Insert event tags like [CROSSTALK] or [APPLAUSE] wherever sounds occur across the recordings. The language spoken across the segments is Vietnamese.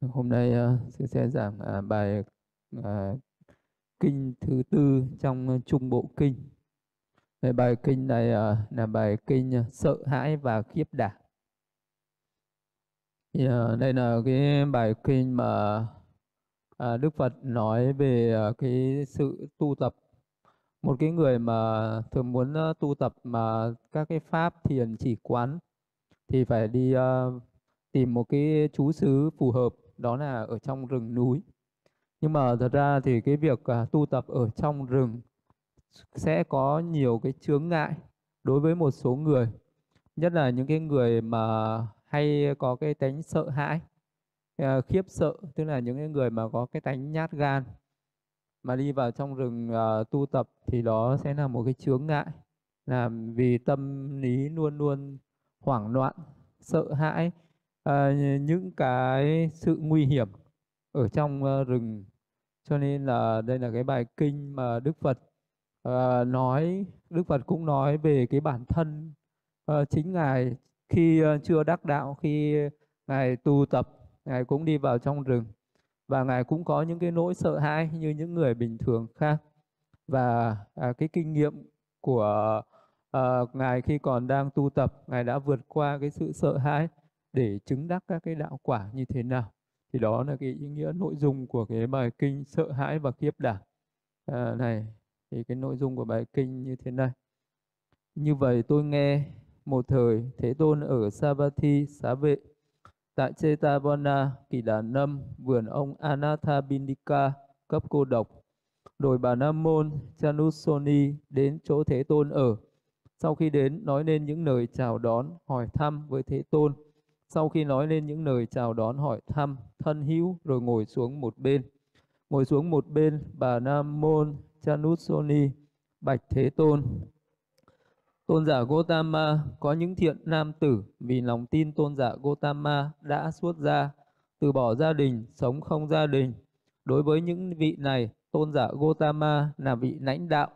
Hôm nay ờ, uh, sư sẽ giảng uh, bài uh, kinh thứ tư trong Trung Bộ Kinh. Về bài kinh này uh, là bài kinh sợ hãi và khiếp đảm. Thì, uh, đây là cái bài kinh mà uh, Đức Phật nói về uh, cái sự tu tập. Một cái người mà thường muốn uh, tu tập mà các cái pháp thiền chỉ quán thì phải đi uh, tìm một cái chú xứ phù hợp đó là ở trong rừng núi. Nhưng mà thật ra thì cái việc à, tu tập ở trong rừng sẽ có nhiều cái chướng ngại đối với một số người nhất là những cái người mà hay có cái tánh sợ hãi à, khiếp sợ tức là những cái người mà có cái tánh nhát gan. Mà đi vào trong rừng à, tu tập thì đó sẽ là một cái chướng ngại là vì tâm lý luôn luôn hoảng loạn sợ hãi à, những cái sự nguy hiểm ở trong uh, rừng. Cho nên là đây là cái bài kinh mà Đức Phật uh, nói Đức Phật cũng nói về cái bản thân uh, chính ngài khi uh, chưa đắc đạo khi ngài tu tập ngài cũng đi vào trong rừng. Và ngài cũng có những cái nỗi sợ hãi như những người bình thường khác. Và à, cái kinh nghiệm của à, ngài khi còn đang tu tập ngài đã vượt qua cái sự sợ hãi để chứng đắc các cái đạo quả như thế nào. Thì đó là cái ý nghĩa nội dung của cái bài kinh sợ hãi và kiếp đảm. À, này thì cái nội dung của bài kinh như thế này. Như vậy tôi nghe một thời thế tôn ở Savatthi xá vệ tại Chetavana kỳ đà nâm vườn ông Anathabindika cấp cô độc. Rồi bà Nam môn Chanusoni đến chỗ thế tôn ở. Sau khi đến nói nên những lời chào đón hỏi thăm với thế tôn sau khi nói lên những lời chào đón hỏi thăm, thân hữu rồi ngồi xuống một bên. Ngồi xuống một bên, bà Nam Môn Chanusoni bạch Thế Tôn. Tôn giả Gotama có những thiện nam tử vì lòng tin tôn giả Gotama đã xuất gia, từ bỏ gia đình, sống không gia đình. Đối với những vị này, tôn giả Gotama là vị lãnh đạo.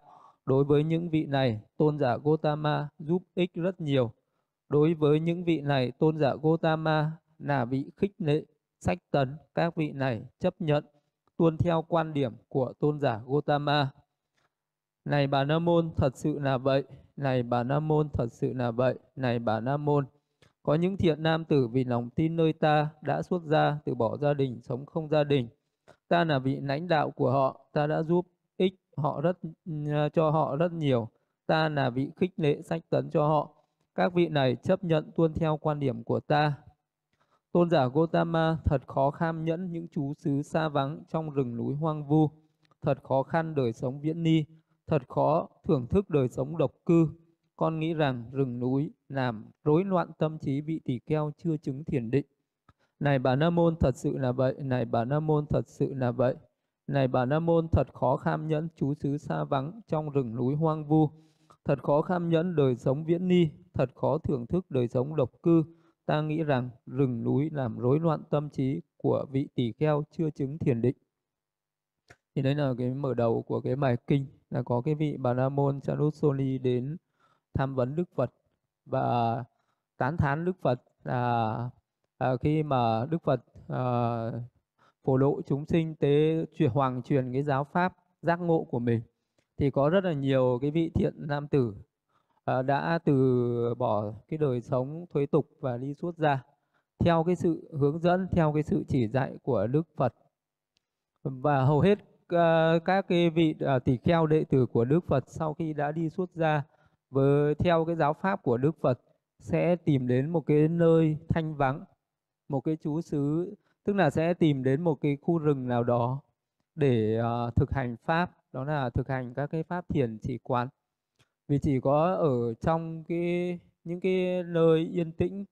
Đối với những vị này, tôn giả Gotama giúp ích rất nhiều Đối với những vị này, tôn giả Gotama là vị khích lệ, sách tấn, các vị này chấp nhận, tuân theo quan điểm của tôn giả Gotama. Này bà Nam Môn, thật sự là vậy. Này bà Nam Môn, thật sự là vậy. Này bà Nam Môn, có những thiện nam tử vì lòng tin nơi ta đã xuất gia, từ bỏ gia đình, sống không gia đình. Ta là vị lãnh đạo của họ, ta đã giúp ích họ rất cho họ rất nhiều. Ta là vị khích lệ sách tấn cho họ các vị này chấp nhận tuân theo quan điểm của ta. Tôn giả Gotama thật khó kham nhẫn những chú xứ xa vắng trong rừng núi hoang vu, thật khó khăn đời sống viễn ni, thật khó thưởng thức đời sống độc cư. Con nghĩ rằng rừng núi làm rối loạn tâm trí vị tỷ keo chưa chứng thiền định. Này bà Nam Môn thật sự là vậy, này bà Nam Môn thật sự là vậy. Này bà Nam Môn thật khó kham nhẫn chú xứ xa vắng trong rừng núi hoang vu, thật khó kham nhẫn đời sống viễn ni, thật khó thưởng thức đời sống độc cư. Ta nghĩ rằng rừng núi làm rối loạn tâm trí của vị tỷ kheo chưa chứng thiền định. Thì đấy là cái mở đầu của cái bài kinh là có cái vị Bà La Môn Chanusoli đến tham vấn Đức Phật và tán thán Đức Phật là à, khi mà Đức Phật à, phổ độ chúng sinh tế truyền hoàng truyền cái giáo pháp giác ngộ của mình thì có rất là nhiều cái vị thiện nam tử Ờ, đã từ bỏ cái đời sống thuế tục và đi xuất gia theo cái sự hướng dẫn theo cái sự chỉ dạy của Đức Phật. Và hầu hết uh, các cái vị ờ, uh, tỷ kheo đệ tử của Đức Phật sau khi đã đi xuất gia với theo cái giáo pháp của Đức Phật sẽ tìm đến một cái nơi thanh vắng một cái chú xứ tức là sẽ tìm đến một cái khu rừng nào đó để uh, thực hành pháp đó là thực hành các cái pháp thiền chỉ quán vì chỉ có ở trong cái những cái nơi yên tĩnh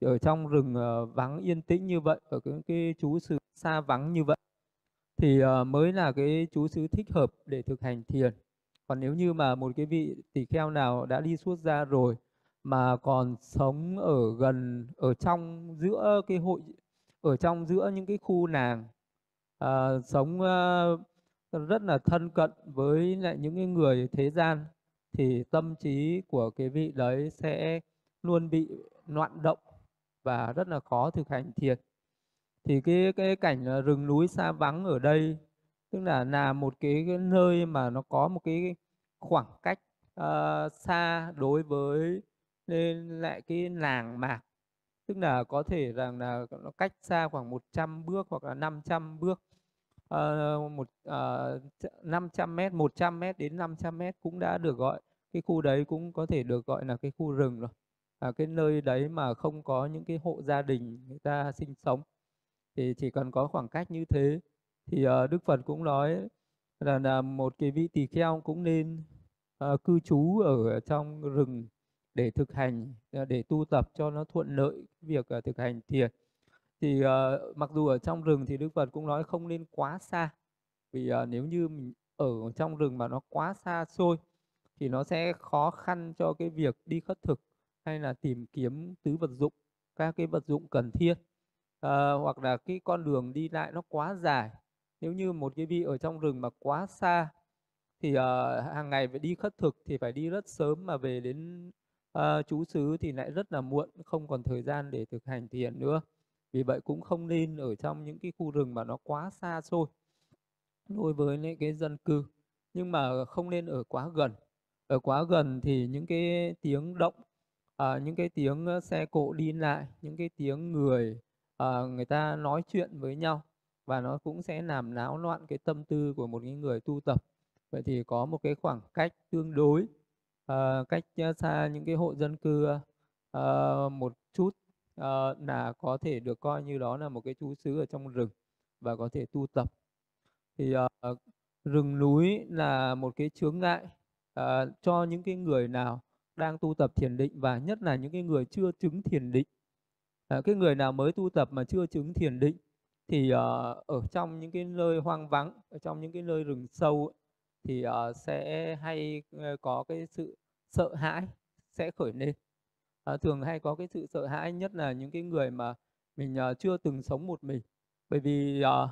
ở trong rừng uh, vắng yên tĩnh như vậy ở cái, cái chú xứ xa vắng như vậy. Thì uh, mới là cái chú xứ thích hợp để thực hành thiền. Còn nếu như mà một cái vị tỷ kheo nào đã đi suốt ra rồi mà còn sống ở gần ở trong giữa cái hội ở trong giữa những cái khu nàng à, sống uh, rất là thân cận với lại những cái người thế gian thì tâm trí của cái vị đấy sẽ luôn bị loạn động và rất là khó thực hành thiền. thì cái cái cảnh rừng núi xa vắng ở đây tức là là một cái, cái nơi mà nó có một cái khoảng cách uh, xa đối với nên lại cái làng mạc tức là có thể rằng là nó cách xa khoảng 100 bước hoặc là 500 bước uh, một ờ, uh, 500 mét 100 mét đến 500 mét cũng đã được gọi. Cái khu đấy cũng có thể được gọi là cái khu rừng rồi. À, cái nơi đấy mà không có những cái hộ gia đình người ta sinh sống thì chỉ cần có khoảng cách như thế thì uh, Đức Phật cũng nói là, là một cái vị tỳ kheo cũng nên uh, cư trú ở trong rừng để thực hành để tu tập cho nó thuận lợi việc uh, thực hành thiền thì uh, mặc dù ở trong rừng thì Đức Phật cũng nói không nên quá xa. Vì uh, nếu như mình ở trong rừng mà nó quá xa xôi thì nó sẽ khó khăn cho cái việc đi khất thực hay là tìm kiếm tứ vật dụng các cái vật dụng cần thiết. À, hoặc là cái con đường đi lại nó quá dài. Nếu như một cái vị ở trong rừng mà quá xa thì uh, hàng ngày phải đi khất thực thì phải đi rất sớm mà về đến uh, chú xứ thì lại rất là muộn không còn thời gian để thực hành thiền nữa vì vậy cũng không nên ở trong những cái khu rừng mà nó quá xa xôi đối với cái dân cư. Nhưng mà không nên ở quá gần. Ở quá gần thì những cái tiếng động à, những cái tiếng xe cộ đi lại những cái tiếng người à, người ta nói chuyện với nhau và nó cũng sẽ làm náo loạn cái tâm tư của một cái người tu tập. Vậy thì có một cái khoảng cách tương đối à, cách xa những cái hộ dân cư à, một chút uh, là có thể được coi như đó là một cái chú xứ ở trong rừng và có thể tu tập. Thì uh, rừng núi là một cái chướng ngại uh, cho những cái người nào đang tu tập thiền định và nhất là những cái người chưa chứng thiền định. Uh, cái người nào mới tu tập mà chưa chứng thiền định thì uh, ở trong những cái nơi hoang vắng ở trong những cái nơi rừng sâu thì uh, sẽ hay có cái sự sợ hãi sẽ khởi lên à, thường hay có cái sự sợ hãi nhất là những cái người mà mình à, chưa từng sống một mình. Bởi vì à,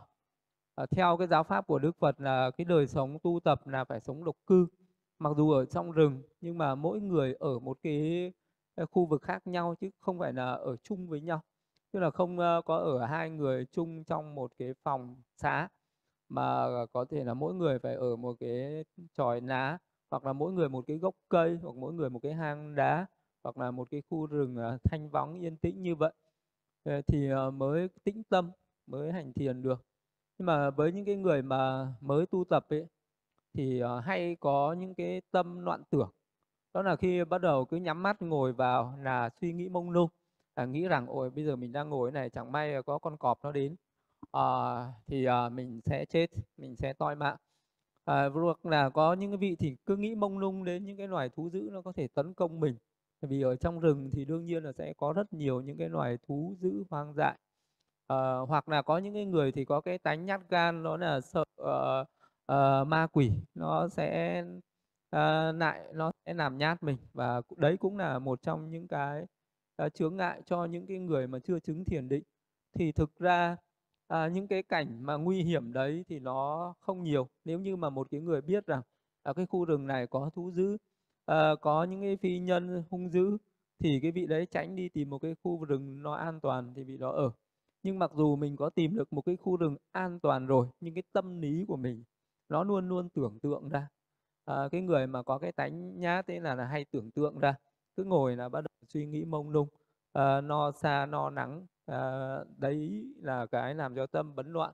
à, theo cái giáo pháp của Đức Phật là cái đời sống tu tập là phải sống độc cư. Mặc dù ở trong rừng nhưng mà mỗi người ở một cái khu vực khác nhau chứ không phải là ở chung với nhau. Tức là không có ở hai người chung trong một cái phòng xá mà có thể là mỗi người phải ở một cái tròi lá hoặc là mỗi người một cái gốc cây hoặc mỗi người một cái hang đá hoặc là một cái khu rừng à, thanh vắng yên tĩnh như vậy. Ờ, thì ờ, mới tĩnh tâm mới hành thiền được. Nhưng mà với những cái người mà mới tu tập ấy thì ờ, hay có những cái tâm loạn tưởng. Đó là khi bắt đầu cứ nhắm mắt ngồi vào là suy nghĩ mông lung là nghĩ rằng ôi bây giờ mình đang ngồi này chẳng may có con cọp nó đến. À, thì à, mình sẽ chết mình sẽ toi mạng. À, hoặc là có những cái vị thì cứ nghĩ mông lung đến những cái loài thú dữ nó có thể tấn công mình vì ở trong rừng thì đương nhiên là sẽ có rất nhiều những cái loài thú dữ hoang dại. À, hoặc là có những cái người thì có cái tánh nhát gan đó là sợ uh, uh, ma quỷ nó sẽ uh, lại nó sẽ làm nhát mình. Và đấy cũng là một trong những cái uh, chướng ngại cho những cái người mà chưa chứng thiền định. Thì thực ra à, những cái cảnh mà nguy hiểm đấy thì nó không nhiều. Nếu như mà một cái người biết rằng ở cái khu rừng này có thú dữ à, có những cái phi nhân hung dữ thì cái vị đấy tránh đi tìm một cái khu rừng nó an toàn thì vị đó ở. Nhưng mặc dù mình có tìm được một cái khu rừng an toàn rồi nhưng cái tâm lý của mình nó luôn luôn tưởng tượng ra. À, cái người mà có cái tánh nhát thế là, là hay tưởng tượng ra cứ ngồi là bắt đầu suy nghĩ mông lung à, no xa no nắng à, đấy là cái làm cho tâm bấn loạn.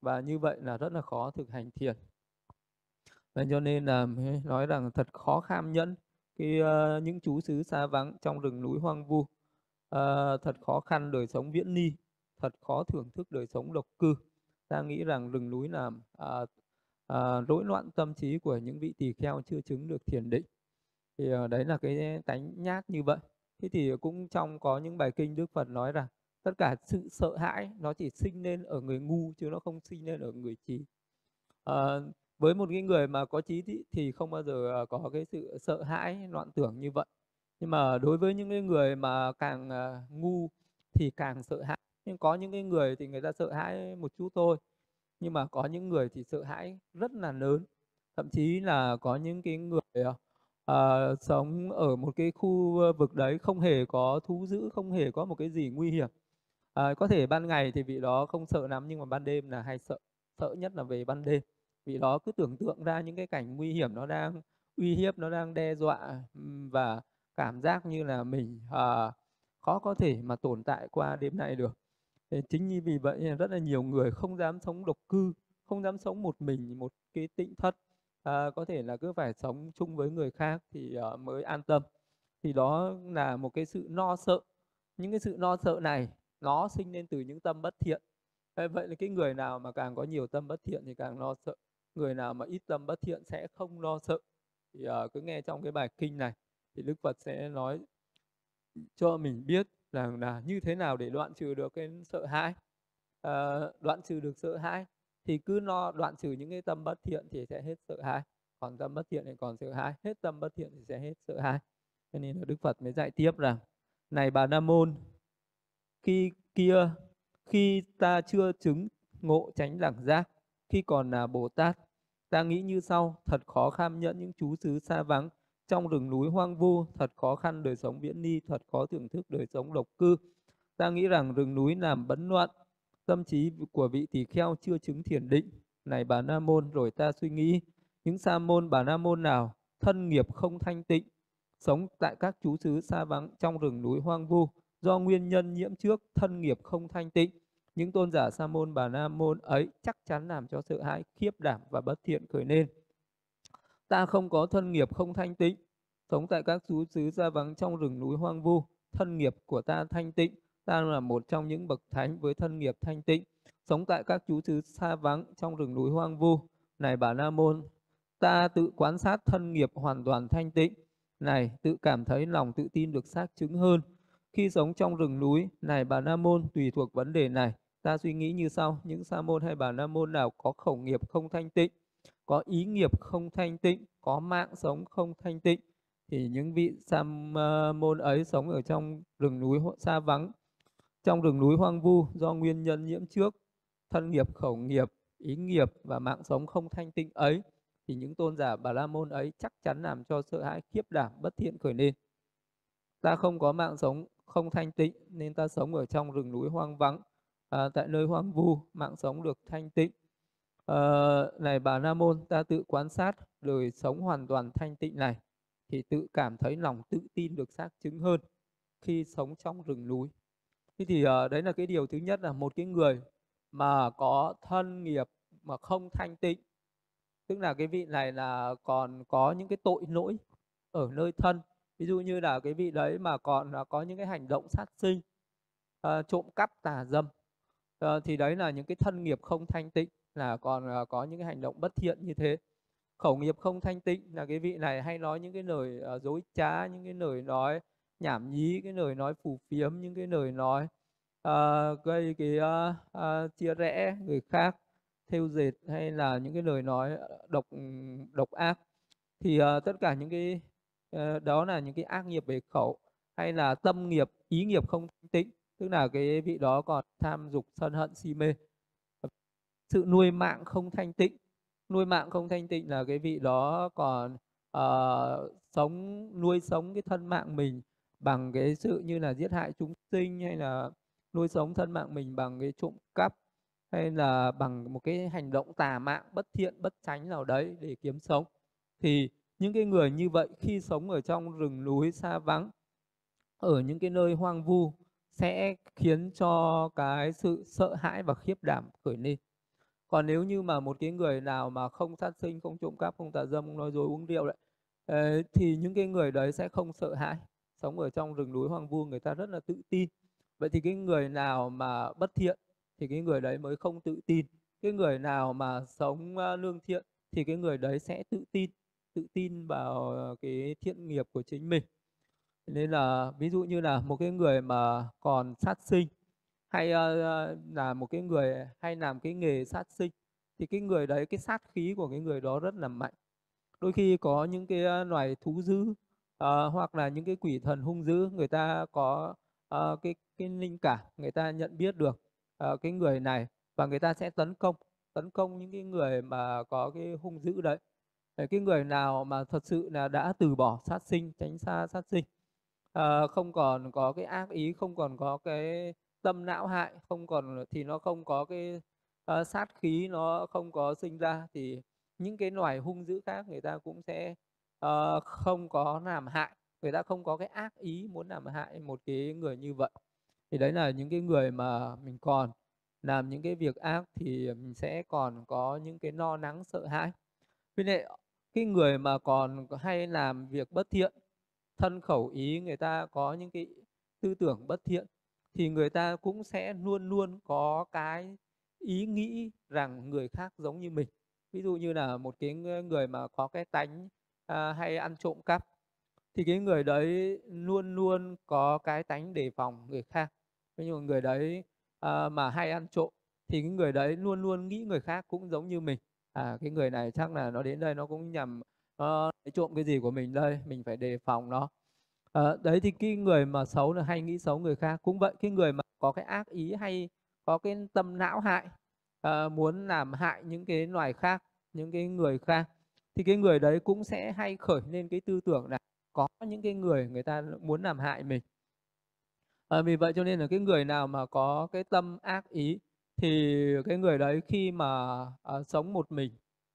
Và như vậy là rất là khó thực hành thiền và cho nên là nói rằng thật khó kham nhẫn khi uh, ờ, những chú xứ xa vắng trong rừng núi hoang vu. Uh, thật khó khăn đời sống viễn ni thật khó thưởng thức đời sống độc cư. Ta nghĩ rằng rừng núi là à, à, uh, uh, rối loạn tâm trí của những vị tỳ kheo chưa chứng được thiền định. Thì uh, đấy là cái tánh nhát như vậy. Thế thì cũng trong có những bài kinh đức phật nói rằng tất cả sự sợ hãi nó chỉ sinh lên ở người ngu chứ nó không sinh lên ở người trí. À, với một cái người mà có trí thì, thì không bao giờ à, có cái sự sợ hãi loạn tưởng như vậy. Nhưng mà đối với những cái người mà càng à, ngu thì càng sợ hãi. Nhưng có những cái người thì người ta sợ hãi một chút thôi. Nhưng mà có những người thì sợ hãi rất là lớn. Thậm chí là có những cái người uh, sống ở một cái khu vực đấy không hề có thú dữ không hề có một cái gì nguy hiểm. À, có thể ban ngày thì vị đó không sợ lắm nhưng mà ban đêm là hay sợ, sợ nhất là về ban đêm vì đó cứ tưởng tượng ra những cái cảnh nguy hiểm nó đang uy hiếp, nó đang đe dọa và cảm giác như là mình à, khó có thể mà tồn tại qua đêm nay được. Thế chính như vì vậy rất là nhiều người không dám sống độc cư, không dám sống một mình một cái tịnh thất, à, có thể là cứ phải sống chung với người khác thì uh, mới an tâm. Thì đó là một cái sự no sợ. Những cái sự no sợ này nó sinh lên từ những tâm bất thiện. Vậy là cái người nào mà càng có nhiều tâm bất thiện thì càng lo sợ. Người nào mà ít tâm bất thiện sẽ không lo sợ. Thì uh, cứ nghe trong cái bài kinh này thì Đức Phật sẽ nói cho mình biết rằng là như thế nào để đoạn trừ được cái sợ hãi. Uh, đoạn trừ được sợ hãi thì cứ lo đoạn trừ những cái tâm bất thiện thì sẽ hết sợ hãi. Còn tâm bất thiện thì còn sợ hãi, hết tâm bất thiện thì sẽ hết sợ hãi. Cho nên là Đức Phật mới dạy tiếp rằng này bà Nam môn khi kia khi ta chưa chứng ngộ tránh đẳng giác, khi còn là bồ tát, ta nghĩ như sau, thật khó kham nhẫn những chú xứ xa vắng, trong rừng núi hoang vu, thật khó khăn đời sống viễn ni, thật khó thưởng thức đời sống độc cư. Ta nghĩ rằng rừng núi làm bấn loạn, tâm trí của vị tỳ kheo chưa chứng thiền định. Này bà na môn, rồi ta suy nghĩ, những sa môn bà na môn nào, thân nghiệp không thanh tịnh, sống tại các chú xứ xa vắng trong rừng núi hoang vu, do nguyên nhân nhiễm trước, thân nghiệp không thanh tịnh những tôn giả sa môn bà na môn ấy chắc chắn làm cho sợ hãi khiếp đảm và bất thiện khởi lên. Ta không có thân nghiệp không thanh tịnh sống tại các xứ xứ xa vắng trong rừng núi hoang vu. Thân nghiệp của ta thanh tịnh ta là một trong những bậc thánh với thân nghiệp thanh tịnh. Sống tại các chú xứ xa vắng trong rừng núi hoang vu. Này bà la môn ta tự quan sát thân nghiệp hoàn toàn thanh tịnh. Này tự cảm thấy lòng tự tin được xác chứng hơn. Khi sống trong rừng núi, này bà Nam Môn, tùy thuộc vấn đề này, ta suy nghĩ như sau, những sa môn hay bà la Môn nào có khẩu nghiệp không thanh tịnh, có ý nghiệp không thanh tịnh, có mạng sống không thanh tịnh, thì những vị sa môn ấy sống ở trong rừng núi xa vắng, trong rừng núi hoang vu do nguyên nhân nhiễm trước, thân nghiệp, khẩu nghiệp, ý nghiệp và mạng sống không thanh tịnh ấy, thì những tôn giả Bà La Môn ấy chắc chắn làm cho sợ hãi khiếp đảm bất thiện khởi lên. Ta không có mạng sống không thanh tịnh nên ta sống ở trong rừng núi hoang vắng à, tại nơi hoang vu mạng sống được thanh tịnh. À, này bà Nam môn ta tự quan sát đời sống hoàn toàn thanh tịnh này thì tự cảm thấy lòng tự tin được xác chứng hơn khi sống trong rừng núi. Thế thì à, đấy là cái điều thứ nhất là một cái người mà có thân nghiệp mà không thanh tịnh. Tức là cái vị này là còn có những cái tội lỗi ở nơi thân. Ví dụ như là cái vị đấy mà còn có những cái hành động sát sinh uh, trộm cắp tà dâm uh, thì đấy là những cái thân nghiệp không thanh tịnh là còn uh, có những cái hành động bất thiện như thế. Khẩu nghiệp không thanh tịnh là cái vị này hay nói những cái lời uh, dối trá những cái lời nói nhảm nhí cái lời nói phù phiếm những cái lời nói uh, gây cái uh, uh, chia rẽ người khác theo dệt hay là những cái lời nói độc ừ, độc ác. Thì uh, tất cả những cái uh, đó là những cái ác nghiệp về khẩu hay là tâm nghiệp ý nghiệp không thanh tịnh tức là cái vị đó còn tham dục sân hận si mê. Sự nuôi mạng không thanh tịnh. Nuôi mạng không thanh tịnh là cái vị đó còn uh, sống nuôi sống cái thân mạng mình bằng cái sự như là giết hại chúng sinh hay là nuôi sống thân mạng mình bằng cái trộm cắp hay là bằng một cái hành động tà mạng bất thiện bất tránh nào đấy để kiếm sống. Thì những cái người như vậy khi sống ở trong rừng núi xa vắng ở những cái nơi hoang vu sẽ khiến cho cái sự sợ hãi và khiếp đảm khởi lên. Còn nếu như mà một cái người nào mà không sát sinh, không trộm cắp, không tà dâm, không nói dối, uống rượu đấy thì những cái người đấy sẽ không sợ hãi. Sống ở trong rừng núi hoang vu, người ta rất là tự tin. Vậy thì cái người nào mà bất thiện thì cái người đấy mới không tự tin. Cái người nào mà sống lương thiện thì cái người đấy sẽ tự tin tự tin vào cái thiện nghiệp của chính mình nên là ví dụ như là một cái người mà còn sát sinh hay uh, là một cái người hay làm cái nghề sát sinh thì cái người đấy cái sát khí của cái người đó rất là mạnh. Đôi khi có những cái loài thú dữ uh, hoặc là những cái quỷ thần hung dữ người ta có uh, cái cái linh cảm người ta nhận biết được uh, cái người này và người ta sẽ tấn công tấn công những cái người mà có cái hung dữ đấy. Cái người nào mà thật sự là đã từ bỏ sát sinh tránh xa sát sinh à, không còn có cái ác ý không còn có cái tâm não hại không còn thì nó không có cái uh, sát khí nó không có sinh ra thì những cái loài hung dữ khác người ta cũng sẽ uh, không có làm hại người ta không có cái ác ý muốn làm hại một cái người như vậy. Thì đấy là những cái người mà mình còn làm những cái việc ác thì mình sẽ còn có những cái lo no lắng sợ hãi. Vì vậy cái người mà còn hay làm việc bất thiện thân khẩu ý người ta có những cái tư tưởng bất thiện thì người ta cũng sẽ luôn luôn có cái ý nghĩ rằng người khác giống như mình. Ví dụ như là một cái người mà có cái tánh à, hay ăn trộm cắp thì cái người đấy luôn luôn có cái tánh đề phòng người khác. Ví dụ người đấy à, mà hay ăn trộm thì cái người đấy luôn luôn nghĩ người khác cũng giống như mình. À cái người này chắc là nó đến đây nó cũng nhằm uh, trộm cái gì của mình đây? Mình phải đề phòng nó. Uh, đấy thì cái người mà xấu là hay nghĩ xấu người khác. Cũng vậy cái người mà có cái ác ý hay có cái tâm não hại uh, muốn làm hại những cái loài khác những cái người khác thì cái người đấy cũng sẽ hay khởi lên cái tư tưởng là có những cái người người ta muốn làm hại mình. À, vì vậy cho nên là cái người nào mà có cái tâm ác ý thì cái người đấy khi mà à, sống một mình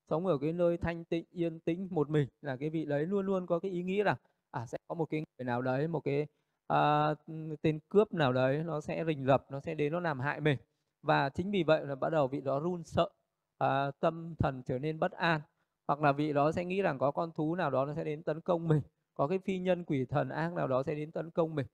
sống ở cái nơi thanh tịnh yên tĩnh một mình là cái vị đấy luôn luôn có cái ý nghĩ là à sẽ có một cái người nào đấy một cái à, tên cướp nào đấy nó sẽ rình rập nó sẽ đến nó làm hại mình. Và chính vì vậy là bắt đầu vị đó run sợ à, tâm thần trở nên bất an. Hoặc là vị đó sẽ nghĩ rằng có con thú nào đó nó sẽ đến tấn công mình có cái phi nhân quỷ thần ác nào đó sẽ đến tấn công mình.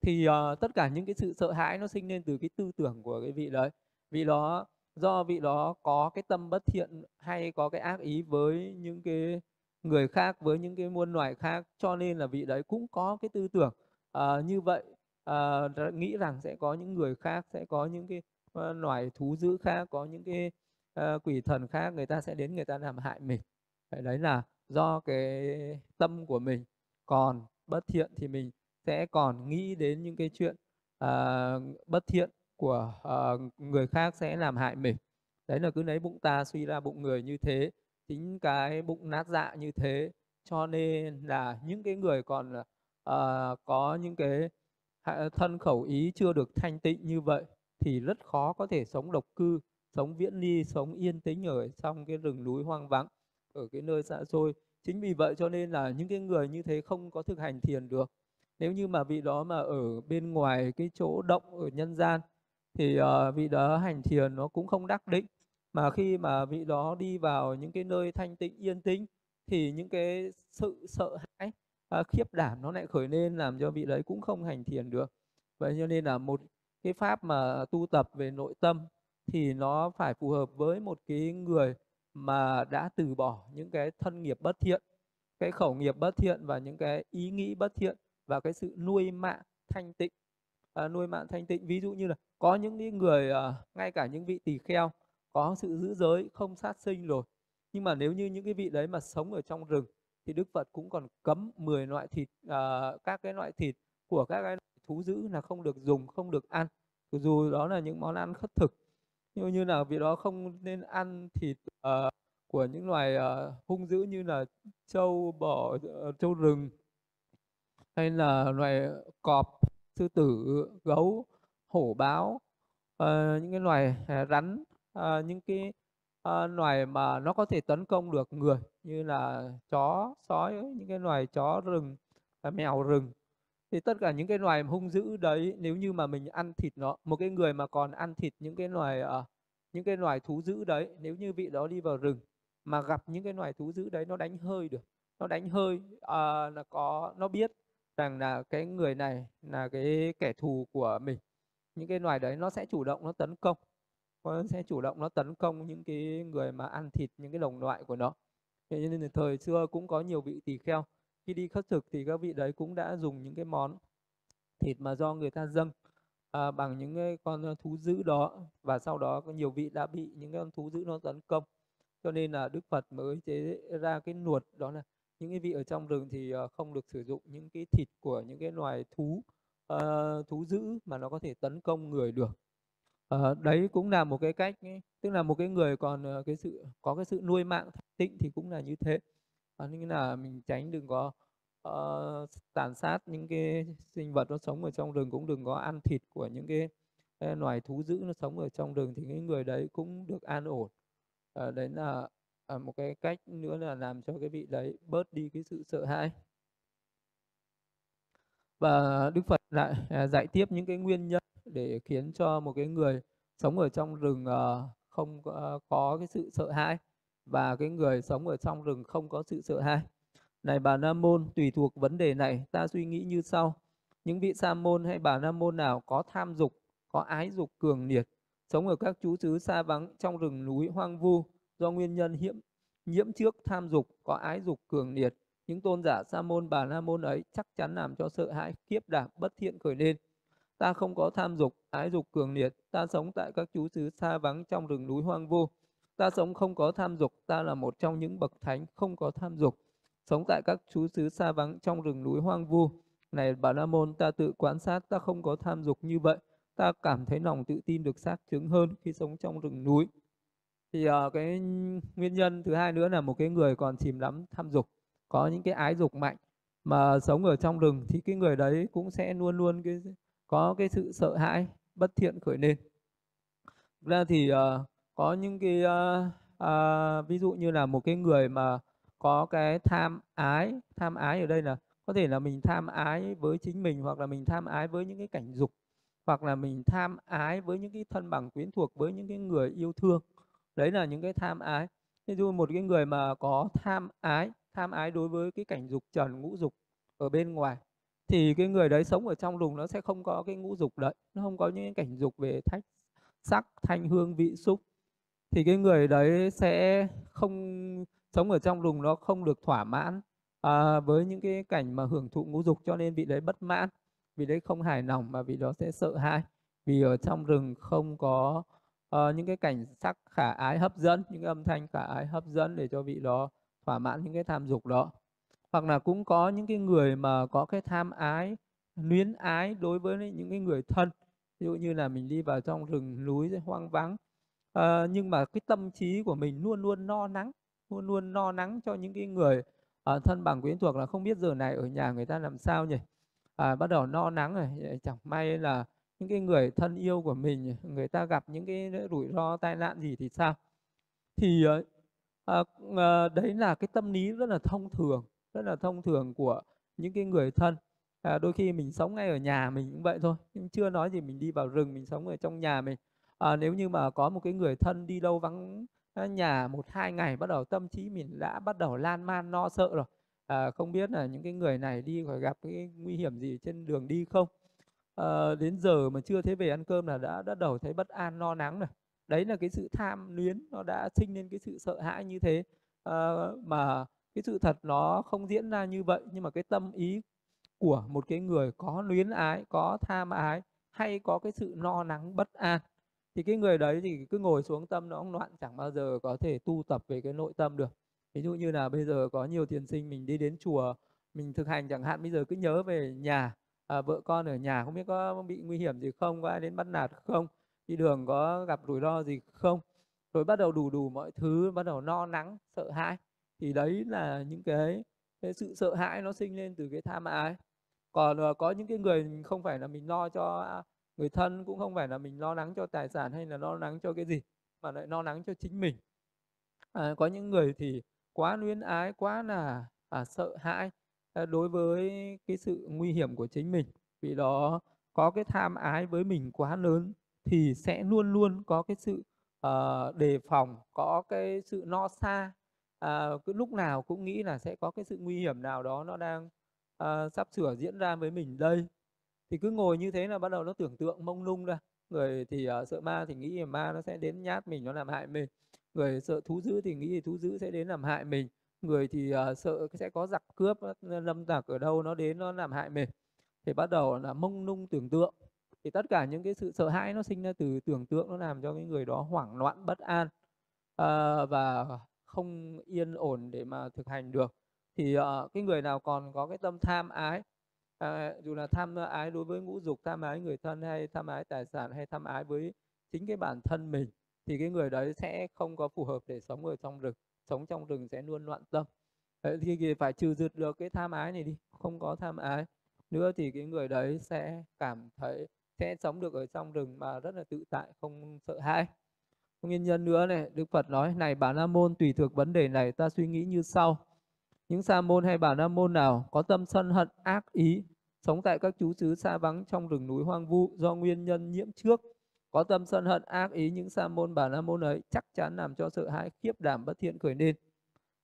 Thì uh, tất cả những cái sự sợ hãi nó sinh lên từ cái tư tưởng của cái vị đấy. Vị đó do vị đó có cái tâm bất thiện hay có cái ác ý với những cái người khác với những cái muôn loài khác cho nên là vị đấy cũng có cái tư tưởng uh, như vậy uh, nghĩ rằng sẽ có những người khác sẽ có những cái uh, loài thú dữ khác có những cái uh, quỷ thần khác người ta sẽ đến người ta làm hại mình. Vậy đấy là do cái tâm của mình. Còn bất thiện thì mình sẽ còn nghĩ đến những cái chuyện uh, bất thiện của uh, người khác sẽ làm hại mình. Đấy là cứ lấy bụng ta suy ra bụng người như thế chính cái bụng nát dạ như thế. Cho nên là những cái người còn uh, có những cái thân khẩu ý chưa được thanh tịnh như vậy thì rất khó có thể sống độc cư sống viễn ly sống yên tĩnh ở trong cái rừng núi hoang vắng ở cái nơi xa xôi. Chính vì vậy cho nên là những cái người như thế không có thực hành thiền được. Nếu như mà vị đó mà ở bên ngoài cái chỗ động ở nhân gian thì uh, vị đó hành thiền nó cũng không đắc định. Mà khi mà vị đó đi vào những cái nơi thanh tịnh yên tĩnh thì những cái sự sợ hãi uh, khiếp đảm nó lại khởi lên làm cho vị đấy cũng không hành thiền được. Vậy cho nên là một cái pháp mà tu tập về nội tâm thì nó phải phù hợp với một cái người mà đã từ bỏ những cái thân nghiệp bất thiện cái khẩu nghiệp bất thiện và những cái ý nghĩ bất thiện và cái sự nuôi mạng thanh tịnh. À, nuôi mạng thanh tịnh ví dụ như là có những người ờ, ngay cả những vị tỳ kheo có sự giữ giới không sát sinh rồi nhưng mà nếu như những cái vị đấy mà sống ở trong rừng thì Đức Phật cũng còn cấm 10 loại thịt à, các cái loại thịt của các cái thú dữ là không được dùng không được ăn. Dù đó là những món ăn khất thực như như là vì đó không nên ăn thịt uh, của những loài uh, hung dữ như là trâu bò uh, trâu rừng hay là loài cọp sư tử gấu hổ báo uh, những cái loài à, rắn uh, những cái uh, loài mà nó có thể tấn công được người như là chó sói những cái loài chó rừng uh, mèo rừng. Thì tất cả những cái loài hung dữ đấy nếu như mà mình ăn thịt nó một cái người mà còn ăn thịt những cái loài uh, những cái loài thú dữ đấy nếu như vị đó đi vào rừng mà gặp những cái loài thú dữ đấy nó đánh hơi được. Nó đánh hơi uh, là có nó biết rằng là cái người này là cái kẻ thù của mình những cái loài đấy nó sẽ chủ động nó tấn công. Nó sẽ chủ động nó tấn công những cái người mà ăn thịt những cái đồng loại của nó. Thế nên là thời xưa cũng có nhiều vị tỳ kheo. Khi đi khất thực thì các vị đấy cũng đã dùng những cái món thịt mà do người ta dâng à, bằng những cái con thú dữ đó. Và sau đó có nhiều vị đã bị những con thú dữ nó tấn công. Cho nên là Đức Phật mới chế ra cái luật đó là những cái vị ở trong rừng thì ờ, không được sử dụng những cái thịt của những cái loài thú uh, thú dữ mà nó có thể tấn công người được. Uh, đấy cũng là một cái cách ấy. tức là một cái người còn uh, cái sự có cái sự nuôi mạng tịnh thì cũng là như thế. Uh, nên là mình tránh đừng có uh, tàn sát những cái sinh vật nó sống ở trong rừng cũng đừng có ăn thịt của những cái loài thú dữ nó sống ở trong rừng thì cái người đấy cũng được an ổn. À, đấy là à, một cái cách nữa là làm cho cái vị đấy bớt đi cái sự sợ hãi và Đức Phật lại à, dạy tiếp những cái nguyên nhân để khiến cho một cái người sống ở trong rừng ờ, không có, ờ, có cái sự sợ hãi và cái người sống ở trong rừng không có sự sợ hãi. Này bà Nam môn, tùy thuộc vấn đề này, ta suy nghĩ như sau: những vị sa môn hay bà Nam môn nào có tham dục, có ái dục cường liệt, sống ở các chú xứ xa vắng trong rừng núi hoang vu do nguyên nhân nhiễm nhiễm trước tham dục, có ái dục cường liệt, những tôn giả sa môn bà la môn ấy chắc chắn làm cho sợ hãi kiếp đảm bất thiện khởi lên. Ta không có tham dục ái dục cường liệt. Ta sống tại các chú xứ xa vắng trong rừng núi hoang vu ta sống không có tham dục ta là một trong những bậc thánh không có tham dục. Sống tại các chú xứ xa vắng trong rừng núi hoang vu này bà la môn ta tự quan sát ta không có tham dục như vậy. Ta cảm thấy lòng tự tin được xác chứng hơn khi sống trong rừng núi. Thì uh, cái nguyên nhân thứ hai nữa là một cái người còn chìm đắm tham dục có những cái ái dục mạnh mà sống ở trong rừng thì cái người đấy cũng sẽ luôn luôn cái có cái sự sợ hãi bất thiện khởi lên. Ra thì uh, có những cái uh, uh, ví dụ như là một cái người mà có cái tham ái tham ái ở đây là có thể là mình tham ái với chính mình hoặc là mình tham ái với những cái cảnh dục hoặc là mình tham ái với những cái thân bằng quyến thuộc với những cái người yêu thương. Đấy là những cái tham ái. Ví dụ một cái người mà có tham ái tham ái đối với cái cảnh dục trần ngũ dục ở bên ngoài thì cái người đấy sống ở trong rừng nó sẽ không có cái ngũ dục đấy nó không có những cảnh dục về thách sắc thanh hương vị xúc. Thì cái người đấy sẽ không sống ở trong rừng nó không được thỏa mãn à, với những cái cảnh mà hưởng thụ ngũ dục cho nên vị đấy bất mãn vị đấy không hài lòng mà vị đó sẽ sợ hãi. Vì ở trong rừng không có uh, những cái cảnh sắc khả ái hấp dẫn những âm thanh khả ái hấp dẫn để cho vị đó thỏa mãn những cái tham dục đó. Hoặc là cũng có những cái người mà có cái tham ái luyến ái đối với những cái người thân. Ví dụ như là mình đi vào trong rừng núi hoang vắng. À, nhưng mà cái tâm trí của mình luôn luôn no nắng luôn luôn no nắng cho những cái người à, thân bằng quyến thuộc là không biết giờ này ở nhà người ta làm sao nhỉ? À, bắt đầu no nắng rồi ờ, chẳng may là những cái người thân yêu của mình người ta gặp những cái rủi ro tai nạn gì thì sao? Thì à, à, đấy là cái tâm lý rất là thông thường rất là thông thường của những cái người thân. À, đôi khi mình sống ngay ở nhà mình cũng vậy thôi nhưng chưa nói gì mình đi vào rừng mình sống ở trong nhà mình. À, nếu như mà có một cái người thân đi đâu vắng à, nhà một hai ngày bắt đầu tâm trí mình đã bắt đầu lan man lo sợ rồi. À, không biết là những cái người này đi phải gặp cái nguy hiểm gì trên đường đi không? À, đến giờ mà chưa thấy về ăn cơm là đã bắt đầu thấy bất an lo lắng rồi đấy là cái sự tham luyến nó đã sinh lên cái sự sợ hãi như thế. À, mà cái sự thật nó không diễn ra như vậy nhưng mà cái tâm ý của một cái người có luyến ái có tham ái hay có cái sự no nắng bất an thì cái người đấy thì cứ ngồi xuống tâm nó loạn chẳng bao giờ có thể tu tập về cái nội tâm được. Ví dụ như là bây giờ có nhiều thiền sinh mình đi đến chùa mình thực hành chẳng hạn bây giờ cứ nhớ về nhà à, vợ con ở nhà không biết có bị nguy hiểm gì không có ai đến bắt nạt không đi đường có gặp rủi ro gì không? Rồi bắt đầu đủ đủ mọi thứ bắt đầu no nắng sợ hãi. Thì đấy là những cái, cái sự sợ hãi nó sinh lên từ cái tham ái còn ờ, có những cái người không phải là mình lo cho à, người thân cũng không phải là mình lo lắng cho tài sản hay là lo lắng cho cái gì mà lại lo lắng cho chính mình. À, có những người thì quá luyến ái quá là à, sợ hãi à, đối với cái sự nguy hiểm của chính mình. Vì đó có cái tham ái với mình quá lớn thì sẽ luôn luôn có cái sự uh, đề phòng có cái sự no xa. Uh, cứ lúc nào cũng nghĩ là sẽ có cái sự nguy hiểm nào đó nó đang uh, sắp sửa diễn ra với mình đây. Thì cứ ngồi như thế là bắt đầu nó tưởng tượng mông lung ra. Người thì uh, sợ ma thì nghĩ là ma nó sẽ đến nhát mình nó làm hại mình. Người sợ thú dữ thì nghĩ thì thú dữ sẽ đến làm hại mình. Người thì uh, sợ sẽ có giặc cướp lâm tặc ở đâu nó đến nó làm hại mình. Thì bắt đầu là mông lung tưởng tượng thì tất cả những cái sự sợ hãi nó sinh ra từ tưởng tượng nó làm cho cái người đó hoảng loạn bất an à, và không yên ổn để mà thực hành được. Thì uh, cái người nào còn có cái tâm tham ái à, dù là tham ái đối với ngũ dục tham ái người thân hay tham ái tài sản hay tham ái với chính cái bản thân mình thì cái người đấy sẽ không có phù hợp để sống ở trong rừng sống trong rừng sẽ luôn loạn tâm. Đấy, thì phải trừ dứt được cái tham ái này đi không có tham ái nữa thì cái người đấy sẽ cảm thấy sẽ sống được ở trong rừng mà rất là tự tại không sợ hãi. Nguyên nhân nữa này đức phật nói này bà la môn tùy thuộc vấn đề này ta suy nghĩ như sau. Những sa môn hay bà la môn nào có tâm sân hận ác ý sống tại các chú xứ xa vắng trong rừng núi hoang vu do nguyên nhân nhiễm trước có tâm sân hận ác ý những sa môn bà la môn ấy chắc chắn làm cho sợ hãi khiếp đảm bất thiện khởi nên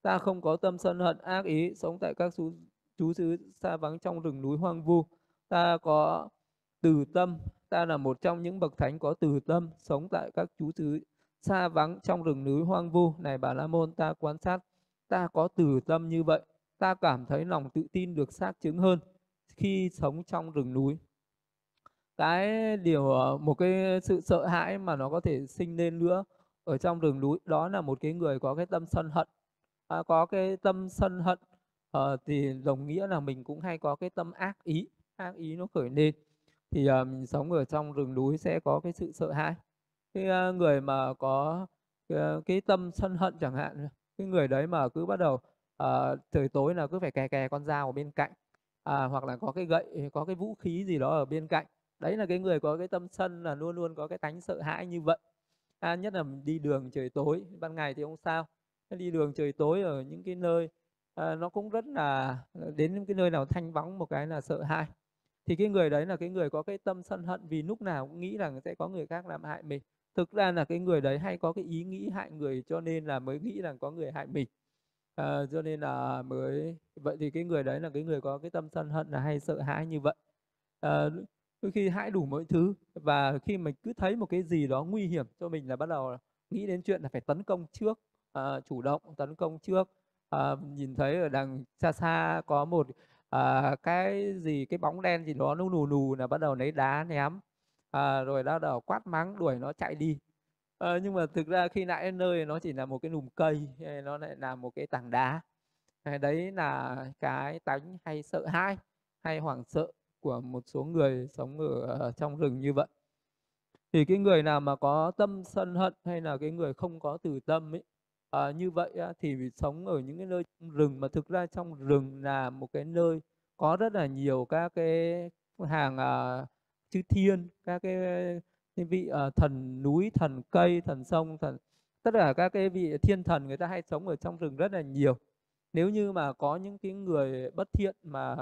ta không có tâm sân hận ác ý sống tại các chú, chú xứ xa vắng trong rừng núi hoang vu. Ta có từ tâm. Ta là một trong những bậc thánh có từ tâm sống tại các chú xứ xa vắng trong rừng núi hoang vu. Này bà la môn ta quan sát ta có từ tâm như vậy. Ta cảm thấy lòng tự tin được xác chứng hơn khi sống trong rừng núi. Cái điều ờ, một cái sự sợ hãi mà nó có thể sinh lên nữa ở trong rừng núi đó là một cái người có cái tâm sân hận. À, có cái tâm sân hận à, thì đồng nghĩa là mình cũng hay có cái tâm ác ý. Ác ý nó khởi lên thì uh, mình sống ở trong rừng núi sẽ có cái sự sợ hãi. Cái uh, người mà có cái, cái tâm sân hận chẳng hạn cái người đấy mà cứ bắt đầu uh, trời tối là cứ phải kè kè con dao ở bên cạnh à, hoặc là có cái gậy có cái vũ khí gì đó ở bên cạnh. Đấy là cái người có cái tâm sân là luôn luôn có cái tánh sợ hãi như vậy. À, nhất là đi đường trời tối ban ngày thì không sao. Đi đường trời tối ở những cái nơi à, nó cũng rất là đến những cái nơi nào thanh vắng một cái là sợ hãi thì cái người đấy là cái người có cái tâm sân hận vì lúc nào cũng nghĩ rằng sẽ có người khác làm hại mình. Thực ra là cái người đấy hay có cái ý nghĩ hại người cho nên là mới nghĩ rằng có người hại mình. À, cho nên là mới vậy thì cái người đấy là cái người có cái tâm sân hận là hay sợ hãi như vậy. À, đôi khi hãi đủ mọi thứ và khi mình cứ thấy một cái gì đó nguy hiểm cho mình là bắt đầu nghĩ đến chuyện là phải tấn công trước à, chủ động tấn công trước. À, nhìn thấy ở đằng xa xa có một à, cái gì cái bóng đen gì đó nó nù nù là bắt đầu lấy đá ném. À, rồi bắt đầu quát mắng đuổi nó chạy đi. À, nhưng mà thực ra khi nãy nơi nó chỉ là một cái nùm cây hay nó lại là một cái tảng đá. Đấy là cái tánh hay sợ hãi hay hoảng sợ của một số người sống ở trong rừng như vậy. Thì cái người nào mà có tâm sân hận hay là cái người không có từ tâm ấy à, như vậy á, thì sống ở những cái nơi rừng mà thực ra trong rừng là một cái nơi có rất là nhiều các cái hàng à, chư thiên các cái, vị à, thần núi thần cây thần sông thần tất cả các cái vị thiên thần người ta hay sống ở trong rừng rất là nhiều. Nếu như mà có những cái người bất thiện mà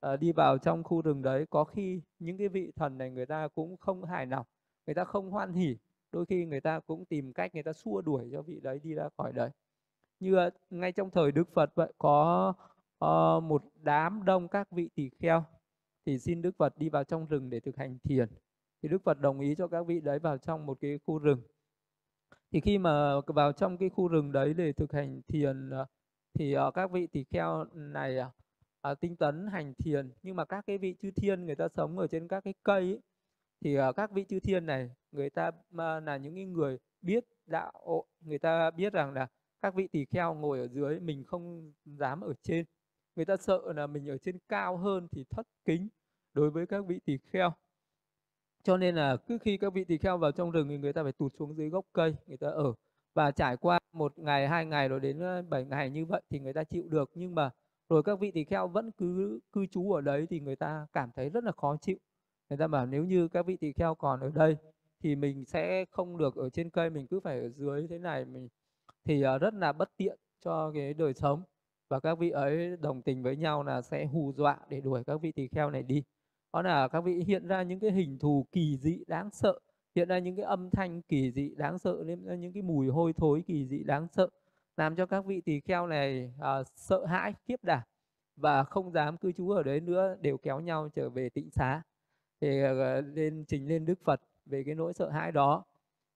à, đi vào trong khu rừng đấy có khi những cái vị thần này người ta cũng không hài lòng người ta không hoan hỉ đôi khi người ta cũng tìm cách người ta xua đuổi cho vị đấy đi ra khỏi đấy. Như ờ, ngay trong thời đức phật vậy có uh, một đám đông các vị tỳ kheo thì xin đức phật đi vào trong rừng để thực hành thiền. Thì đức phật đồng ý cho các vị đấy vào trong một cái khu rừng. Thì khi mà vào trong cái khu rừng đấy để thực hành thiền ờ, thì uh, các vị tỳ kheo này uh, tinh tấn hành thiền. Nhưng mà các cái vị chư thiên người ta sống ở trên các cái cây ấy, thì uh, các vị chư thiên này người ta uh, là những người biết đạo người ta biết rằng là các vị tỳ kheo ngồi ở dưới mình không dám ở trên. Người ta sợ là mình ở trên cao hơn thì thất kính đối với các vị tỳ kheo. Cho nên là cứ khi các vị tỳ kheo vào trong rừng thì người ta phải tụt xuống dưới gốc cây người ta ở. Và trải qua một ngày hai ngày rồi đến bảy ngày như vậy thì người ta chịu được. Nhưng mà rồi các vị tỳ kheo vẫn cứ cư trú ở đấy thì người ta cảm thấy rất là khó chịu người ta bảo nếu như các vị tỳ kheo còn ở đây thì mình sẽ không được ở trên cây mình cứ phải ở dưới thế này. Mình thì ờ, rất là bất tiện cho cái đời sống. Và các vị ấy đồng tình với nhau là sẽ hù dọa để đuổi các vị tỳ kheo này đi. Đó là các vị hiện ra những cái hình thù kỳ dị đáng sợ hiện ra những cái âm thanh kỳ dị đáng sợ nên những cái mùi hôi thối kỳ dị đáng sợ làm cho các vị tỳ kheo này uh, sợ hãi khiếp đảm và không dám cư trú ở đấy nữa đều kéo nhau trở về tịnh xá thì ờ, ờ, lên trình lên đức phật về cái nỗi sợ hãi đó.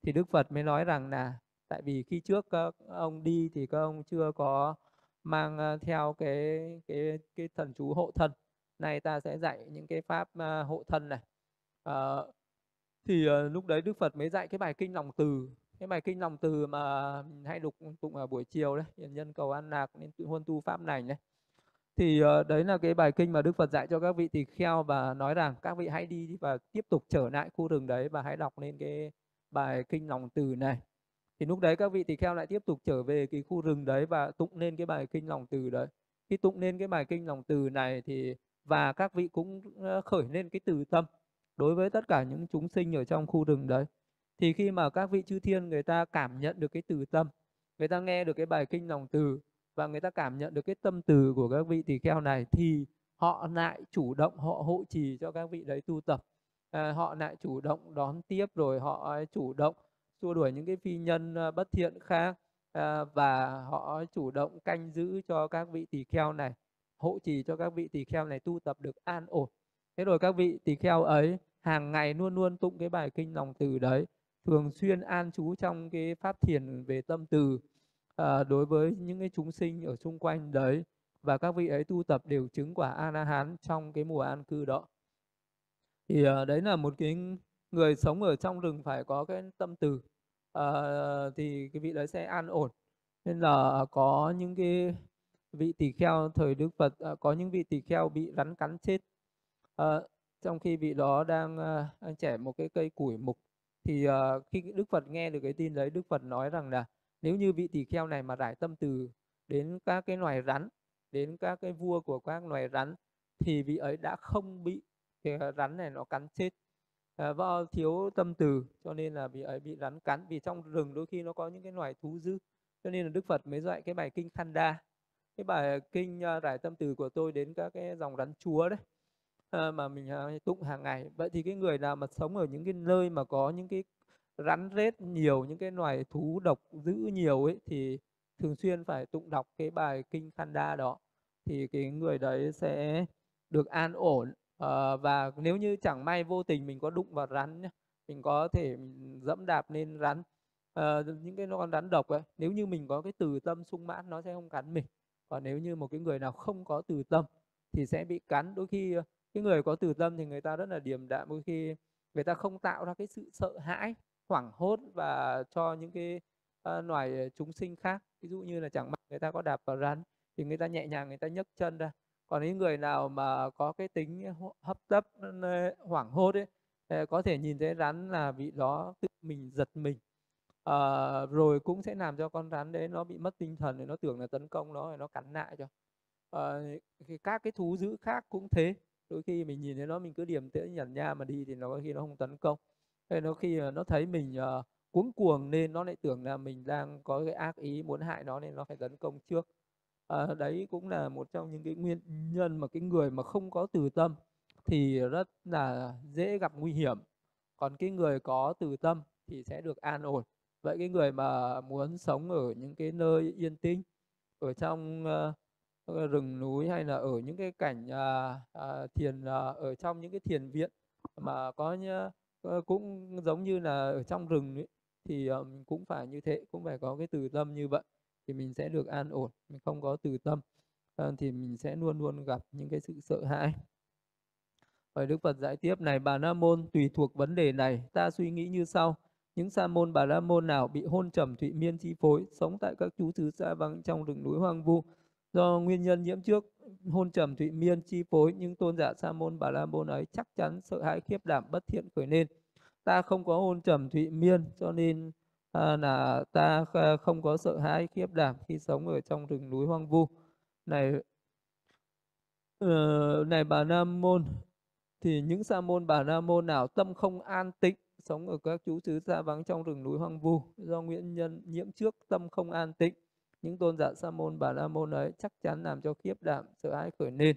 Thì đức phật mới nói rằng là tại vì khi trước các ông đi thì các ông chưa có mang ờ, theo cái cái cái thần chú hộ thân. Này ta sẽ dạy những cái pháp hộ thân này. À, thì lúc đấy đức phật mới dạy cái bài kinh lòng từ. Cái bài kinh lòng từ mà hay đục tụng ở buổi chiều đấy nhân cầu an lạc nên tự huân tu pháp này đấy thì uh, đấy là cái bài kinh mà đức phật dạy cho các vị tỳ kheo và nói rằng các vị hãy đi và tiếp tục trở lại khu rừng đấy và hãy đọc lên cái bài kinh lòng từ này thì lúc đấy các vị tỳ kheo lại tiếp tục trở về cái khu rừng đấy và tụng lên cái bài kinh lòng từ đấy khi tụng lên cái bài kinh lòng từ này thì và các vị cũng ờ, khởi lên cái từ tâm đối với tất cả những chúng sinh ở trong khu rừng đấy. Thì khi mà các vị chư thiên người ta cảm nhận được cái từ tâm, người ta nghe được cái bài kinh lòng từ và người ta cảm nhận được cái tâm từ của các vị tỳ kheo này thì họ lại chủ động họ hộ trì cho các vị đấy tu tập. À, họ lại chủ động đón tiếp rồi họ chủ động xua đuổi những cái phi nhân à, bất thiện khác à, và họ chủ động canh giữ cho các vị tỳ kheo này hộ trì cho các vị tỳ kheo này tu tập được an ổn. Thế rồi các vị tỳ kheo ấy hàng ngày luôn luôn tụng cái bài kinh lòng từ đấy thường xuyên an trú trong cái pháp thiền về tâm từ à, đối với những cái chúng sinh ở xung quanh đấy và các vị ấy tu tập đều chứng quả a la hán trong cái mùa an cư đó. Thì à, đấy là một cái người sống ở trong rừng phải có cái tâm từ. À, thì cái vị đấy sẽ an ổn. Nên là có những cái vị tỳ kheo thời đức phật à, có những vị tỳ kheo bị rắn cắn chết. À, trong khi vị đó đang, đang chẻ một cái cây củi mục thì uh, khi đức phật nghe được cái tin đấy đức phật nói rằng là nếu như vị tỳ kheo này mà rải tâm từ đến các cái loài rắn đến các cái vua của các loài rắn thì vị ấy đã không bị cái rắn này nó cắn chết. À, do thiếu tâm từ cho nên là vị ấy bị rắn cắn vì trong rừng đôi khi nó có những cái loài thú dữ. Cho nên là đức phật mới dạy cái bài kinh khanda cái bài kinh uh, rải tâm từ của tôi đến các cái dòng rắn chúa đấy à, mà mình uh, tụng hàng ngày. Vậy thì cái người nào mà sống ở những cái nơi mà có những cái rắn rết nhiều những cái loài thú độc dữ nhiều ấy thì thường xuyên phải tụng đọc cái bài kinh Khanda đó. Thì cái người đấy sẽ được an ổn à, và nếu như chẳng may vô tình mình có đụng vào rắn nhá, mình có thể mình dẫm đạp lên rắn à, những cái con rắn độc ấy nếu như mình có cái từ tâm sung mãn nó sẽ không cắn mình. Còn nếu như một cái người nào không có từ tâm thì sẽ bị cắn. Đôi khi ờ, cái người có từ tâm thì người ta rất là điềm đạm đôi khi người ta không tạo ra cái sự sợ hãi hoảng hốt và cho những cái uh, loài ờ, chúng sinh khác. Ví dụ như là chẳng may người ta có đạp vào rắn thì người ta nhẹ nhàng người ta nhấc chân ra. Còn những người nào mà có cái tính hấp tấp hoảng hốt ấy ờ, có thể nhìn thấy rắn là bị đó tự mình giật mình. À, rồi cũng sẽ làm cho con rắn đấy nó bị mất tinh thần thì nó tưởng là tấn công nó nó cắn lại cho. À, thì các cái thú dữ khác cũng thế. Đôi khi mình nhìn thấy nó mình cứ điềm tĩnh nhẩn nha mà đi thì nó có khi nó không tấn công thế nó khi ờ, nó thấy mình uh, cuống cuồng nên nó lại tưởng là mình đang có cái ác ý muốn hại nó nên nó phải tấn công trước. À, đấy cũng là một trong những cái nguyên nhân mà cái người mà không có từ tâm thì rất là dễ gặp nguy hiểm. Còn cái người có từ tâm thì sẽ được an ổn. Vậy cái người mà muốn sống ở những cái nơi yên tĩnh ở trong uh, rừng núi hay là ở những cái cảnh uh, uh, thiền uh, ở trong những cái thiền viện mà có uh, Ờ, cũng giống như là ở trong rừng ấy, thì ờ, cũng phải như thế cũng phải có cái từ tâm như vậy thì mình sẽ được an ổn mình không có từ tâm ờ, thì mình sẽ luôn luôn gặp những cái sự sợ hãi. Hỏi Đức Phật giải tiếp này bà La Môn tùy thuộc vấn đề này ta suy nghĩ như sau. Những sa môn bà la môn nào bị hôn trầm thụy miên chi phối sống tại các chú xứ xa vắng trong rừng núi hoang vu do nguyên nhân nhiễm trước hôn trầm thụy miên chi phối những tôn giả sa môn bà la môn ấy chắc chắn sợ hãi khiếp đảm bất thiện khởi nên. Ta không có hôn trầm thụy miên cho nên à, là ta à, không có sợ hãi khiếp đảm khi sống ở trong rừng núi hoang vu. Này uh, này bà nam môn thì những sa môn bà la môn nào tâm không an tịnh sống ở các chú xứ xa vắng trong rừng núi hoang vu do nguyên nhân nhiễm trước tâm không an tịnh những tôn giả sa môn bà la môn ấy chắc chắn làm cho khiếp đảm sợ hãi khởi nên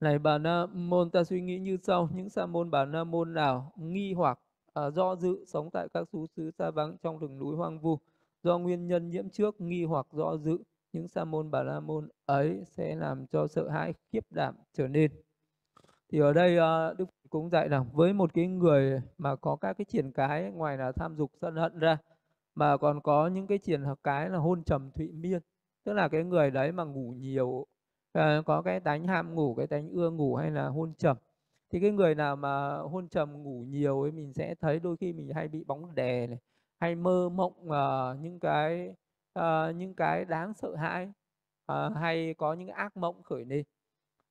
này bà la môn ta suy nghĩ như sau. Những sa môn bà la môn nào nghi hoặc à, do dự sống tại các xứ xứ xa vắng trong rừng núi hoang vu do nguyên nhân nhiễm trước nghi hoặc do dự những sa môn bà la môn ấy sẽ làm cho sợ hãi khiếp đảm trở nên. Thì ở đây uh, đức cũng dạy rằng với một cái người mà có các cái triển cái ngoài là tham dục sân hận ra mà còn có những cái triển cái là hôn trầm thụy miên tức là cái người đấy mà ngủ nhiều à, có cái tánh ham ngủ cái tánh ưa ngủ hay là hôn trầm. Thì cái người nào mà hôn trầm ngủ nhiều ấy mình sẽ thấy đôi khi mình hay bị bóng đè này hay mơ mộng uh, những cái uh, những cái đáng sợ hãi uh, hay có những ác mộng khởi lên.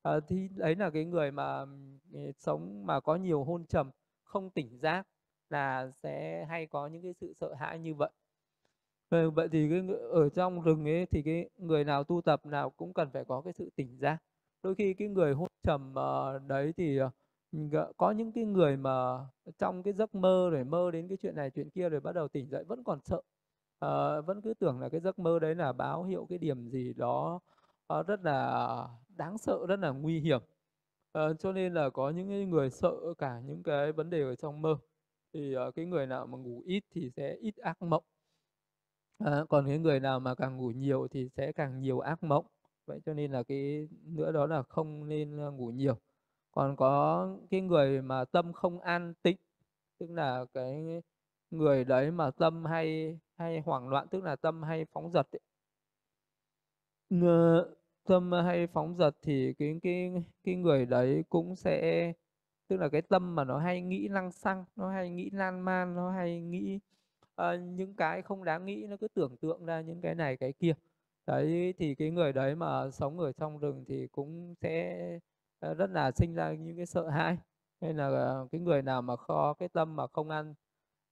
Uh, thì đấy là cái người mà ừ, sống mà có nhiều hôn trầm không tỉnh giác là sẽ hay có những cái sự sợ hãi như vậy. Ờ, vậy thì cái ở trong rừng ấy thì cái người nào tu tập nào cũng cần phải có cái sự tỉnh giác. Đôi khi cái người hôn trầm ờ, đấy thì ờ, có những cái người mà trong cái giấc mơ rồi mơ đến cái chuyện này chuyện kia rồi bắt đầu tỉnh dậy vẫn còn sợ. À, vẫn cứ tưởng là cái giấc mơ đấy là báo hiệu cái điểm gì đó rất là đáng sợ rất là nguy hiểm. À, cho nên là có những người sợ cả những cái vấn đề ở trong mơ thì uh, cái người nào mà ngủ ít thì sẽ ít ác mộng. Uh, còn cái người nào mà càng ngủ nhiều thì sẽ càng nhiều ác mộng. Vậy cho nên là cái nữa đó là không nên ờ, ngủ nhiều. Còn có cái người mà tâm không an tịnh tức là cái người đấy mà tâm hay hay hoảng loạn tức là tâm hay phóng dật ấy. tâm hay phóng dật thì cái cái cái người đấy cũng sẽ tức là cái tâm mà nó hay nghĩ lăng xăng nó hay nghĩ lan man nó hay nghĩ uh, những cái không đáng nghĩ nó cứ tưởng tượng ra những cái này cái kia. Đấy thì cái người đấy mà sống ở trong rừng thì cũng sẽ ờ, rất là sinh ra những cái sợ hãi. Nên là ờ, cái người nào mà có cái tâm mà không an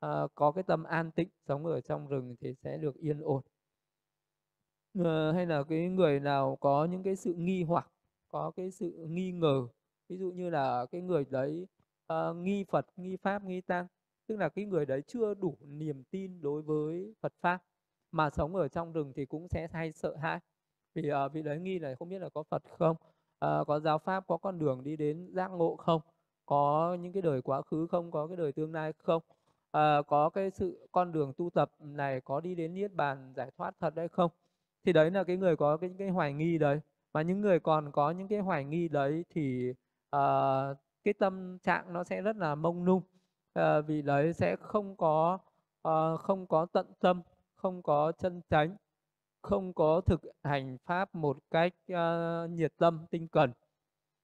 uh, có cái tâm an tịnh sống ở trong rừng thì sẽ được yên ổn. Uh, hay là cái người nào có những cái sự nghi hoặc có cái sự nghi ngờ ví dụ như là cái người đấy uh, nghi Phật nghi Pháp nghi Tăng tức là cái người đấy chưa đủ niềm tin đối với Phật Pháp mà sống ở trong rừng thì cũng sẽ hay sợ hãi. Vì uh, vị đấy nghi là không biết là có Phật không uh, có giáo pháp có con đường đi đến giác ngộ không có những cái đời quá khứ không có cái đời tương lai không uh, có cái sự con đường tu tập này có đi đến niết bàn giải thoát thật hay không. Thì đấy là cái người có cái cái hoài nghi đấy. Mà những người còn có những cái hoài nghi đấy thì uh, cái tâm trạng nó sẽ rất là mông lung. Uh, vì đấy sẽ không có uh, không có tận tâm không có chân chánh không có thực hành pháp một cách uh, nhiệt tâm tinh cần.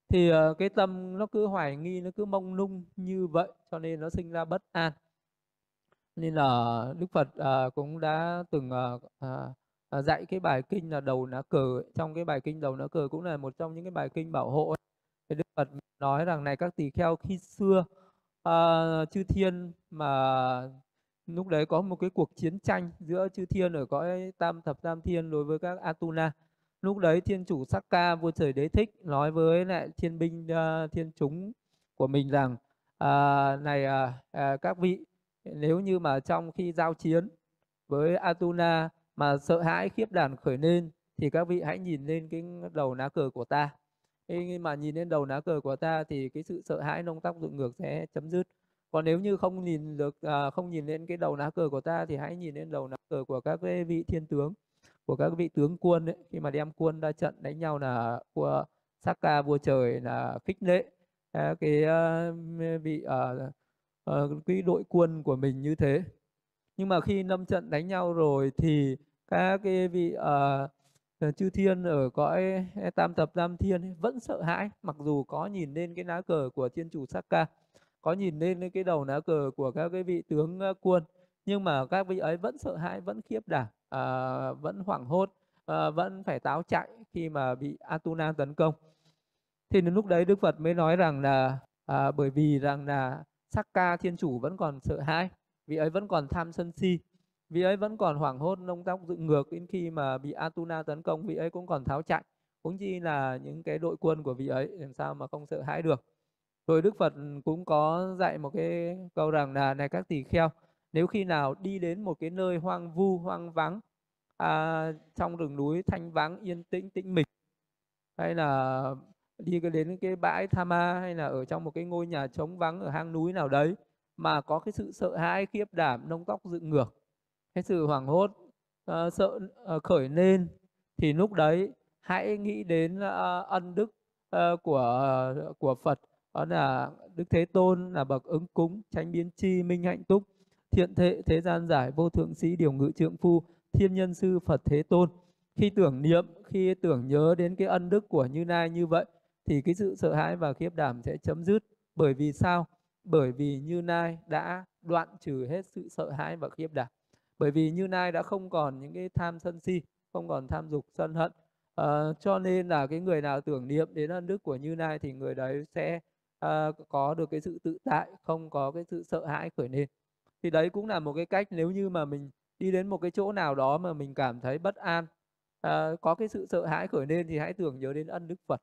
Thì uh, cái tâm nó cứ hoài nghi nó cứ mông lung như vậy cho nên nó sinh ra bất an. Nên là đức phật uh, cũng đã từng uh, uh, dạy cái bài kinh là đầu nã cờ trong cái bài kinh đầu nã cờ cũng là một trong những cái bài kinh bảo hộ thì đức phật nói rằng này các tỳ kheo khi xưa uh, chư thiên mà lúc đấy có một cái cuộc chiến tranh giữa chư thiên ở cõi tam thập tam thiên đối với các atuna. Lúc đấy thiên chủ Sakka vua trời đế thích nói với lại thiên binh uh, thiên chúng của mình rằng uh, này uh, uh, các vị nếu như mà trong khi giao chiến với Atuna mà sợ hãi khiếp đàn khởi lên thì các vị hãy nhìn lên cái đầu lá cờ của ta khi mà nhìn lên đầu lá cờ của ta thì cái sự sợ hãi nông tóc dựng ngược sẽ chấm dứt. Còn nếu như không nhìn được à, không nhìn lên cái đầu lá cờ của ta thì hãy nhìn lên đầu lá cờ của các cái vị thiên tướng của các vị tướng quân ấy, khi mà đem quân ra trận đánh nhau là của sắc ca vua trời là khích lệ. À, cái uh, vị uh, uh, cái đội quân của mình như thế. Nhưng mà khi lâm trận đánh nhau rồi thì các cái vị uh, Ờ, chư thiên ở cõi e tam tập tam thiên vẫn sợ hãi mặc dù có nhìn lên cái lá cờ của thiên chủ Saka có nhìn lên cái đầu lá cờ của các cái vị tướng quân nhưng mà các vị ấy vẫn sợ hãi vẫn khiếp đảm à, vẫn hoảng hốt à, vẫn phải táo chạy khi mà bị Atuna tấn công. Thì đến lúc đấy Đức Phật mới nói rằng là à, bởi vì rằng là Sakka thiên chủ vẫn còn sợ hãi vị ấy vẫn còn tham sân si vị ấy vẫn còn hoảng hốt lông tóc dựng ngược đến khi mà bị Atuna tấn công vị ấy cũng còn tháo chạy. Cũng chi là những cái đội quân của vị ấy làm sao mà không sợ hãi được. Rồi Đức Phật cũng có dạy một cái câu rằng là này các tỳ kheo nếu khi nào đi đến một cái nơi hoang vu hoang vắng à, trong rừng núi thanh vắng yên tĩnh tĩnh mịch hay là đi đến cái bãi Thama hay là ở trong một cái ngôi nhà trống vắng ở hang núi nào đấy mà có cái sự sợ hãi khiếp đảm nông tóc dựng ngược cái sự hoảng hốt uh, sợ uh, khởi lên thì lúc đấy hãy nghĩ đến uh, ân đức uh, của uh, của Phật. Đó là Đức Thế Tôn là bậc ứng cúng tránh biến chi minh hạnh túc thiện thế thế gian giải vô thượng sĩ điều ngự trượng phu thiên nhân sư Phật Thế Tôn. Khi tưởng niệm khi tưởng nhớ đến cái ân đức của Như Lai như vậy thì cái sự sợ hãi và khiếp đảm sẽ chấm dứt. Bởi vì sao? Bởi vì Như Lai đã đoạn trừ hết sự sợ hãi và khiếp đảm bởi vì Như Lai đã không còn những cái tham sân si không còn tham dục sân hận. À, cho nên là cái người nào tưởng niệm đến ân đức của Như Lai thì người đấy sẽ à, có được cái sự tự tại không có cái sự sợ hãi khởi lên thì đấy cũng là một cái cách nếu như mà mình đi đến một cái chỗ nào đó mà mình cảm thấy bất an à, có cái sự sợ hãi khởi lên thì hãy tưởng nhớ đến ân đức phật.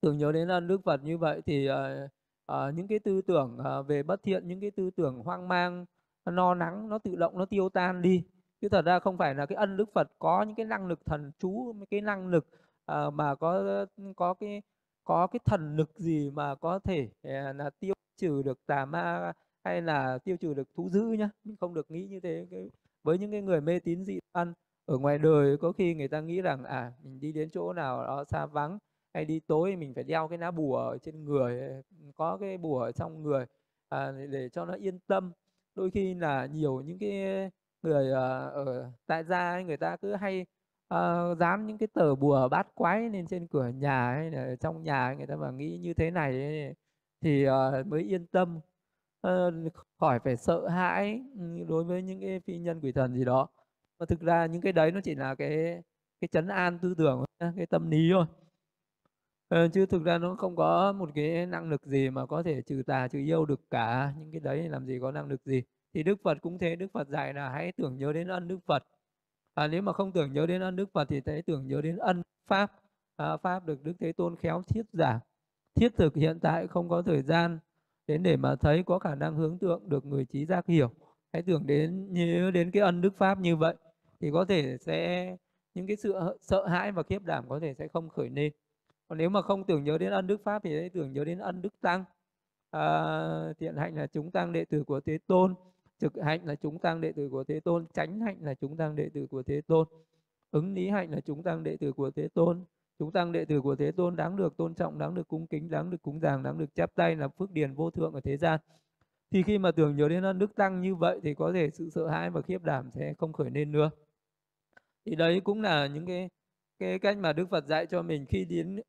Tưởng nhớ đến ân đức phật như vậy thì à, à, những cái tư tưởng à, về bất thiện những cái tư tưởng hoang mang no nắng nó tự động nó tiêu tan đi. Chứ thật ra không phải là cái ân đức Phật có những cái năng lực thần chú cái năng lực uh, mà có có cái có cái thần lực gì mà có thể uh, là tiêu trừ được tà ma hay là tiêu trừ được thú dữ nhá. Mình không được nghĩ như thế. Cái, với những cái người mê tín dị đoan ở ngoài đời có khi người ta nghĩ rằng à mình đi đến chỗ nào đó xa vắng hay đi tối mình phải đeo cái lá bùa ở trên người có cái bùa ở trong người à, để cho nó yên tâm đôi khi là nhiều những cái người ờ, ở tại gia ấy, người ta cứ hay uh, dán những cái tờ bùa bát quái lên trên cửa nhà hay là trong nhà người ta mà nghĩ như thế này ấy, thì uh, mới yên tâm. Uh, khỏi phải sợ hãi ừ, đối với những cái phi nhân quỷ thần gì đó. Mà thực ra những cái đấy nó chỉ là cái cái chấn an tư tưởng cái tâm lý thôi ờ, chứ thực ra nó không có một cái năng lực gì mà có thể trừ tà trừ yêu được cả những cái đấy làm gì có năng lực gì. Thì đức phật cũng thế đức phật dạy là hãy tưởng nhớ đến ân đức phật. À, nếu mà không tưởng nhớ đến ân đức phật thì hãy tưởng nhớ đến ân pháp. À, pháp được đức thế tôn khéo thiết giảng thiết thực hiện tại không có thời gian đến để mà thấy có khả năng hướng tượng được người trí giác hiểu. Hãy tưởng đến nhớ đến cái ân đức pháp như vậy thì có thể sẽ những cái sự sợ hãi và khiếp đảm có thể sẽ không khởi lên còn nếu mà không tưởng nhớ đến ân đức pháp thì hãy tưởng nhớ đến ân đức tăng. À, thiện hạnh là chúng tăng đệ tử của thế tôn trực hạnh là chúng tăng đệ tử của thế tôn chánh hạnh là chúng tăng đệ tử của thế tôn ứng lý hạnh là chúng tăng đệ tử của thế tôn. Chúng tăng đệ tử của thế tôn đáng được tôn trọng đáng được cung kính đáng được cúng dường đáng được chắp tay là phước điền vô thượng ở thế gian. Thì khi mà tưởng nhớ đến ân đức tăng như vậy thì có thể sự sợ hãi và khiếp đảm sẽ không khởi lên nữa. Thì đấy cũng là những cái cái cách mà Đức Phật dạy cho mình khi đến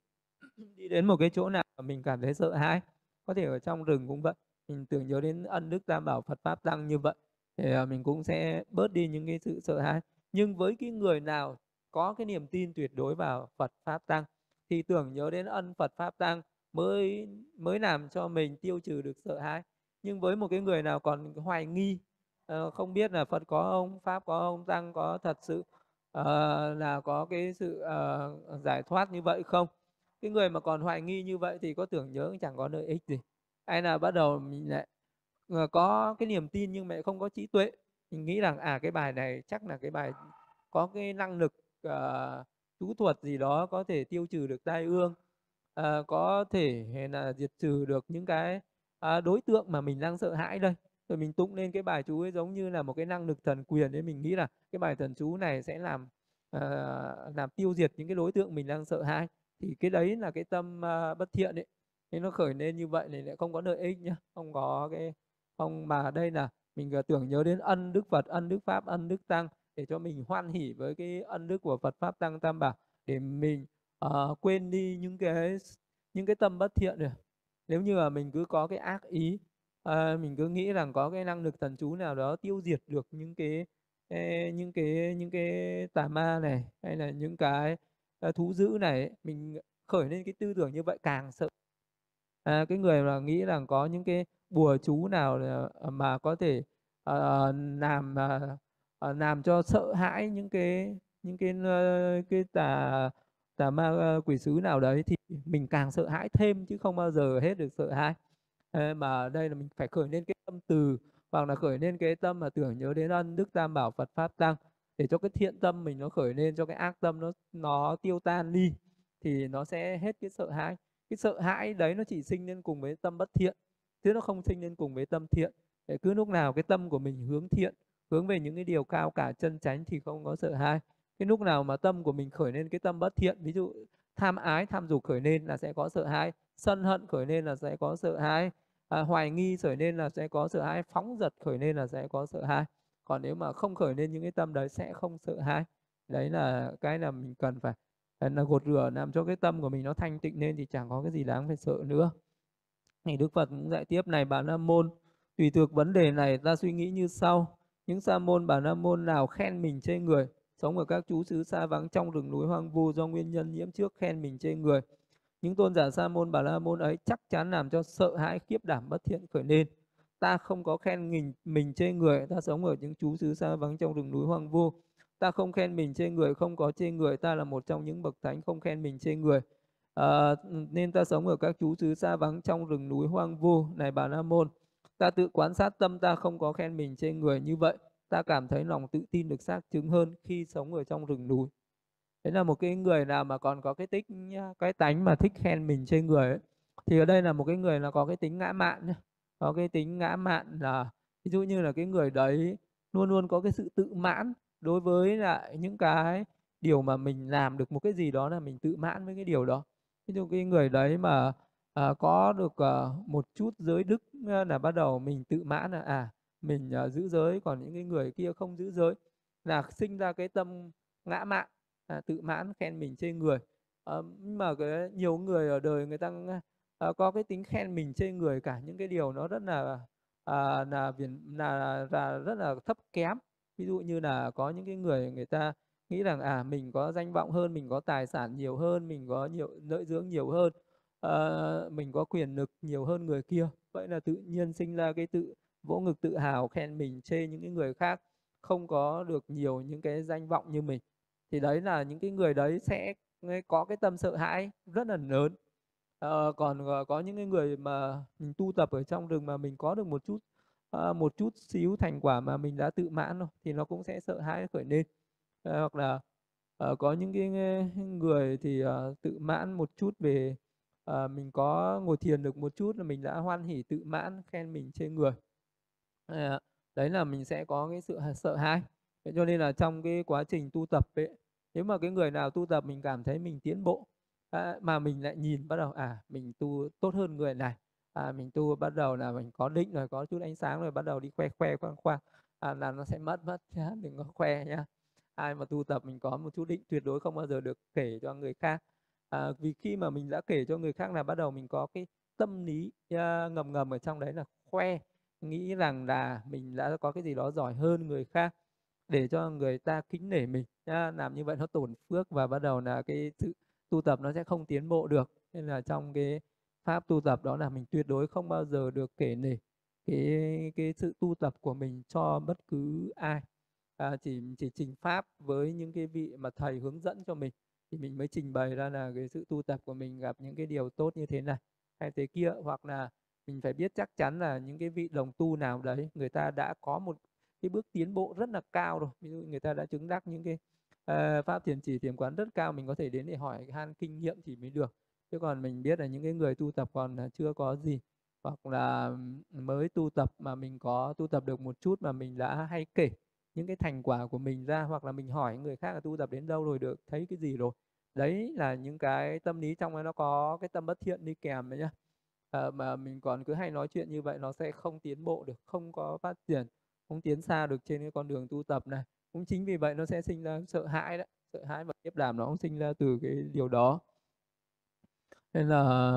[LAUGHS] đi đến một cái chỗ nào mà mình cảm thấy sợ hãi. Có thể ở trong rừng cũng vậy, mình tưởng nhớ đến ân đức tam bảo Phật pháp tăng như vậy, thì à, mình cũng sẽ bớt đi những cái sự sợ hãi. Nhưng với cái người nào có cái niềm tin tuyệt đối vào Phật pháp tăng, thì tưởng nhớ đến ân Phật pháp tăng mới mới làm cho mình tiêu trừ được sợ hãi. Nhưng với một cái người nào còn hoài nghi ờ, không biết là Phật có ông pháp có ông tăng có thật sự ờ, là có cái sự ờ, giải thoát như vậy không cái người mà còn hoài nghi như vậy thì có tưởng nhớ chẳng có lợi ích gì. Hay là bắt đầu mình lại ờ, có cái niềm tin nhưng mà không có trí tuệ. Mình nghĩ rằng à cái bài này chắc là cái bài có cái năng lực uh, chú thuật gì đó có thể tiêu trừ được tai ương uh, có thể hay là diệt trừ được những cái uh, đối tượng mà mình đang sợ hãi đây. Rồi mình tụng lên cái bài chú ấy giống như là một cái năng lực thần quyền đấy mình nghĩ là cái bài thần chú này sẽ làm uh, làm tiêu diệt những cái đối tượng mình đang sợ hãi thì cái đấy là cái tâm uh, bất thiện ấy, nên nó khởi lên như vậy thì lại không có lợi ích nhá. Không có cái không mà đây là mình à, tưởng nhớ đến ân đức phật ân đức pháp ân đức tăng để cho mình hoan hỉ với cái ân đức của phật pháp tăng tam bảo để mình uh, quên đi những cái những cái tâm bất thiện rồi nếu như mà mình cứ có cái ác ý uh, mình cứ nghĩ rằng có cái năng lực thần chú nào đó tiêu diệt được những cái những cái những cái tà ma này hay là những cái Ờ, thú dữ này mình khởi lên cái tư tưởng như vậy càng sợ. À, cái người mà nghĩ rằng có những cái bùa chú nào ờ, mà có thể uh, làm uh, làm cho sợ hãi những cái những cái uh, cái tà tà ma uh, quỷ sứ nào đấy thì mình càng sợ hãi thêm chứ không bao giờ hết được sợ hãi. Mà đây là mình phải khởi lên cái tâm từ hoặc là khởi lên cái tâm mà tưởng nhớ đến ân đức tam bảo Phật pháp tăng để cho cái thiện tâm mình nó khởi lên cho cái ác tâm nó nó tiêu tan đi thì nó sẽ hết cái sợ hãi. Cái sợ hãi đấy nó chỉ sinh lên cùng với tâm bất thiện chứ nó không sinh lên cùng với tâm thiện. Để cứ lúc nào cái tâm của mình hướng thiện hướng về những cái điều cao cả chân chánh thì không có sợ hãi. Cái lúc nào mà tâm của mình khởi lên cái tâm bất thiện ví dụ tham ái tham dục khởi lên là sẽ có sợ hãi sân hận khởi lên là sẽ có sợ hãi à, hoài nghi khởi lên là sẽ có sợ hãi phóng dật khởi lên là sẽ có sợ hãi còn nếu mà không khởi lên những cái tâm đấy sẽ không sợ hãi. Đấy là cái là mình cần phải à, là gột rửa làm cho cái tâm của mình nó thanh tịnh lên thì chẳng có cái gì đáng phải sợ nữa. Thì Đức Phật cũng dạy tiếp này, bà Nam Môn, tùy thuộc vấn đề này ta suy nghĩ như sau. Những sa môn bà Nam Môn nào khen mình chê người, sống ở các chú xứ xa vắng trong rừng núi hoang vu do nguyên nhân nhiễm trước khen mình chê người. Những tôn giả sa môn bà la môn ấy chắc chắn làm cho sợ hãi, khiếp đảm bất thiện khởi lên ta không có khen mình mình chê người ta sống ở những chú xứ xa vắng trong rừng núi hoang vu. Ta không khen mình chê người không có chê người ta là một trong những bậc thánh không khen mình chê người. À, nên ta sống ở các chú xứ xa vắng trong rừng núi hoang vu. Này bà la môn ta tự quan sát tâm ta không có khen mình trên người như vậy. Ta cảm thấy lòng tự tin được xác chứng hơn khi sống ở trong rừng núi. Đấy là một cái người nào mà còn có cái tích cái tánh mà thích khen mình trên người ấy. thì ở đây là một cái người là có cái tính ngã mạn nhá có cái tính ngã mạn là ví dụ như là cái người đấy luôn luôn có cái sự tự mãn đối với lại những cái điều mà mình làm được một cái gì đó là mình tự mãn với cái điều đó. Ví dụ cái người đấy mà à, có được à, một chút giới đức à, là bắt đầu mình tự mãn là à mình à, giữ giới còn những cái người kia không giữ giới là sinh ra cái tâm ngã mạn à, tự mãn khen mình trên người. À, nhưng mà cái nhiều người ở đời người ta uh, có cái tính khen mình trên người cả những cái điều nó rất là uh, là, là, là rất là thấp kém. Ví dụ như là có những cái người người ta nghĩ rằng à mình có danh vọng hơn mình có tài sản nhiều hơn mình có nhiều lợi dưỡng nhiều hơn uh, mình có quyền lực nhiều hơn người kia. Vậy là tự nhiên sinh ra cái tự vỗ ngực tự hào khen mình chê những cái người khác không có được nhiều những cái danh vọng như mình. Thì đấy là những cái người đấy sẽ có cái tâm sợ hãi rất là lớn. Ờ, còn có những cái người mà mình tu tập ở trong rừng mà mình có được một chút ờ, một chút xíu thành quả mà mình đã tự mãn rồi thì nó cũng sẽ sợ hãi khởi lên. Ờ, hoặc là có những cái người thì tự mãn một chút về mình có ngồi thiền được một chút là mình đã hoan hỉ tự mãn, khen mình trên người. Đấy là mình sẽ có cái sự sợ hãi. Cho nên là trong cái quá trình tu tập ấy, nếu mà cái người nào tu tập mình cảm thấy mình tiến bộ à, mà mình lại nhìn bắt đầu à mình tu tốt hơn người này. À, mình tu bắt đầu là mình có định rồi có chút ánh sáng rồi bắt đầu đi khoe khoe khoang khoang à, là nó sẽ mất mất [LAUGHS] nhá đừng có khoe nhá. Ai mà tu tập mình có một chút định tuyệt đối không bao giờ được kể cho người khác. À, vì khi mà mình đã kể cho người khác là bắt đầu mình có cái tâm lý uh, ngầm ngầm ở trong đấy là khoe nghĩ rằng là mình đã có cái gì đó giỏi hơn người khác để cho người ta kính nể mình nhá. làm như vậy nó tổn phước và bắt đầu là cái sự tu tập nó sẽ không tiến bộ được. Nên là trong cái pháp tu tập đó là mình tuyệt đối không bao giờ được kể nể cái cái sự tu tập của mình cho bất cứ ai. À, chỉ chỉ trình pháp với những cái vị mà thầy hướng dẫn cho mình thì mình mới trình bày ra là cái sự tu tập của mình gặp những cái điều tốt như thế này hay thế kia. Hoặc là mình phải biết chắc chắn là những cái vị đồng tu nào đấy người ta đã có một cái bước tiến bộ rất là cao rồi. Ví dụ người ta đã chứng đắc những cái uh, pháp thiền chỉ thiền quán rất cao mình có thể đến để hỏi han kinh nghiệm thì mới được. Chứ còn mình biết là những cái người tu tập còn à, chưa có gì. Hoặc là mới tu tập mà mình có tu tập được một chút mà mình đã hay kể những cái thành quả của mình ra hoặc là mình hỏi người khác là tu tập đến đâu rồi được thấy cái gì rồi. Đấy là những cái tâm lý trong ấy nó có cái tâm bất thiện đi kèm đấy nhá. À, mà mình còn cứ hay nói chuyện như vậy nó sẽ không tiến bộ được không có phát triển không tiến xa được trên cái con đường tu tập này cũng chính vì vậy nó sẽ sinh ra sợ hãi đó sợ hãi và tiếp làm nó cũng sinh ra từ cái điều đó. Nên là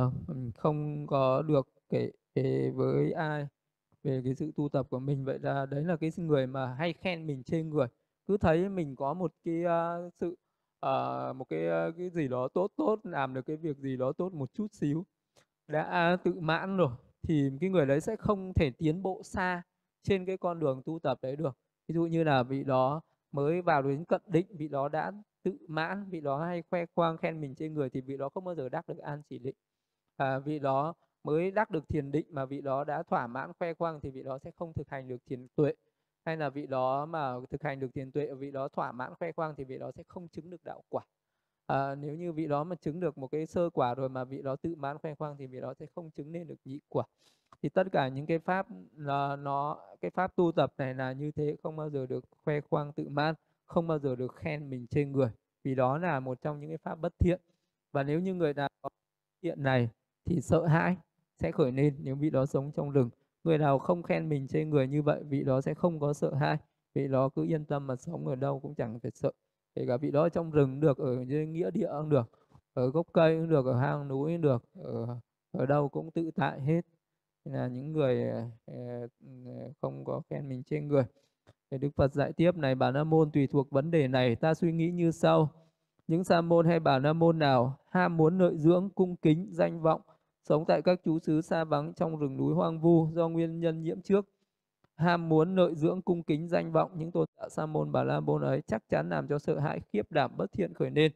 không có được kể, kể với ai về cái sự tu tập của mình. Vậy là đấy là cái người mà hay khen mình trên người. Cứ thấy mình có một cái uh, sự uh, một cái uh, cái gì đó tốt tốt làm được cái việc gì đó tốt một chút xíu đã tự mãn rồi thì cái người đấy sẽ không thể tiến bộ xa trên cái con đường tu tập đấy được ví dụ như là vị đó mới vào đến cận định vị đó đã tự mãn vị đó hay khoe khoang khen mình trên người thì vị đó không bao giờ đắc được an chỉ định à, vị đó mới đắc được thiền định mà vị đó đã thỏa mãn khoe khoang thì vị đó sẽ không thực hành được thiền tuệ hay là vị đó mà thực hành được thiền tuệ vị đó thỏa mãn khoe khoang thì vị đó sẽ không chứng được đạo quả à, nếu như vị đó mà chứng được một cái sơ quả rồi mà vị đó tự mãn khoe khoang thì vị đó sẽ không chứng nên được nhị quả. Thì tất cả những cái pháp là nó cái pháp tu tập này là như thế không bao giờ được khoe khoang tự mãn không bao giờ được khen mình trên người. Vì đó là một trong những cái pháp bất thiện. Và nếu như người nào có thiện này thì sợ hãi sẽ khởi lên nếu vị đó sống trong rừng. Người nào không khen mình trên người như vậy vị đó sẽ không có sợ hãi. Vị đó cứ yên tâm mà sống ở đâu cũng chẳng phải sợ kể cả vị đó trong rừng được, ở nghĩa địa cũng được, ở gốc cây cũng được, ở hang núi cũng được, ở ở đâu cũng tự tại hết. Là những người ờ, ờ, ừ, không có khen mình trên người. Thì Đức Phật dạy tiếp này, bà La Môn tùy thuộc vấn đề này, ta suy nghĩ như sau. Những sa môn hay bà la môn nào ham muốn lợi dưỡng, cung kính, danh vọng, sống tại các chú xứ xa vắng trong rừng núi hoang vu do nguyên nhân nhiễm trước ham muốn lợi dưỡng cung kính danh vọng những tôn giả sa môn bà la môn ấy chắc chắn làm cho sợ hãi, khiếp đảm bất thiện khởi nên.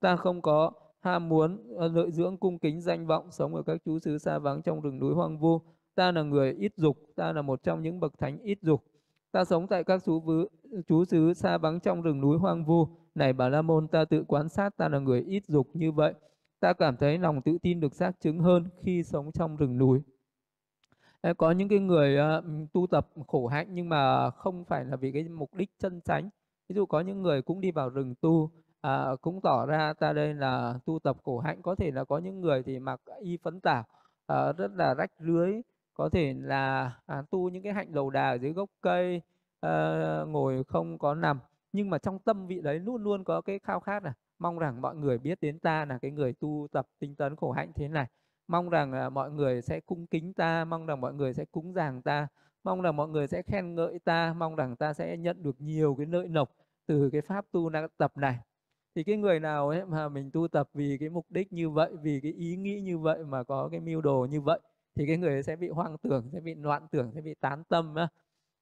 Ta không có ham muốn ờ, lợi dưỡng cung kính danh vọng sống ở các chú xứ xa vắng trong rừng núi hoang vu. Ta là người ít dục, ta là một trong những bậc thánh ít dục. Ta sống tại các chú vứ, chú xứ xa vắng trong rừng núi hoang vu. Này bà la môn, ta tự quan sát, ta là người ít dục như vậy. Ta cảm thấy lòng tự tin được xác chứng hơn khi sống trong rừng núi có những cái người uh, tu tập khổ hạnh nhưng mà không phải là vì cái mục đích chân chánh. Ví dụ có những người cũng đi vào rừng tu à, cũng tỏ ra ta đây là tu tập khổ hạnh. Có thể là có những người thì mặc y phấn tảo à, rất là rách rưới. Có thể là à, tu những cái hạnh đầu đà ở dưới gốc cây à, ngồi không có nằm. Nhưng mà trong tâm vị đấy luôn luôn có cái khao khát là mong rằng mọi người biết đến ta là cái người tu tập tinh tấn khổ hạnh thế này mong rằng là mọi người sẽ cung kính ta mong rằng mọi người sẽ cúng dường ta mong rằng mọi người sẽ khen ngợi ta mong rằng ta sẽ nhận được nhiều cái lợi lộc từ cái pháp tu tập này. Thì cái người nào ấy mà mình tu tập vì cái mục đích như vậy vì cái ý nghĩ như vậy mà có cái mưu đồ như vậy thì cái người ấy sẽ bị hoang tưởng sẽ bị loạn tưởng sẽ bị tán tâm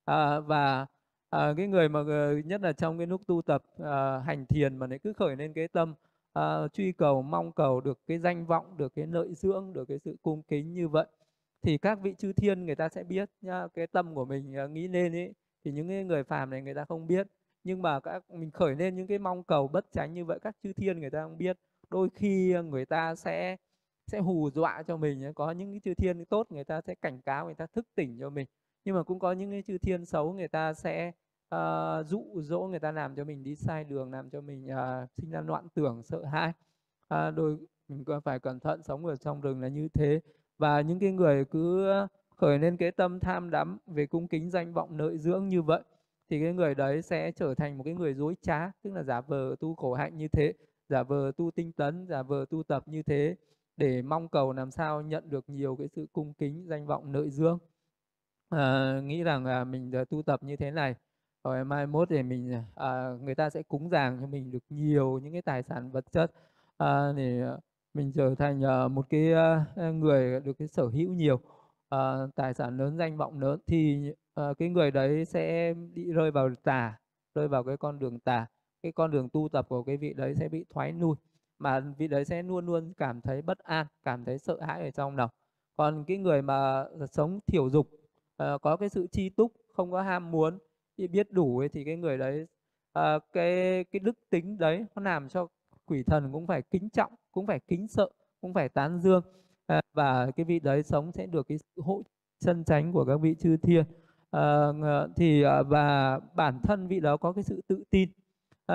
à, và à, cái người mà ờ, nhất là trong cái lúc tu tập à, hành thiền mà lại cứ khởi lên cái tâm à, truy cầu mong cầu được cái danh vọng được cái lợi dưỡng được cái sự cung kính như vậy. Thì các vị chư thiên người ta sẽ biết nhá cái tâm của mình ờ, nghĩ lên ấy thì những người phàm này người ta không biết. Nhưng mà các mình khởi lên những cái mong cầu bất tránh như vậy các chư thiên người ta không biết. Đôi khi ờ, người ta sẽ sẽ hù dọa cho mình có những cái chư thiên tốt người ta sẽ cảnh cáo người ta thức tỉnh cho mình. Nhưng mà cũng có những cái chư thiên xấu người ta sẽ uh, dụ dỗ người ta làm cho mình đi sai đường làm cho mình uh, sinh ra loạn tưởng sợ hãi. Uh, đôi mình cần phải cẩn thận sống ở trong rừng là như thế. Và những cái người cứ khởi lên cái tâm tham đắm về cung kính danh vọng lợi dưỡng như vậy thì cái người đấy sẽ trở thành một cái người dối trá tức là giả vờ tu khổ hạnh như thế giả vờ tu tinh tấn giả vờ tu tập như thế để mong cầu làm sao nhận được nhiều cái sự cung kính danh vọng lợi dưỡng. À, nghĩ rằng là mình tu tập như thế này rồi mai mốt thì mình à, à, người ta sẽ cúng dường cho mình được nhiều những cái tài sản vật chất. À, để à, mình trở thành à, một cái à, à, người được cái sở hữu nhiều. À, tài sản lớn danh vọng lớn thì à, cái người đấy sẽ bị rơi vào tà rơi vào cái con đường tà. Cái con đường tu tập của cái vị đấy sẽ bị thoái lui mà vị đấy sẽ luôn luôn cảm thấy bất an cảm thấy sợ hãi ở trong lòng. Còn cái người mà sống thiểu dục có cái sự chi túc không có ham muốn biết đủ ấy, thì cái người đấy uh, cái cái đức tính đấy nó làm cho quỷ thần cũng phải kính trọng cũng phải kính sợ cũng phải tán dương. Uh, và cái vị đấy sống sẽ được cái sự chân tránh của các vị chư thiên. Uh, thì uh, và bản thân vị đó có cái sự tự tin.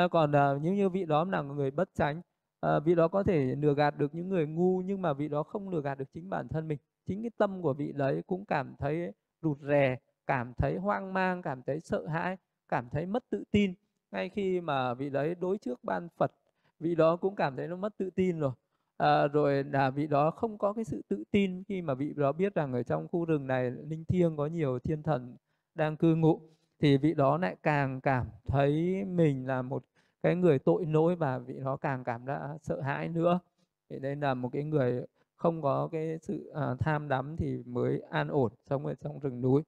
Uh, còn uh, nếu như vị đó là người bất tránh à, vị đó có thể lừa gạt được những người ngu nhưng mà vị đó không lừa gạt được chính bản thân mình. Chính cái tâm của vị đấy cũng cảm thấy rụt rè cảm thấy hoang mang cảm thấy sợ hãi cảm thấy mất tự tin. Ngay khi mà vị đấy đối trước ban phật vị đó cũng cảm thấy nó mất tự tin rồi. À, rồi là vị đó không có cái sự tự tin khi mà vị đó biết rằng ở trong khu rừng này linh thiêng có nhiều thiên thần đang cư ngụ thì vị đó lại càng cảm thấy mình là một cái người tội lỗi và vị đó càng cảm đã sợ hãi nữa. Thì đây là một cái người không có cái sự à, tham đắm thì mới an ổn sống ở trong rừng núi.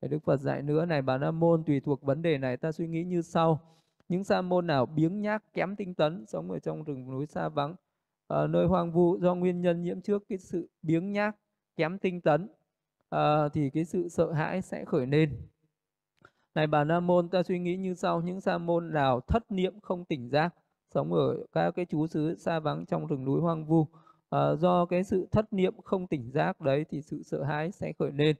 Để Đức Phật dạy nữa này bà Nam Môn tùy thuộc vấn đề này ta suy nghĩ như sau. Những sa môn nào biếng nhác kém tinh tấn sống ở trong rừng núi xa vắng à, nơi hoang vu do nguyên nhân nhiễm trước cái sự biếng nhác kém tinh tấn à, thì cái sự sợ hãi sẽ khởi lên. Này bà Nam Môn ta suy nghĩ như sau. Những sa môn nào thất niệm không tỉnh giác sống ở các cái chú xứ xa vắng trong rừng núi hoang vu à, do cái sự thất niệm không tỉnh giác đấy thì sự sợ hãi sẽ khởi lên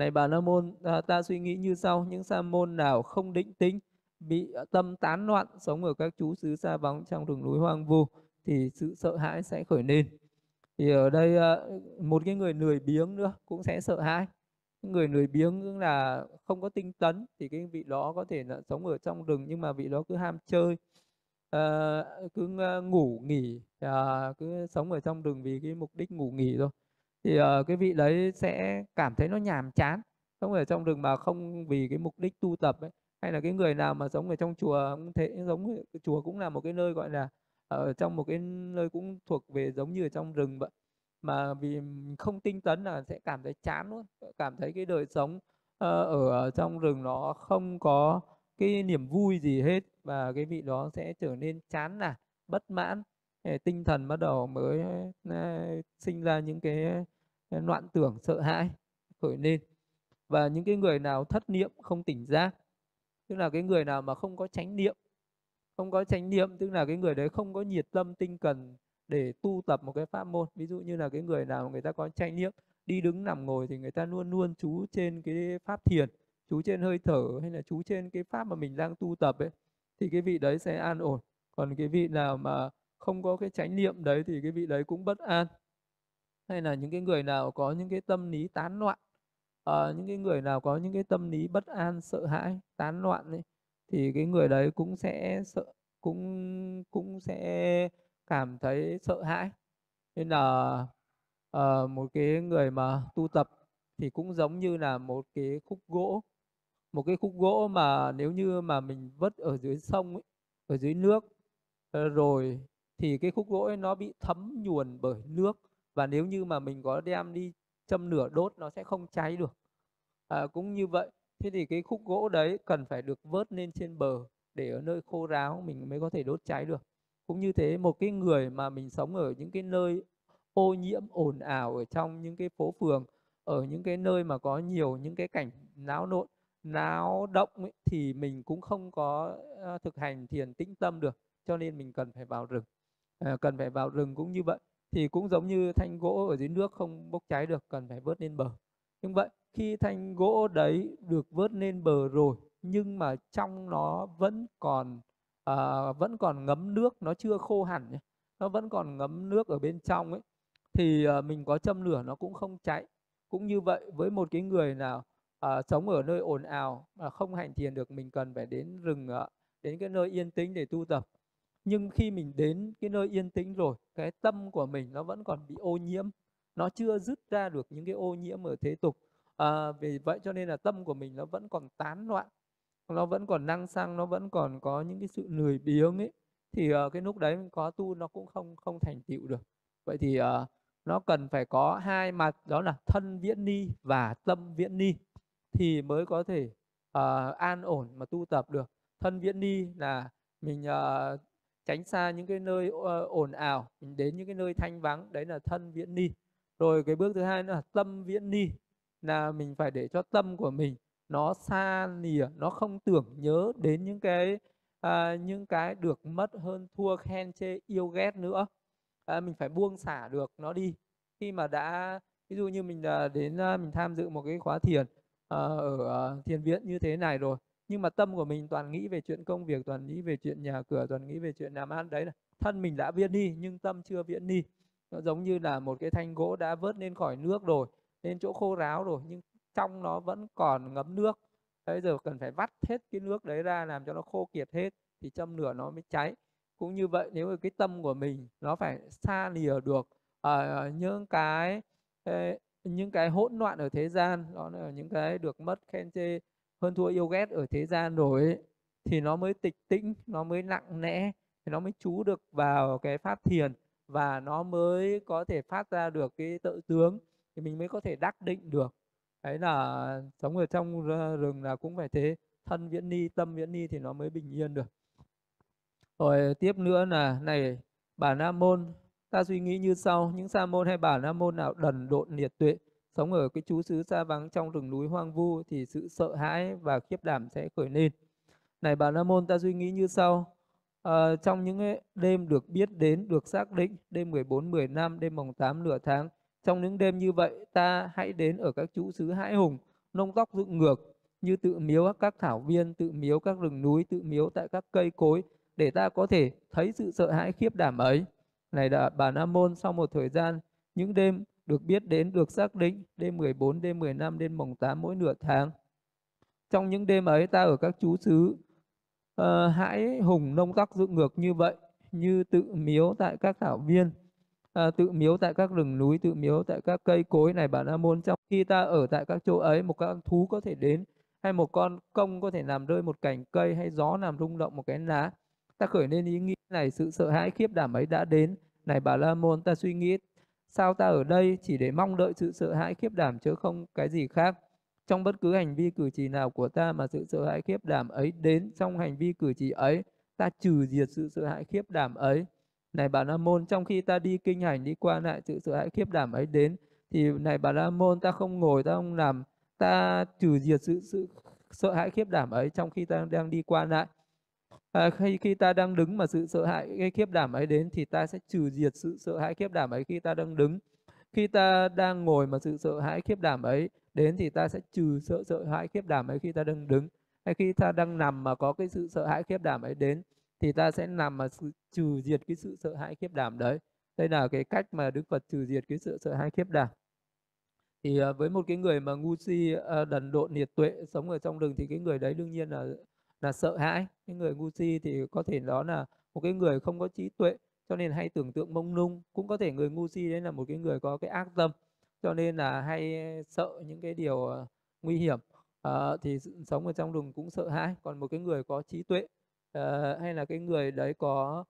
này bà la môn à, ta suy nghĩ như sau. Những sa môn nào không định tính bị à, tâm tán loạn sống ở các chú xứ xa vắng trong rừng núi hoang vu thì sự sợ hãi sẽ khởi lên. Thì ở đây à, một cái người lười biếng nữa cũng sẽ sợ hãi. Người lười biếng là không có tinh tấn thì cái vị đó có thể là sống ở trong rừng nhưng mà vị đó cứ ham chơi à, cứ à, ngủ nghỉ cứ sống ở trong rừng vì cái mục đích ngủ nghỉ thôi thì uh, cái vị đấy sẽ cảm thấy nó nhàm chán. Không ở trong rừng mà không vì cái mục đích tu tập ấy hay là cái người nào mà sống ở trong chùa cũng thế giống chùa cũng là một cái nơi gọi là ở trong một cái nơi cũng thuộc về giống như ở trong rừng vậy. Mà vì không tinh tấn là sẽ cảm thấy chán luôn cảm thấy cái đời sống uh, ở trong rừng nó không có cái niềm vui gì hết và cái vị đó sẽ trở nên chán nản bất mãn tinh thần bắt đầu mới sinh ra những cái loạn tưởng, sợ hãi, khởi lên. Và những cái người nào thất niệm, không tỉnh giác, tức là cái người nào mà không có chánh niệm, không có chánh niệm, tức là cái người đấy không có nhiệt tâm tinh cần để tu tập một cái pháp môn. Ví dụ như là cái người nào người ta có chánh niệm, đi đứng nằm ngồi thì người ta luôn luôn chú trên cái pháp thiền, chú trên hơi thở hay là chú trên cái pháp mà mình đang tu tập ấy, thì cái vị đấy sẽ an ổn. Còn cái vị nào mà không có cái chánh niệm đấy thì cái vị đấy cũng bất an. Hay là những cái người nào có những cái tâm lý tán loạn à, những cái người nào có những cái tâm lý bất an sợ hãi tán loạn ấy thì cái người đấy cũng sẽ sợ cũng cũng sẽ cảm thấy sợ hãi. Nên là à, một cái người mà tu tập thì cũng giống như là một cái khúc gỗ. Một cái khúc gỗ mà nếu như mà mình vứt ở dưới sông ấy, ở dưới nước ờ, rồi thì cái khúc gỗ ấy nó bị thấm nhuần bởi nước. Và nếu như mà mình có đem đi châm lửa đốt nó sẽ không cháy được. À, cũng như vậy thế thì cái khúc gỗ đấy cần phải được vớt lên trên bờ để ở nơi khô ráo mình mới có thể đốt cháy được. Cũng như thế một cái người mà mình sống ở những cái nơi ô nhiễm ồn ào ở trong những cái phố phường ở những cái nơi mà có nhiều những cái cảnh náo nộn náo động ấy, thì mình cũng không có thực hành thiền tĩnh tâm được. Cho nên mình cần phải vào rừng. Ờ, cần phải vào rừng cũng như vậy. Thì cũng giống như thanh gỗ ở dưới nước không bốc cháy được cần phải vớt lên bờ. Nhưng vậy khi thanh gỗ đấy được vớt lên bờ rồi nhưng mà trong nó vẫn còn uh, vẫn còn ngấm nước nó chưa khô hẳn nhé nó vẫn còn ngấm nước ở bên trong ấy thì uh, mình có châm lửa nó cũng không cháy. Cũng như vậy với một cái người nào uh, sống ở nơi ồn ào mà không hành thiền được mình cần phải đến rừng uh, đến cái nơi yên tĩnh để tu tập nhưng khi mình đến cái nơi yên tĩnh rồi cái tâm của mình nó vẫn còn bị ô nhiễm nó chưa dứt ra được những cái ô nhiễm ở thế tục. À, vì vậy cho nên là tâm của mình nó vẫn còn tán loạn nó vẫn còn năng sang nó vẫn còn có những cái sự lười biếng ấy. Thì uh, cái lúc đấy mình có tu nó cũng không không thành tựu được. Vậy thì uh, nó cần phải có hai mặt đó là thân viễn ni và tâm viễn ni thì mới có thể uh, an ổn mà tu tập được. Thân viễn ni là mình uh, tránh xa những cái nơi ờ, ồn ào mình đến những cái nơi thanh vắng đấy là thân viễn ni. Rồi cái bước thứ hai là tâm viễn ni là mình phải để cho tâm của mình nó xa lìa nó không tưởng nhớ đến những cái à, những cái được mất hơn thua khen chê yêu ghét nữa. À, mình phải buông xả được nó đi. Khi mà đã ví dụ như mình à, đến à, mình tham dự một cái khóa thiền à, ở ờ, thiền viện như thế này rồi nhưng mà tâm của mình toàn nghĩ về chuyện công việc, toàn nghĩ về chuyện nhà cửa, toàn nghĩ về chuyện làm ăn. Đấy là thân mình đã viễn đi, nhưng tâm chưa viễn đi. Nó giống như là một cái thanh gỗ đã vớt lên khỏi nước rồi, lên chỗ khô ráo rồi, nhưng trong nó vẫn còn ngấm nước. Bây giờ cần phải vắt hết cái nước đấy ra làm cho nó khô kiệt hết thì châm lửa nó mới cháy. Cũng như vậy, nếu mà cái tâm của mình nó phải xa lìa được ở những cái những cái hỗn loạn ở thế gian, đó là những cái được mất khen chê hơn thua yêu ghét ở thế gian rồi ấy, thì nó mới tịch tĩnh nó mới nặng nẽ thì nó mới chú được vào cái pháp thiền và nó mới có thể phát ra được cái tự tướng thì mình mới có thể đắc định được. Đấy là sống ở trong rừng là cũng phải thế thân viễn ni tâm viễn ni thì nó mới bình yên được. Rồi tiếp nữa là này bà nam môn ta suy nghĩ như sau những sa môn hay bà nam môn nào đần độn liệt tuệ sống ở cái chú xứ xa vắng trong rừng núi hoang vu thì sự sợ hãi và khiếp đảm sẽ khởi lên này bà la môn ta suy nghĩ như sau à, trong những đêm được biết đến được xác định đêm 14 10 năm đêm mồng 8 nửa tháng trong những đêm như vậy, ta hãy đến ở các chú xứ hãi hùng, nông tóc dựng ngược, như tự miếu các thảo viên, tự miếu các rừng núi, tự miếu tại các cây cối, để ta có thể thấy sự sợ hãi khiếp đảm ấy. Này đã bà Nam Môn sau một thời gian, những đêm được biết đến được xác định, đêm 14, đêm 15, đêm mồng 8 mỗi nửa tháng. Trong những đêm ấy ta ở các chú xứ uh, hãi hùng nông tắc dựng ngược như vậy, như tự miếu tại các thảo viên, uh, tự miếu tại các rừng núi tự miếu tại các cây cối này bản a môn trong khi ta ở tại các chỗ ấy một con thú có thể đến hay một con công có thể làm rơi một cành cây hay gió làm rung động một cái lá ta khởi lên ý nghĩ này sự sợ hãi khiếp đảm ấy đã đến. Này bà la môn ta suy nghĩ sao ta ở đây chỉ để mong đợi sự sợ hãi khiếp đảm chứ không cái gì khác? Trong bất cứ hành vi cử chỉ nào của ta mà sự sợ hãi khiếp đảm ấy đến, trong hành vi cử chỉ ấy, ta trừ diệt sự sợ hãi khiếp đảm ấy. Này bà la môn, trong khi ta đi kinh hành, đi qua lại sự sợ hãi khiếp đảm ấy đến, thì này bà la môn, ta không ngồi, ta không làm ta trừ diệt sự sự sợ hãi khiếp đảm ấy trong khi ta đang đi qua lại à, khi khi ta đang đứng mà sự sợ hãi cái khiếp đảm ấy đến thì ta sẽ trừ diệt sự sợ hãi khiếp đảm ấy khi ta đang đứng. Khi ta đang ngồi mà sự sợ hãi khiếp đảm ấy đến thì ta sẽ trừ sợ sợ hãi khiếp đảm ấy khi ta đang đứng. Hay khi ta đang nằm mà có cái sự sợ hãi khiếp đảm ấy đến thì ta sẽ nằm mà sự, trừ diệt cái sự sợ hãi khiếp đảm đấy. Đây là cái cách mà đức phật trừ diệt cái sự sợ hãi khiếp đảm. Thì ờ, với một cái người mà ngu si ờ, đần độn nhiệt tuệ sống ở trong rừng thì cái người đấy đương nhiên là là sợ hãi. Cái người ngu si thì có thể đó là một cái người không có trí tuệ cho nên hay tưởng tượng mông lung. Cũng có thể người ngu si đấy là một cái người có cái ác tâm cho nên là hay sợ những cái điều ờ, nguy hiểm. À, thì sống ở trong rừng cũng sợ hãi. Còn một cái người có trí tuệ à, hay là cái người đấy có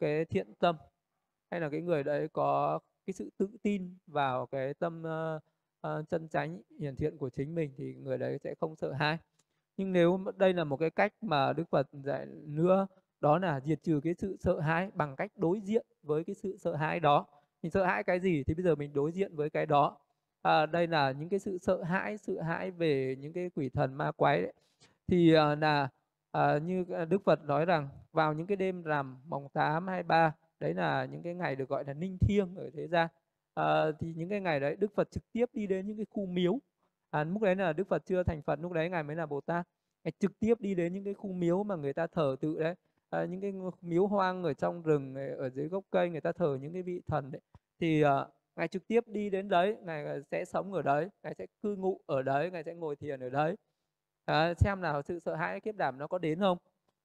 cái thiện tâm hay là cái người đấy có cái sự tự tin vào cái tâm uh, uh, chân chánh hiển thiện của chính mình thì người đấy sẽ không sợ hãi nhưng nếu đây là một cái cách mà đức phật dạy nữa đó là diệt trừ cái sự sợ hãi bằng cách đối diện với cái sự sợ hãi đó. Mình sợ hãi cái gì thì bây giờ mình đối diện với cái đó. À, đây là những cái sự sợ hãi sự hãi về những cái quỷ thần ma quái đấy. Thì à, là à, như à, đức phật nói rằng vào những cái đêm rằm mồng 8 hay ba đấy là những cái ngày được gọi là ninh thiêng ở thế gian. À, thì những cái ngày đấy đức phật trực tiếp đi đến những cái khu miếu à, lúc đấy là đức phật chưa thành phật lúc đấy ngài mới là bồ tát. Ngài trực tiếp đi đến những cái khu miếu mà người ta thờ tự đấy. À, những cái miếu hoang ở trong rừng ở dưới gốc cây người ta thờ những cái vị thần đấy. Thì à, ngài trực tiếp đi đến đấy ngài à, sẽ sống ở đấy ngài sẽ cư ngụ ở đấy ngài sẽ ngồi thiền ở đấy. À, xem nào sự sợ hãi kiếp đảm nó có đến không?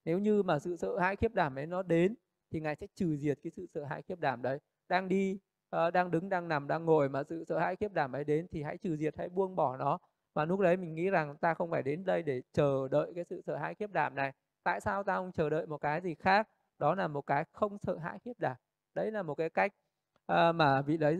Nếu như mà sự sợ hãi kiếp đảm ấy nó đến thì ngài sẽ trừ diệt cái sự sợ hãi kiếp đảm đấy. Đang đi uh, đang đứng đang nằm đang ngồi mà sự sợ hãi khiếp đảm ấy đến thì hãy trừ diệt hãy buông bỏ nó. Và lúc đấy mình nghĩ rằng ta không phải đến đây để chờ đợi cái sự sợ hãi khiếp đảm này. Tại sao ta không chờ đợi một cái gì khác? Đó là một cái không sợ hãi khiếp đảm. Đấy là một cái cách uh, mà vị đấy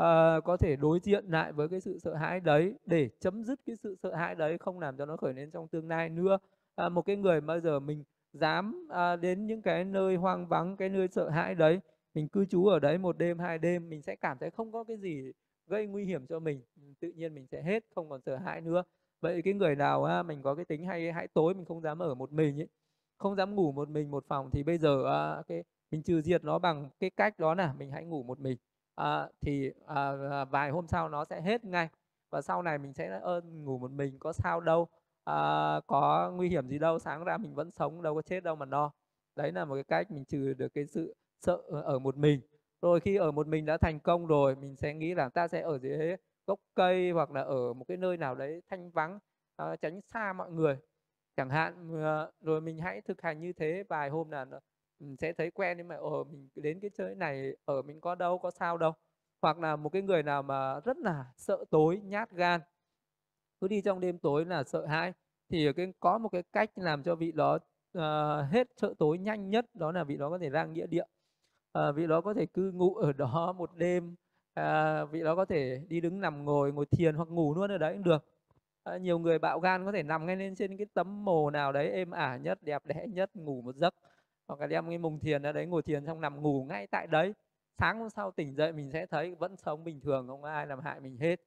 uh, có thể đối diện lại với cái sự sợ hãi đấy. Để chấm dứt cái sự sợ hãi đấy không làm cho nó khởi lên trong tương lai nữa. Uh, một cái người bây giờ mình dám uh, đến những cái nơi hoang vắng cái nơi sợ hãi đấy mình cư trú ở đấy một đêm hai đêm mình sẽ cảm thấy không có cái gì gây nguy hiểm cho mình. Ừ, tự nhiên mình sẽ hết không còn sợ hãi nữa. Vậy cái người nào á, mình có cái tính hay hãi tối mình không dám ở một mình ấy không dám ngủ một mình một phòng thì bây giờ à, cái mình trừ diệt nó bằng cái cách đó là mình hãy ngủ một mình. À, thì à, à, vài hôm sau nó sẽ hết ngay. Và sau này mình sẽ ơn ngủ một mình có sao đâu. À, có nguy hiểm gì đâu sáng ra mình vẫn sống đâu có chết đâu mà no. Đấy là một cái cách mình trừ được cái sự sợ ở một mình. Rồi khi ở một mình đã thành công rồi mình sẽ nghĩ là ta sẽ ở dưới gốc cây hoặc là ở một cái nơi nào đấy thanh vắng à, tránh xa mọi người. Chẳng hạn ờ, rồi mình hãy thực hành như thế vài hôm là mình sẽ thấy quen nhưng mà ở mình đến cái chơi này ở mình có đâu có sao đâu. Hoặc là một cái người nào mà rất là sợ tối nhát gan cứ đi trong đêm tối là sợ hãi thì cái có một cái cách làm cho vị đó uh, hết sợ tối nhanh nhất đó là vị đó có thể ra nghĩa địa à, vị đó có thể cư ngụ ở đó [LAUGHS] một đêm. À, vị đó có thể đi đứng nằm ngồi ngồi thiền hoặc ngủ luôn ở đấy cũng được. À, nhiều người bạo gan có thể nằm ngay lên trên cái tấm mồ nào đấy êm ả nhất đẹp đẽ nhất ngủ một giấc. Hoặc là đem cái mùng thiền ra đấy ngồi thiền xong nằm ngủ ngay tại đấy. Sáng hôm sau tỉnh dậy mình sẽ thấy vẫn sống bình thường không ai làm hại mình hết.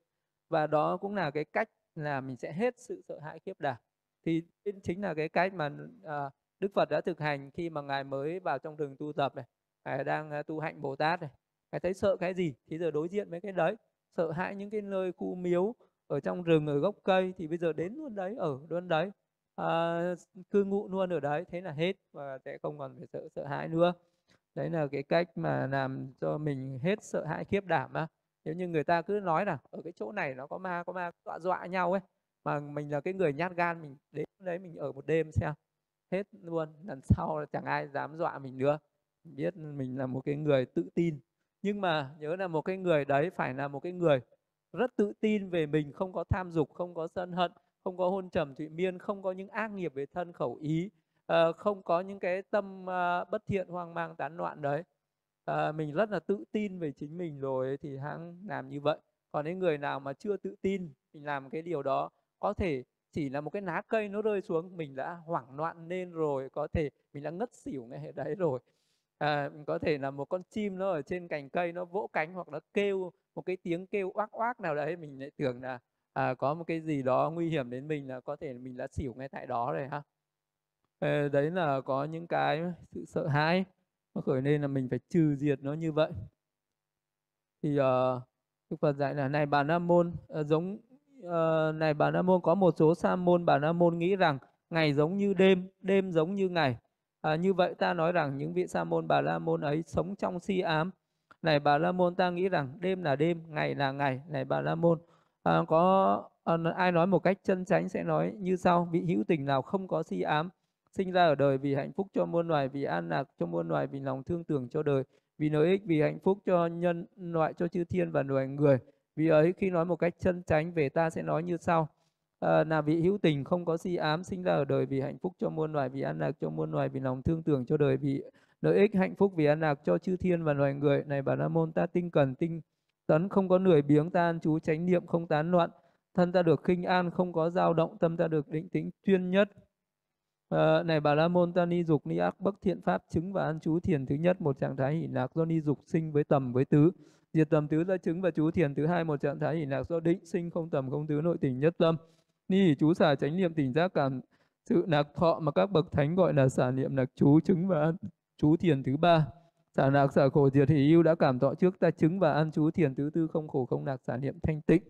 Và đó cũng là cái cách là mình sẽ hết sự sợ hãi khiếp đảm. Thì chính là cái cách mà à, Đức Phật đã thực hành khi mà ngài mới vào trong rừng tu tập này ngài đang à, tu hạnh bồ tát này. Ngài thấy sợ cái gì thì giờ đối diện với cái đấy. Sợ hãi những cái nơi khu miếu ở trong rừng ở gốc cây thì bây giờ đến luôn đấy ở luôn đấy. À, cư ngụ luôn ở đấy thế là hết và sẽ không còn phải sợ sợ hãi nữa. Đấy là cái cách mà làm cho mình hết sợ hãi khiếp đảm á. Nếu như người ta cứ nói là ở cái chỗ này nó có ma có ma dọa dọa nhau ấy mà mình là cái người nhát gan mình đến đấy mình ở một đêm xem. Hết luôn lần sau chẳng ai dám dọa mình nữa biết mình là một cái người tự tin. Nhưng mà nhớ là một cái người đấy phải là một cái người rất tự tin về mình, không có tham dục, không có sân hận, không có hôn trầm thụy miên, không có những ác nghiệp về thân khẩu ý ờ, không có những cái tâm ờ, bất thiện, hoang mang, tán loạn đấy. Ờ, mình rất là tự tin về chính mình rồi thì hãng làm như vậy. Còn những người nào mà chưa tự tin, mình làm cái điều đó, có thể chỉ là một cái lá cây nó rơi xuống, mình đã hoảng loạn lên rồi, có thể mình đã ngất xỉu ngay [LAUGHS] đấy rồi. À, có thể là một con chim nó ở trên cành cây nó vỗ cánh hoặc nó kêu một cái tiếng kêu oác oác nào đấy mình lại tưởng là à, có một cái gì đó nguy hiểm đến mình là có thể mình đã xỉu ngay tại đó rồi ha. à, đấy là có những cái sự sợ hãi nó khởi nên là mình phải trừ diệt nó như vậy. Thì uh, Đức Phật dạy là này bà Nam môn uh, giống uh, này bà Nam môn có một số sa môn bà Nam môn nghĩ rằng ngày giống như đêm, đêm giống như ngày. À, như vậy ta nói rằng những vị sa môn bà la môn ấy sống trong si ám. Này bà la môn ta nghĩ rằng đêm là đêm, ngày là ngày. Này bà la môn à, có à, ai nói một cách chân chánh sẽ nói như sau: vị hữu tình nào không có si ám, sinh ra ở đời vì hạnh phúc cho muôn loài, vì an lạc cho muôn loài, vì lòng thương tưởng cho đời, vì lợi ích, vì hạnh phúc cho nhân loại, cho chư thiên và loài người. Vì ấy khi nói một cách chân chánh về ta sẽ nói như sau: Ờ, à, là vị hữu tình không có si ám sinh ra ở đời vì hạnh phúc cho muôn loài vì an lạc cho muôn loài vì lòng thương tưởng cho đời vì lợi ích hạnh phúc vì an lạc cho chư thiên và loài người. Này bà la môn ta tinh cần tinh tấn không có nửa biếng ta an chú chánh niệm không tán loạn. Thân ta được khinh an không có dao động tâm ta được định tĩnh chuyên nhất. À, này bà la môn ta ni dục ni ác bất thiện pháp chứng và an chú thiền thứ nhất một trạng thái hỷ lạc do ni dục sinh với tầm với tứ. Diệt tầm tứ ra chứng và chú thiền thứ hai một trạng thái hỷ lạc do định sinh không tầm không tứ nội tình nhất tâm ni chú xả chánh niệm tỉnh giác cảm sự nạc thọ mà các bậc thánh gọi là xả niệm nạc chú chứng và an chú thiền thứ ba. Xả nạc xả khổ diệt hỷ yêu đã cảm thọ trước ta chứng và an chú thiền thứ tư không khổ không nạc xả niệm thanh tịnh.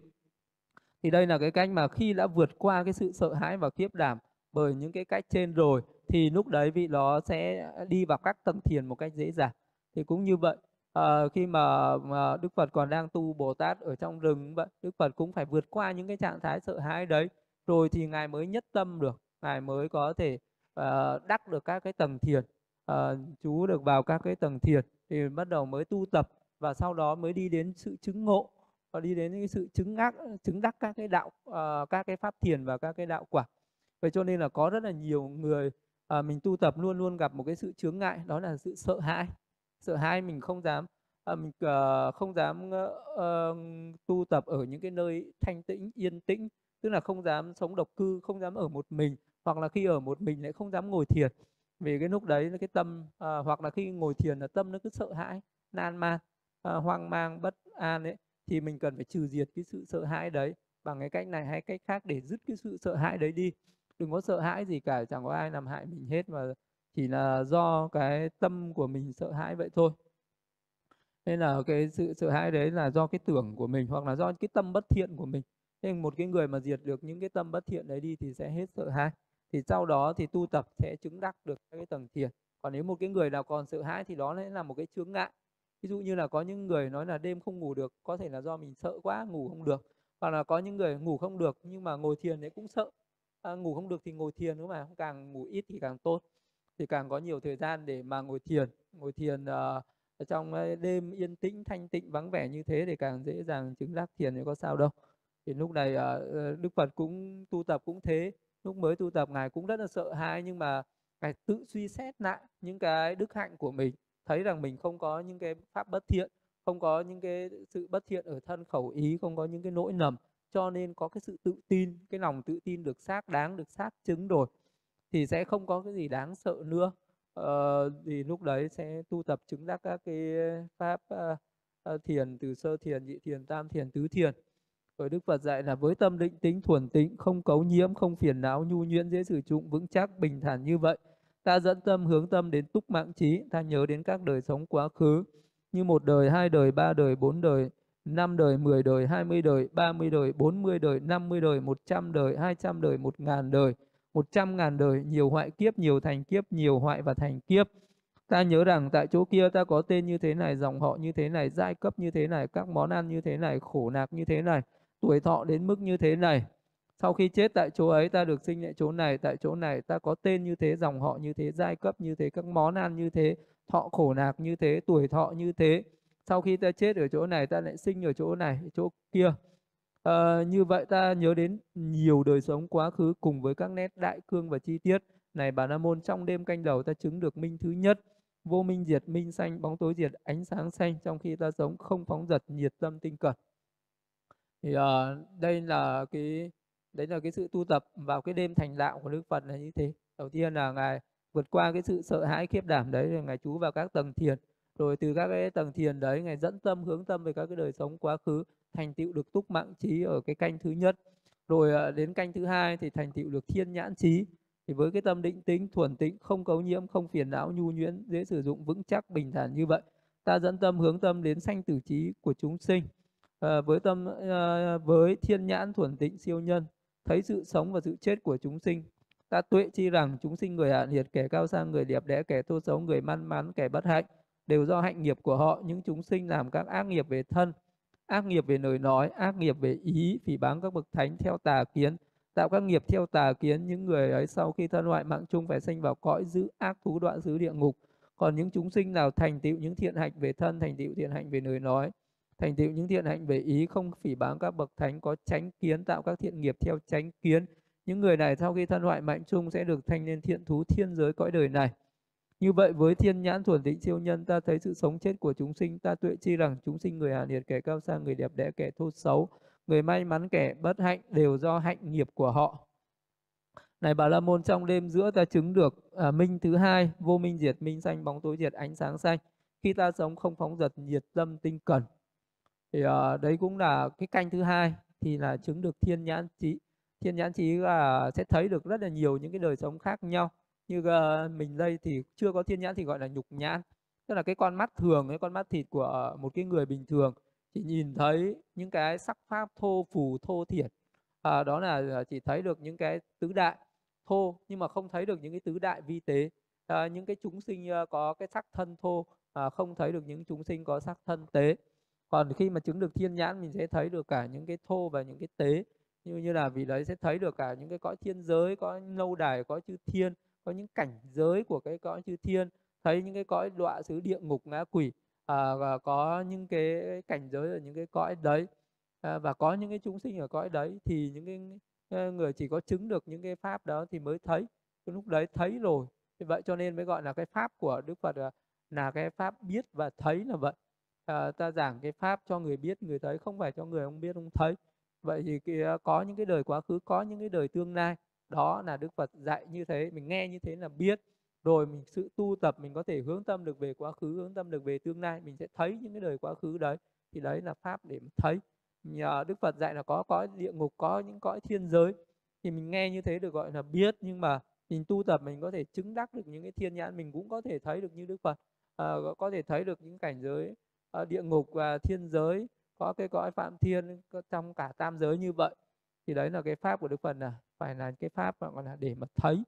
Thì đây là cái cách mà khi đã vượt qua cái sự sợ hãi và khiếp đảm bởi những cái cách trên rồi thì lúc đấy vị đó sẽ đi vào các tầng thiền một cách dễ dàng. Thì cũng như vậy à, khi mà, mà Đức Phật còn đang tu Bồ Tát ở trong rừng vậy Đức Phật cũng phải vượt qua những cái trạng thái sợ hãi đấy rồi thì ngài mới nhất tâm được ngài mới có thể uh, đắc được các cái tầng thiền. Uh, chú được vào các cái tầng thiền thì bắt đầu mới tu tập và sau đó mới đi đến sự chứng ngộ và đi đến cái sự chứng ác chứng đắc các cái đạo uh, các cái pháp thiền và các cái đạo quả. Vậy cho nên là có rất là nhiều người uh, mình tu tập luôn luôn gặp một cái sự chướng ngại đó là sự sợ hãi. Sợ hãi mình không dám uh, mình uh, không dám uh, tu tập ở những cái nơi thanh tĩnh yên tĩnh tức là không dám sống độc cư không dám ở một mình hoặc là khi ở một mình lại không dám ngồi thiền. Vì cái lúc đấy là cái tâm à, hoặc là khi ngồi thiền là tâm nó cứ sợ hãi nan man à, hoang mang bất an ấy thì mình cần phải trừ diệt cái sự sợ hãi đấy. Bằng cái cách này hay cách khác để dứt cái sự sợ hãi đấy đi. Đừng có sợ hãi gì cả chẳng có ai làm hại mình hết mà chỉ là do cái tâm của mình sợ hãi vậy thôi. Nên là cái sự sợ hãi đấy là do cái tưởng của mình hoặc là do cái tâm bất thiện của mình. Thế một cái người mà diệt được những cái tâm bất thiện đấy đi thì sẽ hết sợ hãi. Thì sau đó thì tu tập sẽ chứng đắc được các cái tầng thiền. Còn nếu một cái người nào còn sợ hãi thì đó là một cái chướng ngại. Ví dụ như là có những người nói là đêm không ngủ được, có thể là do mình sợ quá ngủ không được. Hoặc là có những người ngủ không được nhưng mà ngồi thiền đấy cũng sợ. À, ngủ không được thì ngồi thiền đúng không Càng ngủ ít thì càng tốt. Thì càng có nhiều thời gian để mà ngồi thiền. Ngồi thiền uh, trong à, đêm yên tĩnh, thanh tịnh, vắng vẻ như thế thì càng dễ dàng chứng đắc thiền thì có sao đâu thì lúc này ờ, ờ, Đức Phật cũng tu tập cũng thế. Lúc mới tu tập ngài cũng rất là sợ hãi nhưng mà ngài tự suy xét lại những cái đức hạnh của mình. Thấy rằng mình không có những cái pháp bất thiện không có những cái sự bất thiện ở thân khẩu ý không có những cái nỗi nầm cho nên có cái sự tự tin cái lòng tự tin được xác đáng được xác chứng rồi thì sẽ không có cái gì đáng sợ nữa. Ờ, thì lúc đấy sẽ tu tập chứng đắc các cái pháp uh, thiền từ sơ thiền nhị thiền tam thiền tứ thiền rồi Đức Phật dạy là với tâm định tính thuần tịnh, không cấu nhiễm, không phiền não, nhu nhuyễn dễ sử dụng, vững chắc, bình thản như vậy. Ta dẫn tâm hướng tâm đến túc mạng trí, ta nhớ đến các đời sống quá khứ, như một đời, hai đời, ba đời, bốn đời, năm đời, mười đời, hai mươi đời, ba mươi đời, bốn mươi đời, năm mươi đời, một trăm đời, hai trăm đời, một ngàn đời, một trăm ngàn đời, nhiều hoại kiếp, nhiều thành kiếp, nhiều hoại và thành kiếp. Ta nhớ rằng tại chỗ kia ta có tên như thế này, dòng họ như thế này, giai cấp như thế này, các món ăn như thế này, khổ nạc như thế này tuổi thọ đến mức như thế này. Sau khi chết tại chỗ ấy ta được sinh lại chỗ này tại chỗ này ta có tên như thế dòng họ như thế giai cấp như thế các món ăn như thế thọ khổ nạc như thế tuổi thọ như thế. Sau khi ta chết ở chỗ này ta lại sinh ở chỗ này chỗ kia. À, như vậy ta nhớ đến nhiều đời sống quá khứ cùng với các nét đại cương và chi tiết. Này bà la môn trong đêm canh đầu ta chứng được minh thứ nhất. Vô minh diệt minh xanh bóng tối diệt ánh sáng xanh trong khi ta sống không phóng dật nhiệt tâm tinh cần thì uh, đây là cái đấy là cái sự tu tập vào cái đêm thành đạo của Đức Phật là như thế. Đầu tiên là ngài vượt qua cái sự sợ hãi khiếp đảm đấy rồi ngài trú vào các tầng thiền. Rồi từ các cái tầng thiền đấy ngài dẫn tâm hướng tâm về các cái đời sống quá khứ thành tựu được túc mạng trí ở cái canh thứ nhất. Rồi ờ, đến canh thứ hai thì thành tựu được thiên nhãn trí. Thì với cái tâm định tính thuần tịnh không cấu nhiễm không phiền não nhu nhuyễn dễ sử dụng vững chắc bình thản như vậy ta dẫn tâm hướng tâm đến sanh tử trí của chúng sinh à, với tâm à, với thiên nhãn thuần tịnh siêu nhân thấy sự sống và sự chết của chúng sinh. Ta tuệ chi rằng chúng sinh người hạn liệt kẻ cao sang người đẹp đẽ kẻ thô xấu người man mắn kẻ bất hạnh đều do hạnh nghiệp của họ. Những chúng sinh làm các ác nghiệp về thân ác nghiệp về lời nói ác nghiệp về ý phỉ báng các bậc thánh theo tà kiến tạo các nghiệp theo tà kiến. Những người ấy sau khi thân hoại mạng chung phải sinh vào cõi giữ ác thú đoạn xứ địa ngục. Còn những chúng sinh nào thành tựu những thiện hạnh về thân thành tựu thiện hạnh về lời nói thành tựu những thiện hạnh về ý không phỉ báng các bậc thánh có tránh kiến tạo các thiện nghiệp theo tránh kiến. Những người này sau khi thân hoại mạnh chung sẽ được thành nên thiện thú thiên giới cõi đời này. Như vậy với thiên nhãn thuần tịnh siêu nhân ta thấy sự sống chết của chúng sinh ta tuệ chi rằng chúng sinh người hạ liệt kẻ cao sang người đẹp đẽ kẻ thô xấu người may mắn kẻ bất hạnh đều do hạnh nghiệp của họ. Này bà la môn trong đêm giữa ta chứng được à, minh thứ hai vô minh diệt minh xanh bóng tối diệt ánh sáng xanh khi ta sống không phóng dật nhiệt tâm tinh cần thì uh, đấy cũng là cái canh thứ hai thì là chứng được thiên nhãn trí thiên nhãn trí là sẽ thấy được rất là nhiều những cái đời sống khác nhau. Như uh, mình đây thì chưa có thiên nhãn thì gọi là nhục nhãn. Tức là cái con mắt thường cái con mắt thịt của một cái người bình thường chỉ nhìn thấy những cái sắc pháp thô phù thô thiệt à, đó là ờ, chỉ thấy được những cái tứ đại thô nhưng mà không thấy được những cái tứ đại vi tế. À, những cái chúng sinh có cái sắc thân thô à, không thấy được những chúng sinh có sắc thân tế còn khi mà chứng được thiên nhãn mình sẽ thấy được cả những cái thô và những cái tế. Như như là vì đấy sẽ thấy được cả những cái cõi thiên giới có lâu đài có chư thiên có những cảnh giới của cái cõi chư thiên. Thấy những cái cõi đọa xứ địa ngục ngã quỷ à, và có những cái cảnh giới ở những cái cõi đấy. À, và có những cái chúng sinh ở cõi đấy thì những cái ờ, người chỉ có chứng được những cái pháp đó thì mới thấy. Cái lúc đấy thấy rồi. Vậy cho nên mới gọi là cái pháp của đức phật là, là cái pháp biết và thấy là vậy à, ta giảng cái pháp cho người biết người thấy không phải cho người không biết không thấy. Vậy thì cái, ờ, có những cái đời quá khứ có những cái đời tương lai. Đó là đức phật dạy như thế mình nghe như thế là biết. Rồi mình sự tu tập mình có thể hướng tâm được về quá khứ hướng tâm được về tương lai mình sẽ thấy những cái đời quá khứ đấy. Thì đấy là pháp để thấy. Nhờ đức phật dạy là có cõi địa ngục có những cõi thiên giới. Thì mình nghe như thế được gọi là biết nhưng mà mình tu tập mình có thể chứng đắc được những cái thiên nhãn mình cũng có thể thấy được như đức phật. À, có thể thấy được những cảnh giới Ờ, địa ngục và thiên giới, có cái cõi phạm thiên trong cả tam giới như vậy, thì đấy là cái pháp của đức phật là phải là cái pháp gọi là để mà thấy.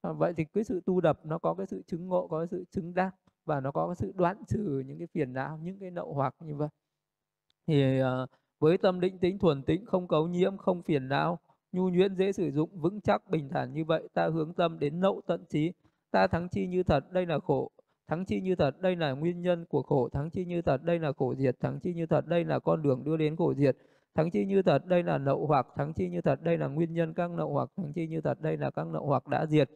Ờ, vậy thì cái sự tu đập nó có cái sự chứng ngộ, có cái sự chứng đắc và nó có cái sự đoạn trừ những cái phiền não, những cái nậu hoặc như vậy. Thì với tâm định tính thuần tĩnh, không cấu nhiễm, không phiền não, nhu nhuyễn, dễ sử dụng, vững chắc, bình thản như vậy, ta hướng tâm đến nậu tận trí, ta thắng chi như thật, đây là khổ thắng chi như thật đây là nguyên nhân của khổ. Thắng chi như thật đây là khổ diệt. Thắng chi như thật đây là con đường đưa đến khổ diệt. Thắng chi như thật đây là nậu hoặc. Thắng chi như thật đây là nguyên nhân các nậu hoặc. Thắng chi như thật đây là các nậu hoặc đã diệt.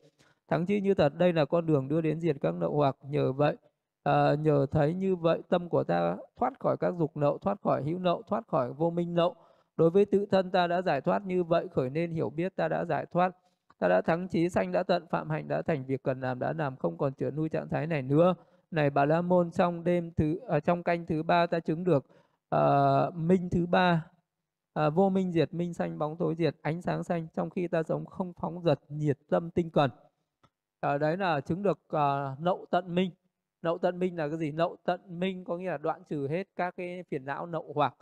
Thắng chi như thật đây là con đường đưa đến diệt các nậu hoặc. Nhờ vậy à, nhờ thấy như vậy tâm của ta thoát khỏi các dục nậu thoát khỏi hữu nậu thoát khỏi vô minh nậu. Đối với tự thân ta đã giải thoát như vậy khởi nên hiểu biết ta đã giải thoát ta đã thắng trí sanh đã tận phạm hạnh đã thành việc cần làm đã làm không còn chữa nuôi trạng thái này nữa. Này bà la môn trong đêm thứ ở à, trong canh thứ ba ta chứng được uh, minh thứ ba uh, vô minh diệt minh xanh bóng tối diệt ánh sáng xanh trong khi ta sống không phóng giật nhiệt tâm tinh cần. Uh, đấy là chứng được uh, nậu tận minh. Nậu tận minh là cái gì? Nậu tận minh có nghĩa là đoạn trừ hết các cái phiền não nậu hoặc.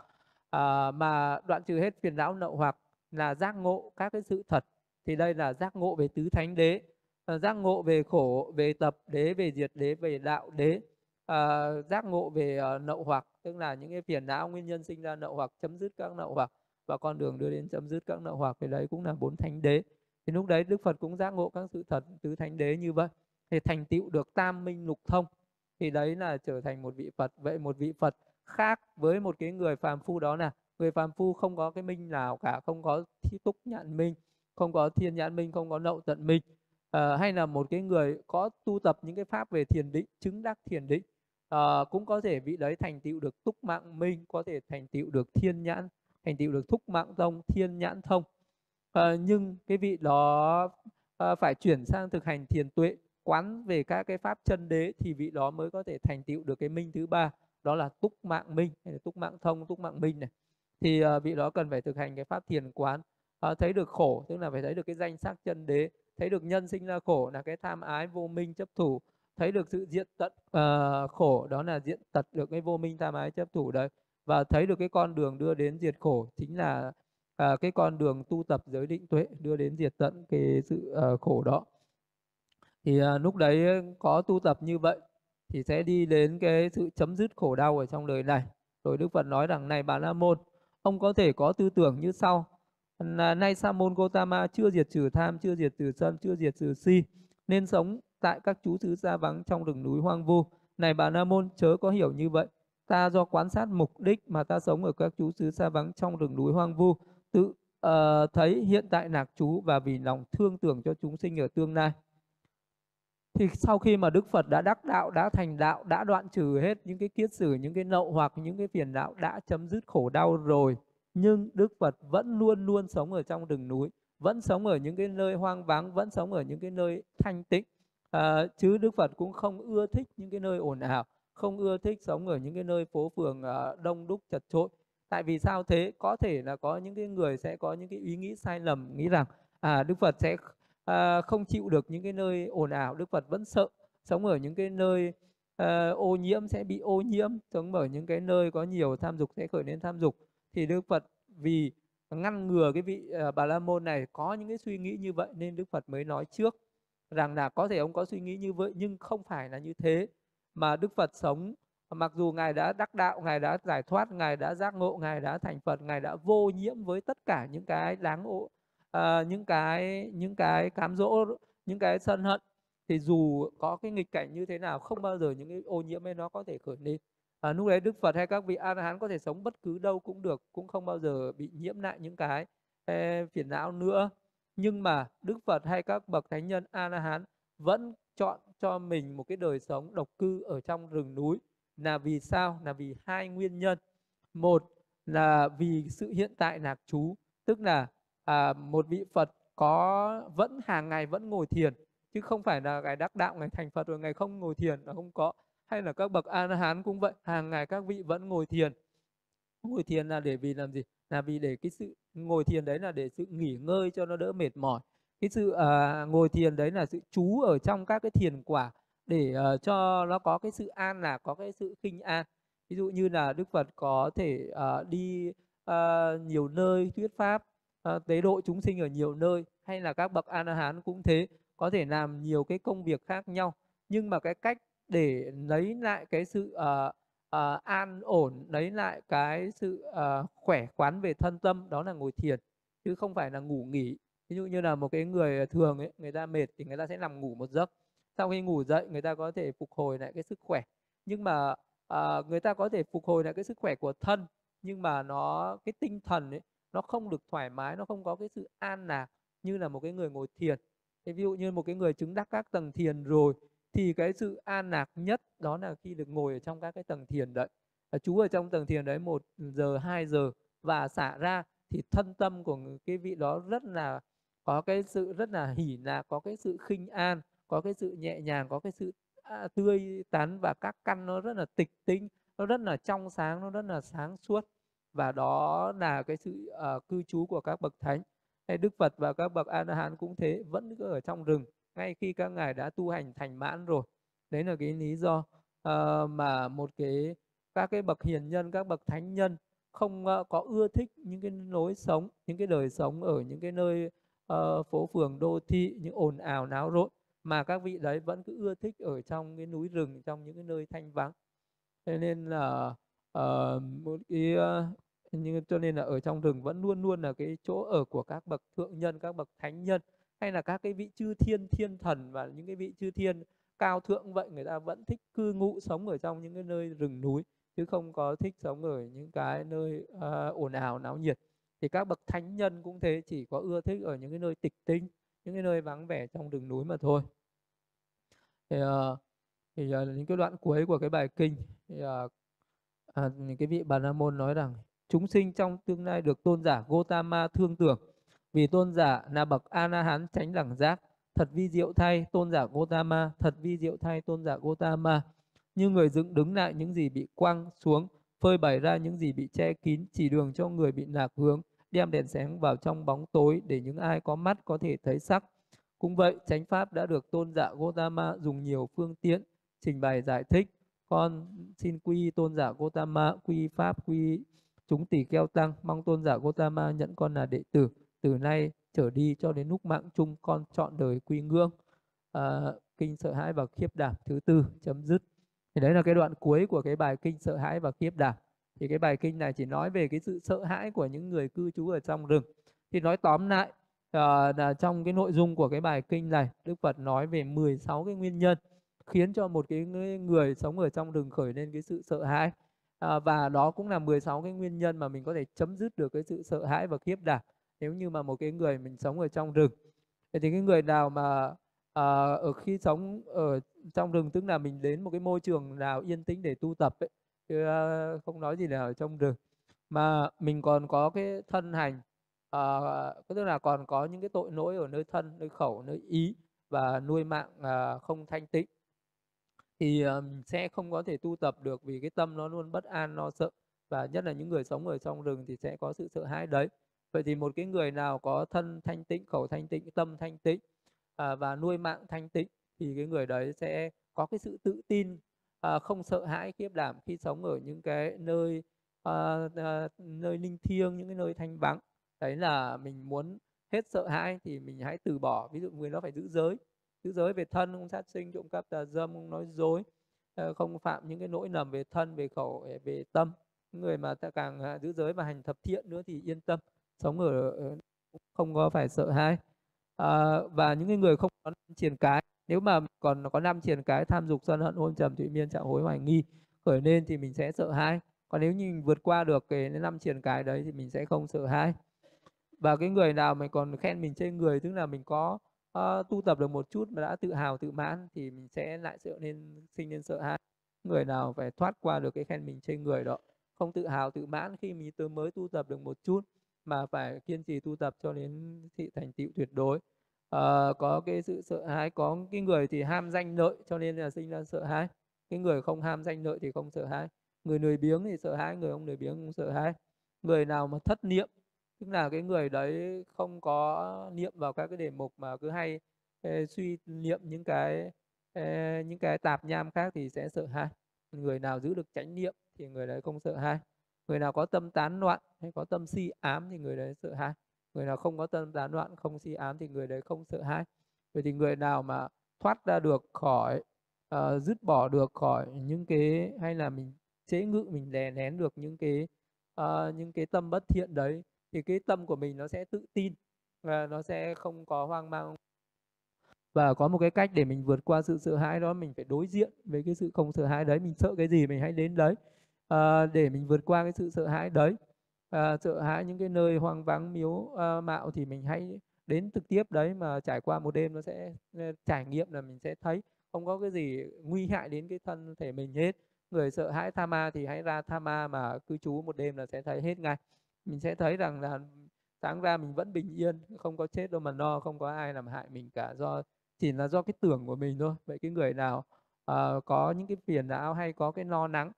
Uh, mà đoạn trừ hết phiền não nậu hoặc là giác ngộ các cái sự thật thì đây là giác ngộ về tứ thánh đế à, giác ngộ về khổ về tập đế về diệt đế về đạo đế à, giác ngộ về uh, nậu hoặc tức là những cái phiền não nguyên nhân sinh ra nậu hoặc chấm dứt các nậu hoặc và con đường đưa đến chấm dứt các nậu hoặc thì đấy cũng là bốn thánh đế. Thì lúc đấy đức phật cũng giác ngộ các sự thật tứ thánh đế như vậy. Thì thành tựu được tam minh lục thông thì đấy là trở thành một vị phật. Vậy một vị phật khác với một cái người phàm phu đó là người phàm phu không có cái minh nào cả không có thi túc nhận minh không có thiên nhãn minh không có nậu tận minh à, hay là một cái người có tu tập những cái pháp về thiền định chứng đắc thiền định à, cũng có thể vị đấy thành tựu được túc mạng minh có thể thành tựu được thiên nhãn thành tựu được thúc mạng thông thiên nhãn thông. À, nhưng cái vị đó à, phải chuyển sang thực hành thiền tuệ quán về các cái pháp chân đế thì vị đó mới có thể thành tựu được cái minh thứ ba đó là túc mạng minh hay là túc mạng thông túc mạng minh này. Thì uh, vị đó cần phải thực hành cái pháp thiền quán à, thấy được khổ tức là phải thấy được cái danh sắc chân đế thấy được nhân sinh ra khổ là cái tham ái vô minh chấp thủ thấy được sự diện tận uh, khổ đó là diện tật được cái vô minh tham ái chấp thủ đấy. Và thấy được cái con đường đưa đến diệt khổ chính là uh, cái con đường tu tập giới định tuệ đưa đến diệt tận cái sự uh, khổ đó. Thì uh, lúc đấy có tu tập như vậy thì sẽ đi đến cái sự chấm dứt khổ đau ở trong đời này. Rồi Đức Phật nói rằng này bà La Môn ông có thể có tư tưởng như sau là nay sa môn Gotama chưa diệt trừ tham chưa diệt trừ sân chưa diệt trừ si nên sống tại các chú xứ xa vắng trong rừng núi hoang vu. Này bà Nam môn chớ có hiểu như vậy. Ta do quan sát mục đích mà ta sống ở các chú xứ xa vắng trong rừng núi hoang vu. Tự uh, thấy hiện tại nạc chú và vì lòng thương tưởng cho chúng sinh ở tương lai. Thì sau khi mà Đức Phật đã đắc đạo, đã thành đạo, đã đoạn trừ hết những cái kiết sử, những cái nậu hoặc những cái phiền não, đã chấm dứt khổ đau rồi, nhưng Đức Phật vẫn luôn luôn sống ở trong rừng núi, vẫn sống ở những cái nơi hoang vắng, vẫn sống ở những cái nơi thanh tịnh. À, chứ Đức Phật cũng không ưa thích những cái nơi ồn ào, không ưa thích sống ở những cái nơi phố phường à, đông đúc chật chội. Tại vì sao thế? Có thể là có những cái người sẽ có những cái ý nghĩ sai lầm nghĩ rằng à Đức Phật sẽ à, không chịu được những cái nơi ồn ào đức phật vẫn sợ sống ở những cái nơi à, ô nhiễm sẽ bị ô nhiễm sống ở những cái nơi có nhiều tham dục sẽ khởi lên tham dục thì đức phật vì ngăn ngừa cái vị ờ, bà la môn này có những cái suy nghĩ như vậy nên đức phật mới nói trước rằng là có thể ông có suy nghĩ như vậy nhưng không phải là như thế. Mà đức phật sống mặc dù ngài đã đắc đạo ngài đã giải thoát ngài đã giác ngộ ngài đã thành phật ngài đã vô nhiễm với tất cả những cái đáng ô uh, ờ, những cái những cái cám dỗ những cái sân hận thì dù có cái nghịch cảnh như thế nào không bao giờ những cái ô nhiễm ấy nó có thể khởi lên à, lúc đấy đức phật hay các vị a la hán có thể sống bất cứ đâu cũng được cũng không bao giờ bị nhiễm lại những cái eh, phiền não nữa. Nhưng mà đức phật hay các bậc thánh nhân a la hán vẫn chọn cho mình một cái đời sống độc cư ở trong rừng núi. Là vì sao? Là vì hai nguyên nhân. Một là vì sự hiện tại lạc trú tức là à, một vị Phật có vẫn hàng ngày vẫn ngồi thiền chứ không phải là ngày đắc đạo ngày thành Phật rồi ngày không ngồi thiền là không có hay là các bậc A La Hán cũng vậy hàng ngày các vị vẫn ngồi thiền. Ngồi thiền là để vì làm gì? Là vì để cái sự ngồi thiền đấy là để sự nghỉ ngơi cho nó đỡ mệt mỏi. Cái sự uh, ngồi thiền đấy là sự trú ở trong các cái thiền quả để uh, cho nó có cái sự an là có cái sự khinh an. Ví dụ như là đức phật có thể uh, đi uh, nhiều nơi thuyết pháp uh, tế độ chúng sinh ở nhiều nơi hay là các bậc a la hán cũng thế có thể làm nhiều cái công việc khác nhau. Nhưng mà cái cách để lấy lại cái sự uh, uh, an ổn lấy lại cái sự uh, khỏe khoắn về thân tâm đó là ngồi thiền chứ không phải là ngủ nghỉ. Ví dụ như là một cái người thường ấy người ta mệt thì người ta sẽ nằm ngủ một giấc. Sau khi ngủ dậy người ta có thể phục hồi lại cái sức khỏe. Nhưng mà uh, người ta có thể phục hồi lại cái sức khỏe của thân nhưng mà nó cái tinh thần ấy nó không được thoải mái nó không có cái sự an lạc như là một cái người ngồi thiền. Ví dụ như một cái người chứng đắc các tầng thiền rồi thì cái sự an lạc nhất đó là khi được ngồi ở trong các cái tầng thiền đấy. Chú ở trong tầng thiền đấy một giờ hai giờ và xả ra thì thân tâm của cái vị đó rất là có cái sự rất là hỉ là có cái sự khinh an có cái sự nhẹ nhàng có cái sự à, tươi tắn và các căn nó rất là tịch tinh nó rất là trong sáng nó rất là sáng suốt. Và đó là cái sự uh, cư trú của các bậc thánh. Hay đức phật và các bậc a la hán cũng thế vẫn cứ ở trong rừng ngay khi các ngài đã tu hành thành mãn rồi. Đấy là cái lý do uh, mà một cái các cái bậc hiền nhân các bậc thánh nhân không uh, có ưa thích những cái lối sống những cái đời sống ở những cái nơi uh, phố phường đô thị những ồn ào náo rộn mà các vị đấy vẫn cứ ưa thích ở trong cái núi rừng trong những cái nơi thanh vắng. Thế nên là uh, một cái uh, nhưng cho nên là ở trong rừng vẫn luôn luôn là cái chỗ ở của các bậc thượng nhân các bậc thánh nhân hay là các cái vị chư thiên thiên thần và những cái vị chư thiên cao thượng vậy người ta vẫn thích cư ngụ sống ở trong những cái nơi rừng núi chứ không có thích sống ở những cái nơi uh, ồn ào náo nhiệt. Thì các bậc thánh nhân cũng thế chỉ có ưa thích ở những cái nơi tịch tinh những cái nơi vắng vẻ trong rừng núi mà thôi. Thì, uh, thì uh, những cái đoạn cuối của cái bài kinh thì, uh, à, cái vị bà la môn nói rằng chúng sinh trong tương lai được tôn giả Gotama thương tưởng vì tôn giả là bậc a Na hán tránh đẳng giác, thật vi diệu thay tôn giả Gotama thật vi diệu thay tôn giả Gotama như người dựng đứng lại những gì bị quăng xuống, phơi bày ra những gì bị che kín, chỉ đường cho người bị lạc hướng, đem đèn sáng vào trong bóng tối để những ai có mắt có thể thấy sắc. Cũng vậy, chánh pháp đã được tôn giả Gotama dùng nhiều phương tiện trình bày giải thích. Con xin quy tôn giả Gotama quy pháp, quy chúng tỷ kheo tăng, mong tôn giả Gotama nhận con là đệ tử từ nay trở đi cho đến lúc mạng chung con chọn đời quy ngưỡng. À, kinh sợ hãi và khiếp đảm thứ tư chấm dứt. Thì đấy là cái đoạn cuối của cái bài kinh sợ hãi và khiếp đảm. Thì cái bài kinh này chỉ nói về cái sự sợ hãi của những người cư trú ở trong rừng. Thì nói tóm lại à, là trong cái nội dung của cái bài kinh này Đức Phật nói về 16 cái nguyên nhân khiến cho một cái người sống ở trong rừng khởi lên cái sự sợ hãi. À, và đó cũng là 16 cái nguyên nhân mà mình có thể chấm dứt được cái sự sợ hãi và khiếp đảm nếu như mà một cái người mình sống ở trong rừng thì cái người nào mà à, ở khi sống ở trong rừng tức là mình đến một cái môi trường nào yên tĩnh để tu tập ấy, chứ à, không nói gì là ở trong rừng. Mà mình còn có cái thân hành à, tức là còn có những cái tội lỗi ở nơi thân nơi khẩu nơi ý và nuôi mạng à, không thanh tịnh thì um, sẽ không có thể tu tập được vì cái tâm nó luôn bất an lo sợ. Và nhất là những người sống ở trong rừng thì sẽ có sự sợ hãi đấy vậy thì một cái người nào có thân thanh tịnh khẩu thanh tịnh tâm thanh tịnh à, và nuôi mạng thanh tịnh thì cái người đấy sẽ có cái sự tự tin à, không sợ hãi kiếp đảm khi sống ở những cái nơi à, à, nơi linh thiêng những cái nơi thanh vắng. Đấy là mình muốn hết sợ hãi thì mình hãy từ bỏ. Ví dụ người đó phải giữ giới giữ giới về thân không sát sinh trộm cắp tà dâm không nói dối ờ, không phạm những cái lỗi lầm về thân về khẩu về tâm. Người mà ta càng à, giữ giới và hành thập thiện nữa thì yên tâm sống ở cũng không có phải sợ hãi. À, và những người không có triền cái nếu mà còn có năm triền cái tham dục sân hận hôn trầm thụy miên trạng hối hoài nghi khởi lên thì mình sẽ sợ hãi. Còn nếu như mình vượt qua được cái năm triền cái đấy thì mình sẽ không sợ hãi. Và cái người nào mà còn khen mình trên người tức là mình có uh, tu tập được một chút mà đã tự hào tự mãn thì mình sẽ lại sợ nên sinh nên sợ hãi. Người nào phải thoát qua được cái khen mình trên người đó không tự hào tự mãn khi mình tôi mới tu tập được một chút mà phải kiên trì tu tập cho đến thị thành tựu tuyệt đối. À, có cái sự sợ hãi có cái người thì ham danh lợi cho nên là sinh ra sợ hãi. Cái người không ham danh lợi thì không sợ hãi. Người lười biếng thì sợ hãi người không lười biếng cũng sợ hãi. Người nào mà thất niệm tức là cái người đấy không có niệm vào các cái đề mục mà cứ hay ê, suy niệm những cái ê, những cái tạp nham khác thì sẽ sợ hãi. Người nào giữ được chánh niệm thì người đấy không sợ hãi người nào có tâm tán loạn hay có tâm si ám thì người đấy sợ hãi. Người nào không có tâm tán loạn không si ám thì người đấy không sợ hãi. Vậy thì người nào mà thoát ra được khỏi uh, dứt bỏ được khỏi những cái hay là mình chế ngự mình đè nén được những cái uh, những cái tâm bất thiện đấy thì cái tâm của mình nó sẽ tự tin và nó sẽ không có hoang mang. Và có một cái cách để mình vượt qua sự sợ hãi đó mình phải đối diện với cái sự không sợ hãi đấy. Mình sợ cái gì mình hãy đến đấy à, để mình vượt qua cái sự sợ hãi đấy. À, sợ hãi những cái nơi hoang vắng miếu à, mạo thì mình hãy đến trực tiếp đấy mà trải qua một đêm nó sẽ trải nghiệm là mình sẽ thấy không có cái gì nguy hại đến cái thân thể mình hết. Người sợ hãi tha ma thì hãy ra tha ma mà cư trú một đêm là sẽ thấy hết ngay. Mình sẽ thấy rằng là sáng ra mình vẫn bình yên không có chết đâu mà no không có ai làm hại mình cả. Do chỉ là do cái tưởng của mình thôi. Vậy cái người nào uh, có những cái phiền não hay có cái lo nắng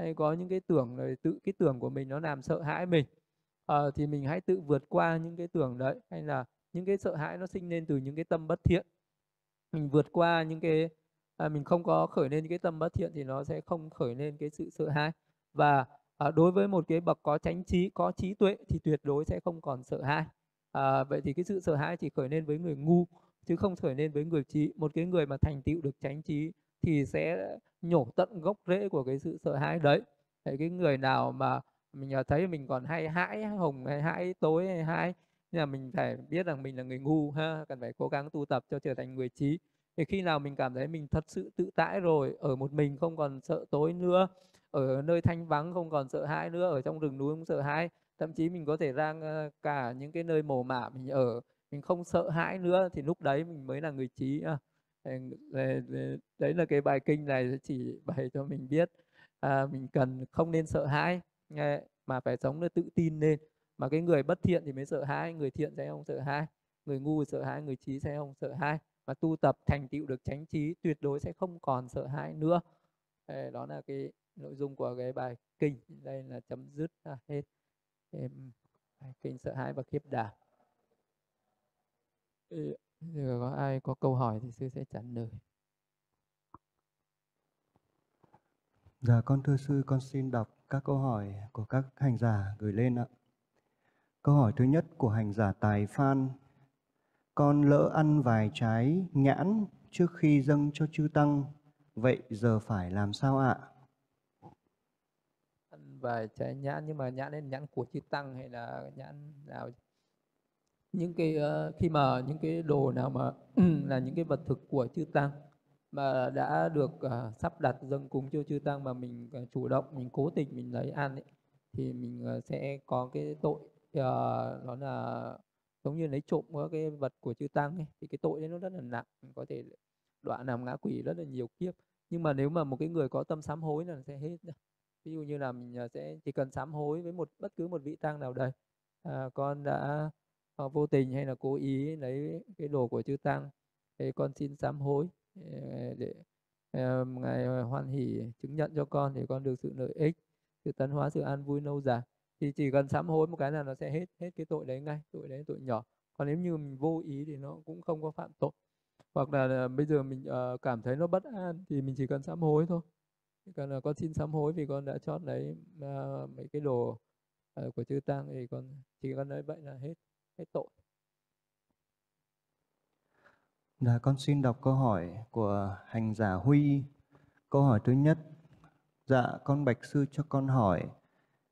hay có những cái tưởng rồi tự cái tưởng của mình nó làm sợ hãi mình. À, thì mình hãy tự vượt qua những cái tưởng đấy. Hay là những cái sợ hãi nó sinh lên từ những cái tâm bất thiện. Mình vượt qua những cái à, mình không có khởi lên những cái tâm bất thiện thì nó sẽ không khởi lên cái sự sợ hãi. Và à, đối với một cái bậc có chánh trí có trí tuệ thì tuyệt đối sẽ không còn sợ hãi. À, vậy thì cái sự sợ hãi chỉ khởi lên với người ngu chứ không khởi lên với người trí. Một cái người mà thành tựu được chánh trí thì sẽ nhổ tận gốc rễ của cái sự sợ hãi đấy. Thế cái người nào mà mình thấy mình còn hay hãi hồng hay hãi tối hay hãi, nhưng là mình phải biết rằng mình là người ngu ha, cần phải cố gắng tu tập cho trở thành người trí. Thì khi nào mình cảm thấy mình thật sự tự tại rồi, ở một mình không còn sợ tối nữa, ở nơi thanh vắng không còn sợ hãi nữa, ở trong rừng núi không sợ hãi, thậm chí mình có thể ra ờ, cả những cái nơi mồ mả mình ở, mình không sợ hãi nữa, thì lúc đấy mình mới là người trí đấy là cái bài kinh này chỉ bày cho mình biết à, mình cần không nên sợ hãi mà phải sống tự tin lên. Mà cái người bất thiện thì mới sợ hãi người thiện sẽ không sợ hãi người ngu sợ hãi người trí sẽ không sợ hãi. Mà tu tập thành tựu được chánh trí tuyệt đối sẽ không còn sợ hãi nữa. Đó là cái nội dung của cái bài kinh. Đây là chấm dứt là hết. Bài kinh sợ hãi và khiếp đảm giờ có ai có câu hỏi thì sư sẽ trả lời Dạ con thưa sư, con xin đọc các câu hỏi của các hành giả gửi lên ạ. Câu hỏi thứ nhất của hành giả Tài Phan. Con lỡ ăn vài trái nhãn trước khi dâng cho chư tăng, vậy giờ phải làm sao ạ? Ăn vài trái nhãn nhưng mà nhãn nên nhãn của chư tăng hay là nhãn nào? Những cái uh, khi mà những cái đồ nào mà ừ, là những cái vật thực của chư tăng mà đã được uh, sắp đặt dâng cúng cho chư tăng mà mình uh, chủ động mình cố tình mình lấy ăn ấy, thì mình uh, sẽ có cái tội uh, đó là giống như lấy trộm các cái vật của chư tăng ấy, thì cái tội đấy nó rất là nặng có thể đoạn làm ngã quỷ rất là nhiều kiếp. Nhưng mà nếu mà một cái người có tâm sám hối là sẽ hết ví dụ như là mình sẽ chỉ cần sám hối với một bất cứ một vị tăng nào đây. À, con đã Ờ, vô tình hay là cố ý lấy cái đồ của chư tăng thì con xin sám hối ờ, để ờ, ngài hoan hỷ chứng nhận cho con để con được sự lợi ích sự tấn hóa sự an vui lâu dài thì chỉ cần sám hối một cái là nó sẽ hết hết cái tội đấy ngay tội đấy tội nhỏ. Còn nếu như mình vô ý thì nó cũng không có phạm tội. Hoặc là, là bây giờ mình uh, cảm thấy nó bất an thì mình chỉ cần sám hối thôi. Chỉ cần là con xin sám hối vì con đã chót lấy uh, mấy cái đồ uh, của chư tăng thì con chỉ cần nói vậy là hết hết tội Dạ, con xin đọc câu hỏi của hành giả Huy. Câu hỏi thứ nhất. Dạ, con bạch sư cho con hỏi.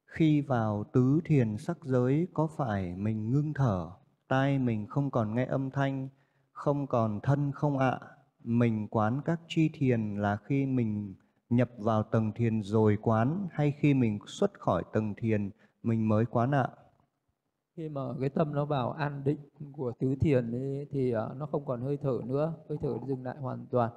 Khi vào tứ thiền sắc giới có phải mình ngưng thở, tai mình không còn nghe âm thanh, không còn thân không ạ? Mình quán các chi thiền là khi mình nhập vào tầng thiền rồi quán hay khi mình xuất khỏi tầng thiền mình mới quán ạ? Khi mà cái tâm nó vào an định của tứ thiền ấy, thì uh, nó không còn hơi thở nữa hơi thở dừng lại hoàn toàn.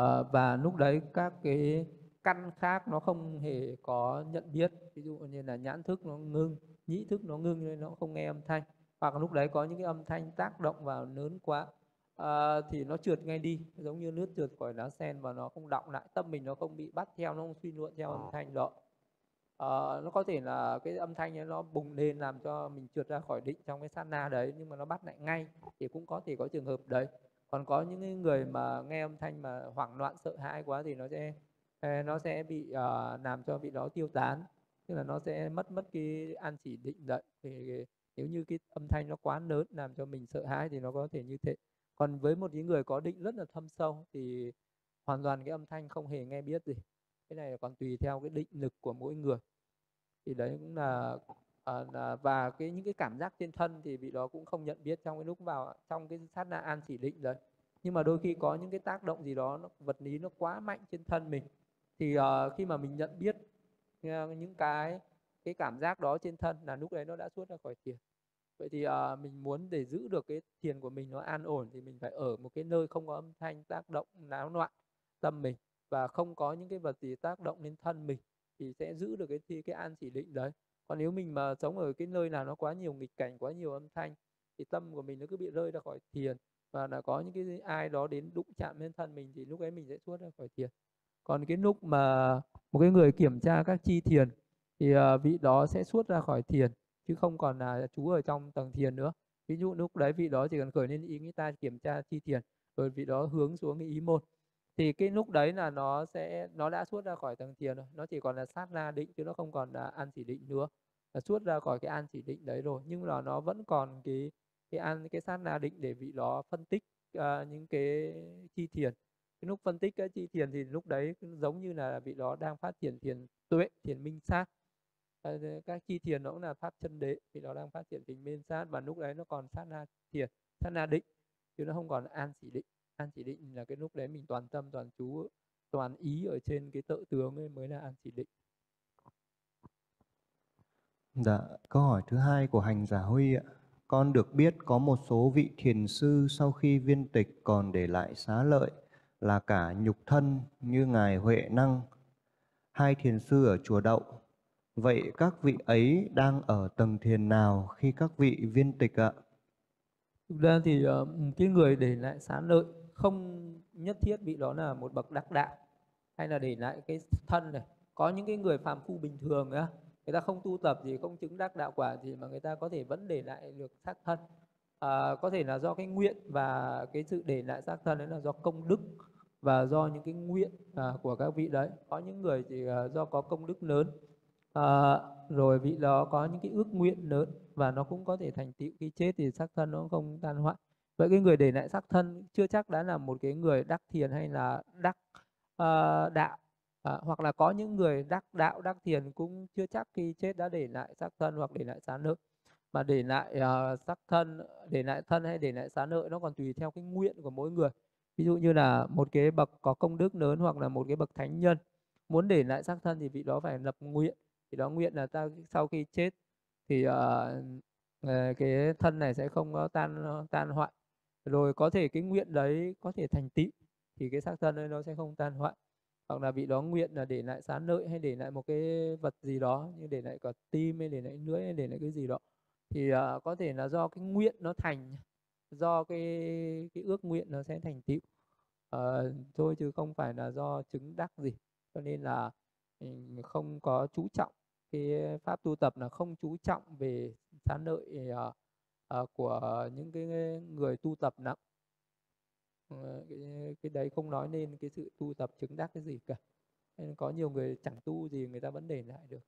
Uh, và lúc đấy các cái căn khác nó không hề có nhận biết. Ví dụ như là nhãn thức nó ngưng nhĩ thức nó ngưng nên nó không nghe âm thanh. Hoặc lúc đấy có những cái âm thanh tác động vào lớn quá à, thì nó trượt ngay đi giống như nước trượt khỏi lá sen và nó không động lại tâm mình nó không bị bắt theo nó không suy luận theo âm thanh đó Ờ, nó có thể là cái âm thanh ấy nó bùng lên làm cho mình trượt ra khỏi định trong cái sát na đấy nhưng mà nó bắt lại ngay thì cũng có thể có trường hợp đấy. Còn có những người mà nghe âm thanh mà hoảng loạn sợ hãi quá thì nó sẽ ờ, nó sẽ bị uh, làm cho vị đó tiêu tán tức là nó sẽ mất mất cái an chỉ định đậy thì nếu như cái âm thanh nó quá lớn làm cho mình sợ hãi thì nó có thể như thế. Còn với một những người có định rất là thâm sâu thì hoàn toàn cái âm thanh không hề nghe biết gì. Cái này còn tùy theo cái định lực của mỗi người thì đấy cũng là, à, và cái những cái cảm giác trên thân thì vị đó cũng không nhận biết trong cái lúc vào trong cái sát na an chỉ định đấy nhưng mà đôi khi có những cái tác động gì đó nó, vật lý nó quá mạnh trên thân mình thì uh, khi mà mình nhận biết uh, những cái cái cảm giác đó trên thân là lúc đấy nó đã xuất ra khỏi thiền. Vậy thì uh, mình muốn để giữ được cái thiền của mình nó an ổn thì mình phải ở một cái nơi không có âm thanh tác động náo loạn tâm mình và không có những cái vật gì tác động lên thân mình thì sẽ giữ được cái thi, cái an chỉ định đấy. Còn nếu mình mà sống ở cái nơi nào nó quá nhiều nghịch cảnh, quá nhiều âm thanh, thì tâm của mình nó cứ bị rơi ra khỏi thiền. Và là có những cái ai đó đến đụng chạm lên thân mình thì lúc ấy mình sẽ xuất ra khỏi thiền. Còn cái lúc mà một cái người kiểm tra các chi thiền thì ờ, vị đó sẽ xuất ra khỏi thiền, chứ không còn là chú ở trong tầng thiền nữa. Ví dụ lúc đấy vị đó chỉ cần khởi lên ý nghĩ ta kiểm tra chi thiền, rồi vị đó hướng xuống cái ý một thì cái lúc đấy là nó sẽ nó đã xuất ra khỏi tầng thiền rồi nó chỉ còn là sát na định chứ nó không còn là an chỉ định nữa. Là xuất ra khỏi cái an chỉ định đấy rồi nhưng mà nó vẫn còn cái cái an cái sát na định để vị đó phân tích uh, những cái chi thiền. Cái lúc phân tích cái chi thiền thì lúc đấy giống như là vị đó đang phát triển thiền tuệ thiền minh sát. Uh, các chi thiền nó cũng là pháp chân đế vị đó đang phát triển thiền minh sát và lúc đấy nó còn sát na thiền sát na định chứ nó không còn an chỉ định an chỉ định là cái lúc đấy mình toàn tâm toàn chú toàn ý ở trên cái tự tướng ấy mới là an chỉ định Dạ, câu hỏi thứ hai của hành giả Huy ạ. Con được biết có một số vị thiền sư sau khi viên tịch còn để lại xá lợi là cả nhục thân như Ngài Huệ Năng, hai thiền sư ở chùa Đậu. Vậy các vị ấy đang ở tầng thiền nào khi các vị viên tịch ạ? thực ra thì uh, cái người để lại xá lợi không nhất thiết vị đó là một bậc đắc đạo hay là để lại cái thân này. Có những cái người phàm phu bình thường á người ta không tu tập gì không chứng đắc đạo quả gì mà người ta có thể vẫn để lại được xác thân. À, có thể là do cái nguyện và cái sự để lại xác thân đấy là do công đức và do những cái nguyện à, của các vị đấy. Có những người thì à, do có công đức lớn à, rồi vị đó có những cái ước nguyện lớn và nó cũng có thể thành tựu khi chết thì xác thân nó không tan hoại vậy cái người để lại xác thân chưa chắc đã là một cái người đắc thiền hay là đắc uh, đạo. À, hoặc là có những người đắc đạo đắc thiền cũng chưa chắc khi chết đã để lại xác thân hoặc để lại xá nợ. Mà để lại uh, xác thân để lại thân hay để lại xá nợ nó còn tùy theo cái nguyện của mỗi người. Ví dụ như là một cái bậc có công đức lớn hoặc là một cái bậc thánh nhân muốn để lại xác thân thì vị đó phải lập nguyện. Thì đó nguyện là ta sau khi chết thì uh, cái thân này sẽ không có tan tan hoại rồi có thể cái nguyện đấy có thể thành tựu thì cái xác thân ấy nó sẽ không tan hoại. Hoặc là vị đó nguyện là để lại sán lợi hay để lại một cái vật gì đó như để lại cả tim hay để lại lưỡi hay để lại cái gì đó. Thì uh, có thể là do cái nguyện nó thành do cái cái ước nguyện nó sẽ thành tựu. Uh, thôi chứ không phải là do chứng đắc gì. Cho nên là không có chú trọng cái pháp tu tập là không chú trọng về sán lợi uh, À, của những cái người tu tập nặng ờ, cái, cái đấy không nói nên cái sự tu tập chứng đắc cái gì cả nên có nhiều người chẳng tu gì người ta vẫn để lại được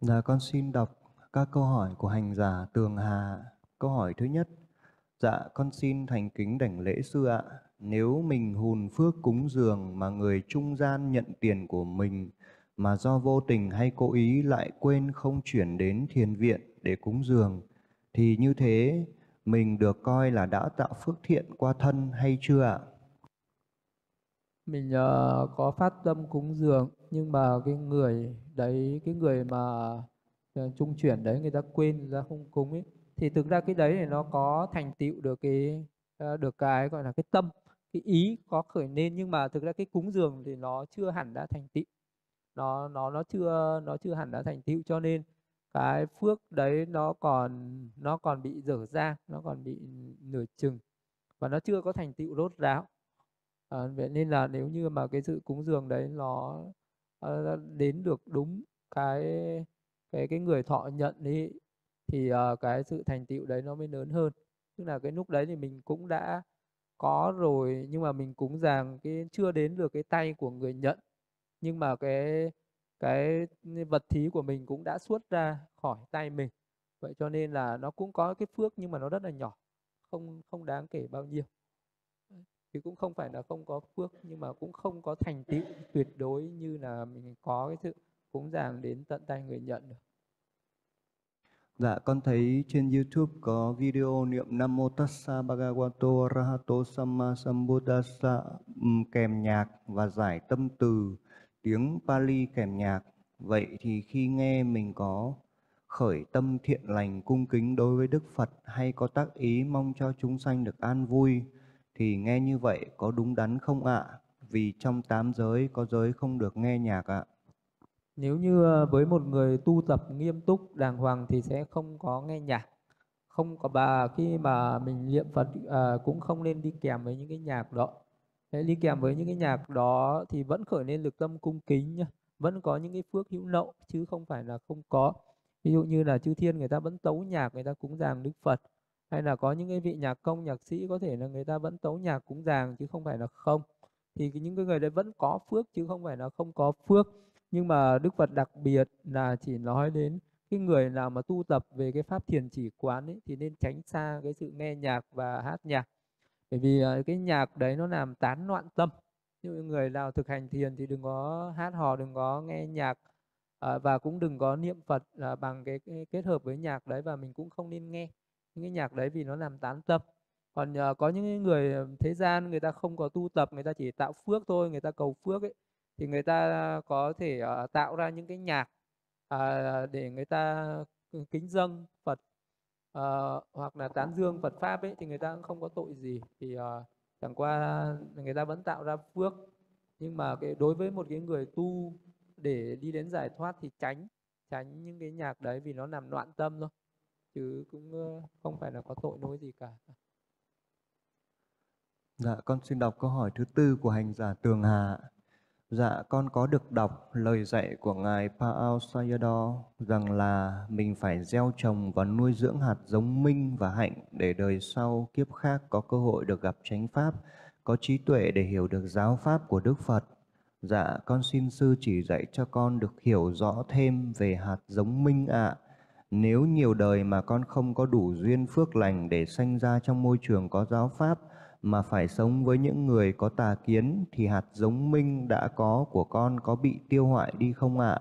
Dạ con xin đọc các câu hỏi của hành giả Tường Hà. Câu hỏi thứ nhất. Dạ con xin thành kính đảnh lễ sư ạ. Nếu mình hùn phước cúng dường mà người trung gian nhận tiền của mình mà do vô tình hay cố ý lại quên không chuyển đến thiền viện để cúng dường thì như thế mình được coi là đã tạo phước thiện qua thân hay chưa ạ? Mình uh, có phát tâm cúng dường nhưng mà cái người đấy cái người mà ờ, trung chuyển đấy người ta quên người ta không cúng ấy thì thực ra cái đấy thì nó có thành tựu được cái ờ, được cái gọi là cái tâm cái ý có khởi lên nhưng mà thực ra cái cúng dường thì nó chưa hẳn đã thành tựu nó nó nó chưa nó chưa hẳn đã thành tựu cho nên cái phước đấy nó còn nó còn bị dở dang nó còn bị nửa chừng và nó chưa có thành tựu rốt ráo. À, vậy nên là nếu như mà cái sự cúng dường đấy nó nó đến được đúng cái cái cái người thọ nhận đi thì uh, cái sự thành tựu đấy nó mới lớn hơn. Tức là cái lúc đấy thì mình cũng đã có rồi nhưng mà mình cúng dường cái chưa đến được cái tay của người nhận. Nhưng mà cái cái vật thí của mình cũng đã xuất ra khỏi tay mình. Vậy cho nên là nó cũng có cái phước nhưng mà nó rất là nhỏ không không đáng kể bao nhiêu. Thì cũng không phải là không có phước nhưng mà cũng không có thành tựu tuyệt đối như là mình có cái sự cúng dường đến tận tay người nhận được. Dạ, con thấy trên YouTube có video niệm Nam Mô Tassa Bhagavato Arahato Samma Sambuddhassa kèm nhạc và giải tâm từ tiếng Pali kèm nhạc. Vậy thì khi nghe mình có khởi tâm thiện lành cung kính đối với Đức Phật hay có tác ý mong cho chúng sanh được an vui thì nghe như vậy có đúng đắn không ạ? Vì trong tám giới có giới không được nghe nhạc ạ. Nếu như ờ, với một người tu tập nghiêm túc đàng hoàng thì sẽ không có nghe nhạc. Không có bà khi mà mình niệm Phật à, cũng không nên đi kèm với những cái nhạc đó. Đấy, đi kèm với những cái nhạc đó thì vẫn khởi lên lực tâm cung kính nhá. Vẫn có những cái phước hữu nậu chứ không phải là không có. Ví dụ như là chư thiên người ta vẫn tấu nhạc người ta cúng dường Đức Phật hay là có những cái vị nhạc công nhạc sĩ có thể là người ta vẫn tấu nhạc cúng dường chứ không phải là không thì những cái người đấy vẫn có phước chứ không phải là không có phước nhưng mà Đức Phật đặc biệt là chỉ nói đến cái người nào mà tu tập về cái pháp thiền chỉ quán ấy thì nên tránh xa cái sự nghe nhạc và hát nhạc bởi vì ờ, cái nhạc đấy nó làm tán loạn tâm. Như người nào thực hành thiền thì đừng có hát hò đừng có nghe nhạc ờ, và cũng đừng có niệm phật là bằng cái, cái kết hợp với nhạc đấy và mình cũng không nên nghe. Những cái nhạc đấy vì nó làm tán tâm. Còn có những người thế gian người ta không có tu tập người ta chỉ tạo phước thôi người ta cầu phước ấy thì người ta có thể tạo ra những cái nhạc để người ta kính dâng Phật uh, hoặc là tán dương Phật pháp ấy thì người ta cũng không có tội gì. Thì uh, chẳng qua người ta vẫn tạo ra phước. Nhưng mà cái đối với một cái người tu để đi đến giải thoát thì tránh tránh những cái nhạc đấy vì nó làm loạn tâm thôi. Chứ cũng không phải là có tội lỗi gì cả. Dạ, con xin đọc câu hỏi thứ tư của hành giả Tường Hà. Dạ, con có được đọc lời dạy của Ngài Pao Sayadaw rằng là mình phải gieo trồng và nuôi dưỡng hạt giống minh và hạnh để đời sau kiếp khác có cơ hội được gặp chánh pháp, có trí tuệ để hiểu được giáo pháp của Đức Phật. Dạ, con xin sư chỉ dạy cho con được hiểu rõ thêm về hạt giống minh ạ. Nếu nhiều đời mà con không có đủ duyên phước lành để sanh ra trong môi trường có giáo pháp, mà phải sống với những người có tà kiến thì hạt giống minh đã có của con có bị tiêu hoại đi không ạ?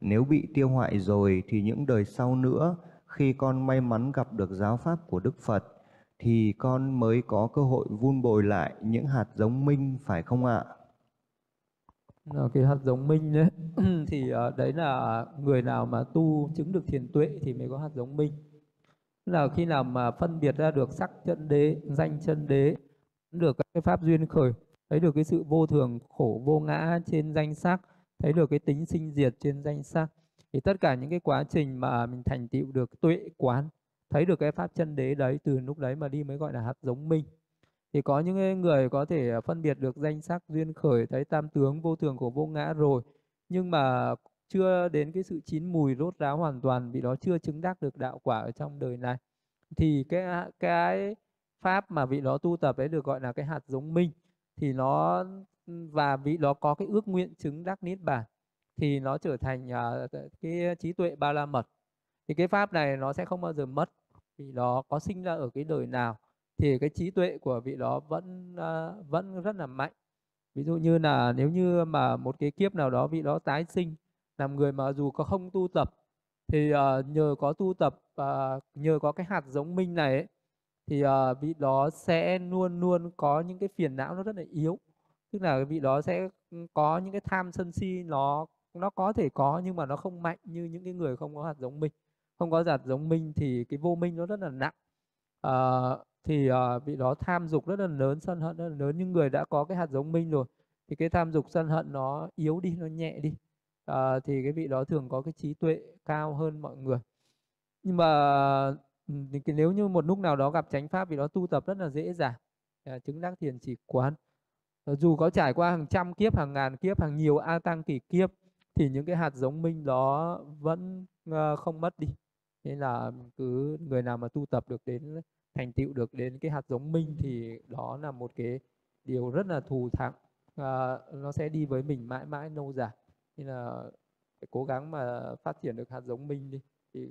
Nếu bị tiêu hoại rồi thì những đời sau nữa, khi con may mắn gặp được giáo pháp của Đức Phật, thì con mới có cơ hội vun bồi lại những hạt giống minh, phải không ạ? À? cái hạt giống minh đấy, [CLEARS THROAT] thì ờ, đấy là người nào mà tu chứng được thiền tuệ thì mới có hạt giống minh là khi nào mà phân biệt ra được sắc chân đế, danh chân đế được, cái pháp duyên khởi. Thấy được cái sự vô thường, khổ, vô ngã trên danh sắc. Thấy được cái tính sinh diệt trên danh sắc. Thì tất cả những cái quá trình mà mình thành tựu được, tuệ quán, thấy được cái pháp chân đế đấy, từ lúc đấy mà đi mới gọi là hạt giống minh. Thì có những người có thể phân biệt được danh sắc, duyên khởi, thấy tam tướng, vô thường của vô ngã rồi. Nhưng mà chưa đến cái sự chín mùi rốt ráo hoàn toàn vì đó chưa chứng đắc được đạo quả ở trong đời này. Thì cái cái pháp mà vị đó tu tập ấy được gọi là cái hạt giống minh thì nó và vị đó có cái ước nguyện chứng đắc niết bàn thì nó trở thành uh, cái trí tuệ ba la mật. Thì cái pháp này nó sẽ không bao giờ mất vì đó có sinh ra ở cái đời nào thì cái trí tuệ của vị đó vẫn uh, vẫn rất là mạnh. Ví dụ như là nếu như mà một cái kiếp nào đó vị đó tái sinh làm người mà dù có không tu tập thì uh, nhờ có tu tập uh, nhờ có cái hạt giống minh này ấy, thì uh, vị đó sẽ luôn luôn có những cái phiền não nó rất là yếu. Tức là vị đó sẽ có những cái tham sân si nó nó có thể có nhưng mà nó không mạnh như những cái người không có hạt giống minh không có hạt giống minh thì cái vô minh nó rất là nặng. Uh, thì uh, vị đó tham dục rất là lớn sân hận rất là lớn. Nhưng người đã có cái hạt giống minh rồi thì cái tham dục sân hận nó yếu đi nó nhẹ đi. Uh, thì cái vị đó thường có cái trí tuệ cao hơn mọi người. Nhưng mà nếu như một lúc nào đó gặp chánh pháp thì đó tu tập rất là dễ dàng. À, chứng đắc thiền chỉ quán. Ờ, dù có trải qua hàng trăm kiếp hàng ngàn kiếp hàng nhiều a tăng kỳ kiếp thì những cái hạt giống minh đó vẫn uh, không mất đi. Nên là cứ người nào mà tu tập được đến thành tựu được đến cái hạt giống minh thì đó là một cái điều rất là thù thắng. À, nó sẽ đi với mình mãi mãi lâu dài. Nên là phải cố gắng mà phát triển được hạt giống minh đi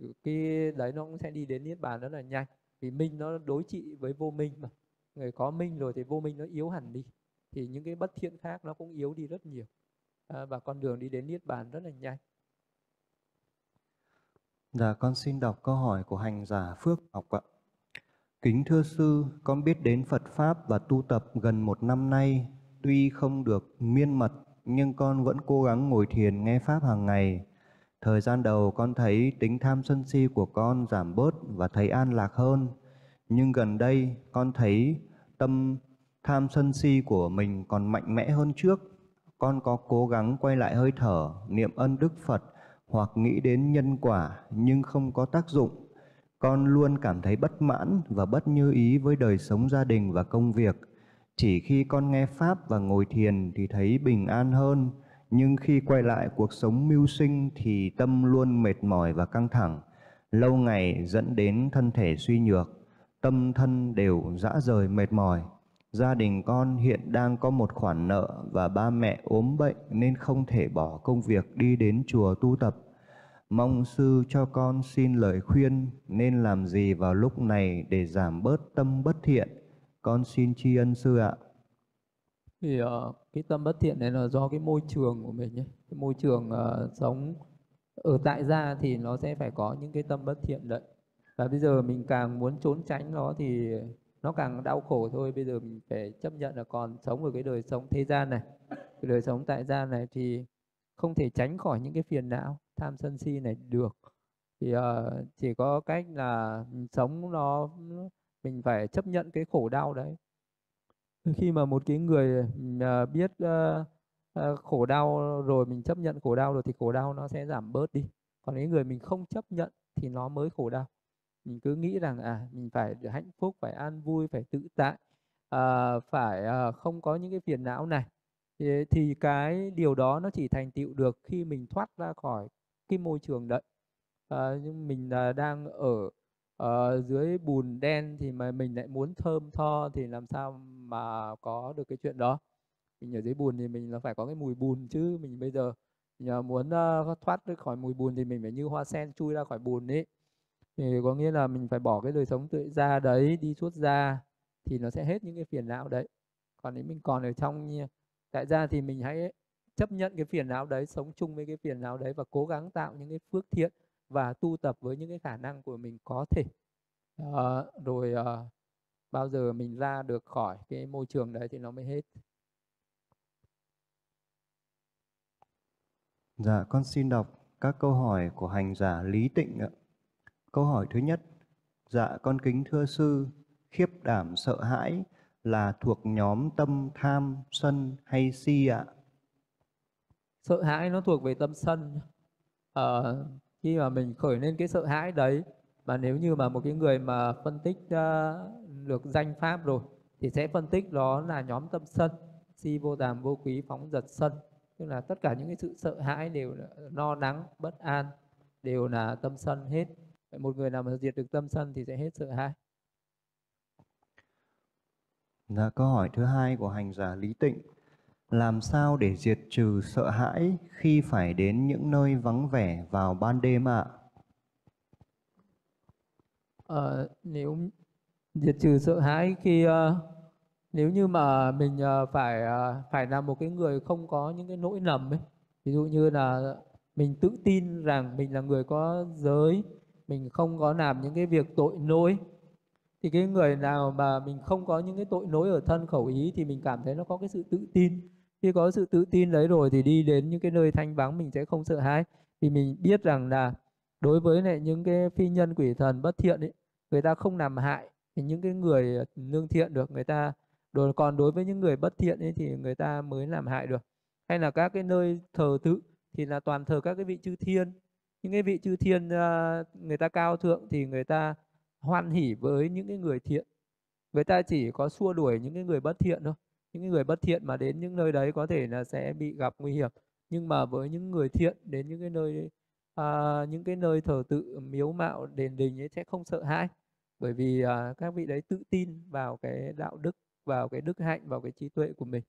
thì cái đấy nó cũng sẽ đi đến niết bàn rất là nhanh vì minh nó đối trị với vô minh mà người có minh rồi thì vô minh nó yếu hẳn đi thì những cái bất thiện khác nó cũng yếu đi rất nhiều à, và con đường đi đến niết bàn rất là nhanh Dạ, con xin đọc câu hỏi của hành giả Phước Ngọc ạ. Kính thưa sư, con biết đến Phật Pháp và tu tập gần một năm nay. Tuy không được miên mật, nhưng con vẫn cố gắng ngồi thiền nghe Pháp hàng ngày. Thời gian đầu con thấy tính tham sân si của con giảm bớt và thấy an lạc hơn. Nhưng gần đây con thấy tâm tham sân si của mình còn mạnh mẽ hơn trước. Con có cố gắng quay lại hơi thở, niệm ân Đức Phật hoặc nghĩ đến nhân quả nhưng không có tác dụng. Con luôn cảm thấy bất mãn và bất như ý với đời sống gia đình và công việc. Chỉ khi con nghe Pháp và ngồi thiền thì thấy bình an hơn, nhưng khi quay lại cuộc sống mưu sinh thì tâm luôn mệt mỏi và căng thẳng, lâu ngày dẫn đến thân thể suy nhược, tâm thân đều dã rời mệt mỏi. Gia đình con hiện đang có một khoản nợ và ba mẹ ốm bệnh nên không thể bỏ công việc đi đến chùa tu tập. Mong sư cho con xin lời khuyên nên làm gì vào lúc này để giảm bớt tâm bất thiện. Con xin tri ân sư ạ thì uh, cái tâm bất thiện này là do cái môi trường của mình nhé, cái môi trường uh, sống ở tại gia thì nó sẽ phải có những cái tâm bất thiện đấy. Và bây giờ mình càng muốn trốn tránh nó thì nó càng đau khổ thôi. Bây giờ mình phải chấp nhận là còn sống ở cái đời sống thế gian này cái đời sống tại gia này thì không thể tránh khỏi những cái phiền não tham sân si này được. Thì uh, chỉ có cách là mình sống nó mình phải chấp nhận cái khổ đau đấy khi mà một cái người uh, biết uh, uh, khổ đau rồi mình chấp nhận khổ đau rồi thì khổ đau nó sẽ giảm bớt đi. Còn cái người mình không chấp nhận thì nó mới khổ đau. Mình cứ nghĩ rằng à mình phải hạnh phúc phải an vui phải tự tại à, phải à, không có những cái phiền não này. Thì, thì cái điều đó nó chỉ thành tựu được khi mình thoát ra khỏi cái môi trường đấy à, nhưng mình à, đang ở ở dưới bùn đen thì mà mình lại muốn thơm tho thì làm sao mà có được cái chuyện đó? Mình ở dưới bùn thì mình là phải có cái mùi bùn chứ mình bây giờ mình muốn uh, thoát khỏi mùi bùn thì mình phải như hoa sen chui ra khỏi bùn ấy. Thì có nghĩa là mình phải bỏ cái đời sống tự ra đấy đi suốt ra thì nó sẽ hết những cái phiền não đấy. Còn nếu mình còn ở trong tại ra thì mình hãy chấp nhận cái phiền não đấy sống chung với cái phiền não đấy và cố gắng tạo những cái phước thiện và tu tập với những cái khả năng của mình có thể à, rồi à, bao giờ mình ra được khỏi cái môi trường đấy thì nó mới hết Dạ, con xin đọc các câu hỏi của hành giả Lý Tịnh ạ. Câu hỏi thứ nhất, dạ con kính thưa sư, khiếp đảm sợ hãi là thuộc nhóm tâm tham, sân hay si ạ? Sợ hãi nó thuộc về tâm sân. Ờ, khi mà mình khởi lên cái sợ hãi đấy, mà nếu như mà một cái người mà phân tích uh, được danh pháp rồi, thì sẽ phân tích đó là nhóm tâm sân, si vô tàm vô quý phóng giật sân. Tức là tất cả những cái sự sợ hãi đều là no nắng, bất an, đều là tâm sân hết. Một người nào mà diệt được tâm sân thì sẽ hết sợ hãi. Dạ, câu hỏi thứ hai của hành giả Lý Tịnh. Làm sao để diệt trừ sợ hãi khi phải đến những nơi vắng vẻ vào ban đêm ạ? À? Nếu diệt trừ sợ hãi khi uh, nếu như mà mình uh, phải uh, phải là một cái người không có những cái nỗi lầm ấy, ví dụ như là mình tự tin rằng mình là người có giới, mình không có làm những cái việc tội lỗi thì cái người nào mà mình không có những cái tội lỗi ở thân khẩu ý thì mình cảm thấy nó có cái sự tự tin khi có sự tự tin đấy rồi thì đi đến những cái nơi thanh vắng mình sẽ không sợ hãi. Vì mình biết rằng là đối với lại những cái phi nhân quỷ thần bất thiện ấy, người ta không làm hại thì những cái người ờ, lương thiện được, người ta rồi còn đối với những người bất thiện ấy thì người ta mới làm hại được. Hay là các cái nơi thờ tự thì là toàn thờ các cái vị chư thiên. Những cái vị chư thiên ờ, người ta cao thượng thì người ta hoan hỉ với những cái người thiện. Người ta chỉ có xua đuổi những cái người bất thiện thôi những người bất thiện mà đến những nơi đấy có thể là sẽ bị gặp nguy hiểm. Nhưng mà với những người thiện đến những cái nơi à, những cái nơi thờ tự miếu mạo đền đình ấy sẽ không sợ hãi. Bởi vì à, các vị đấy tự tin vào cái đạo đức vào cái đức hạnh vào cái trí tuệ của mình.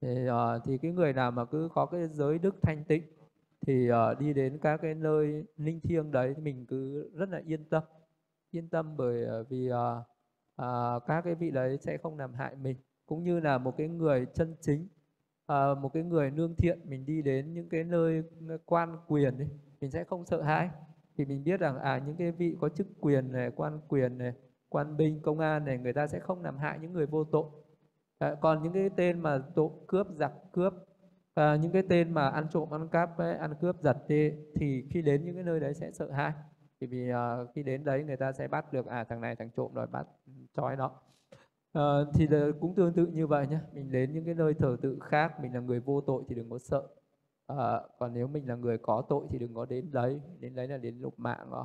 Thì, à, thì cái người nào mà cứ có cái giới đức thanh tịnh thì à, đi đến các cái nơi linh thiêng đấy mình cứ rất là yên tâm. Yên tâm bởi à, vì à, à, các cái vị đấy sẽ không làm hại mình cũng như là một cái người chân chính à, một cái người nương thiện mình đi đến những cái nơi quan quyền ấy, mình sẽ không sợ hãi. Thì mình biết rằng à những cái vị có chức quyền này quan quyền này quan binh công an này người ta sẽ không làm hại những người vô tội. À, còn những cái tên mà tội cướp giặc cướp à, những cái tên mà ăn trộm ăn cắp ấy, ăn cướp giật đi, thì khi đến những cái nơi đấy sẽ sợ hãi. Thì vì uh, khi đến đấy người ta sẽ bắt được à thằng này thằng trộm rồi bắt ừ, trói nó. À, thì là cũng tương tự như vậy nhé. Mình đến những cái nơi thờ tự khác mình là người vô tội thì đừng có sợ. À, còn nếu mình là người có tội thì đừng có đến đấy đến đấy là đến lục mạng rồi.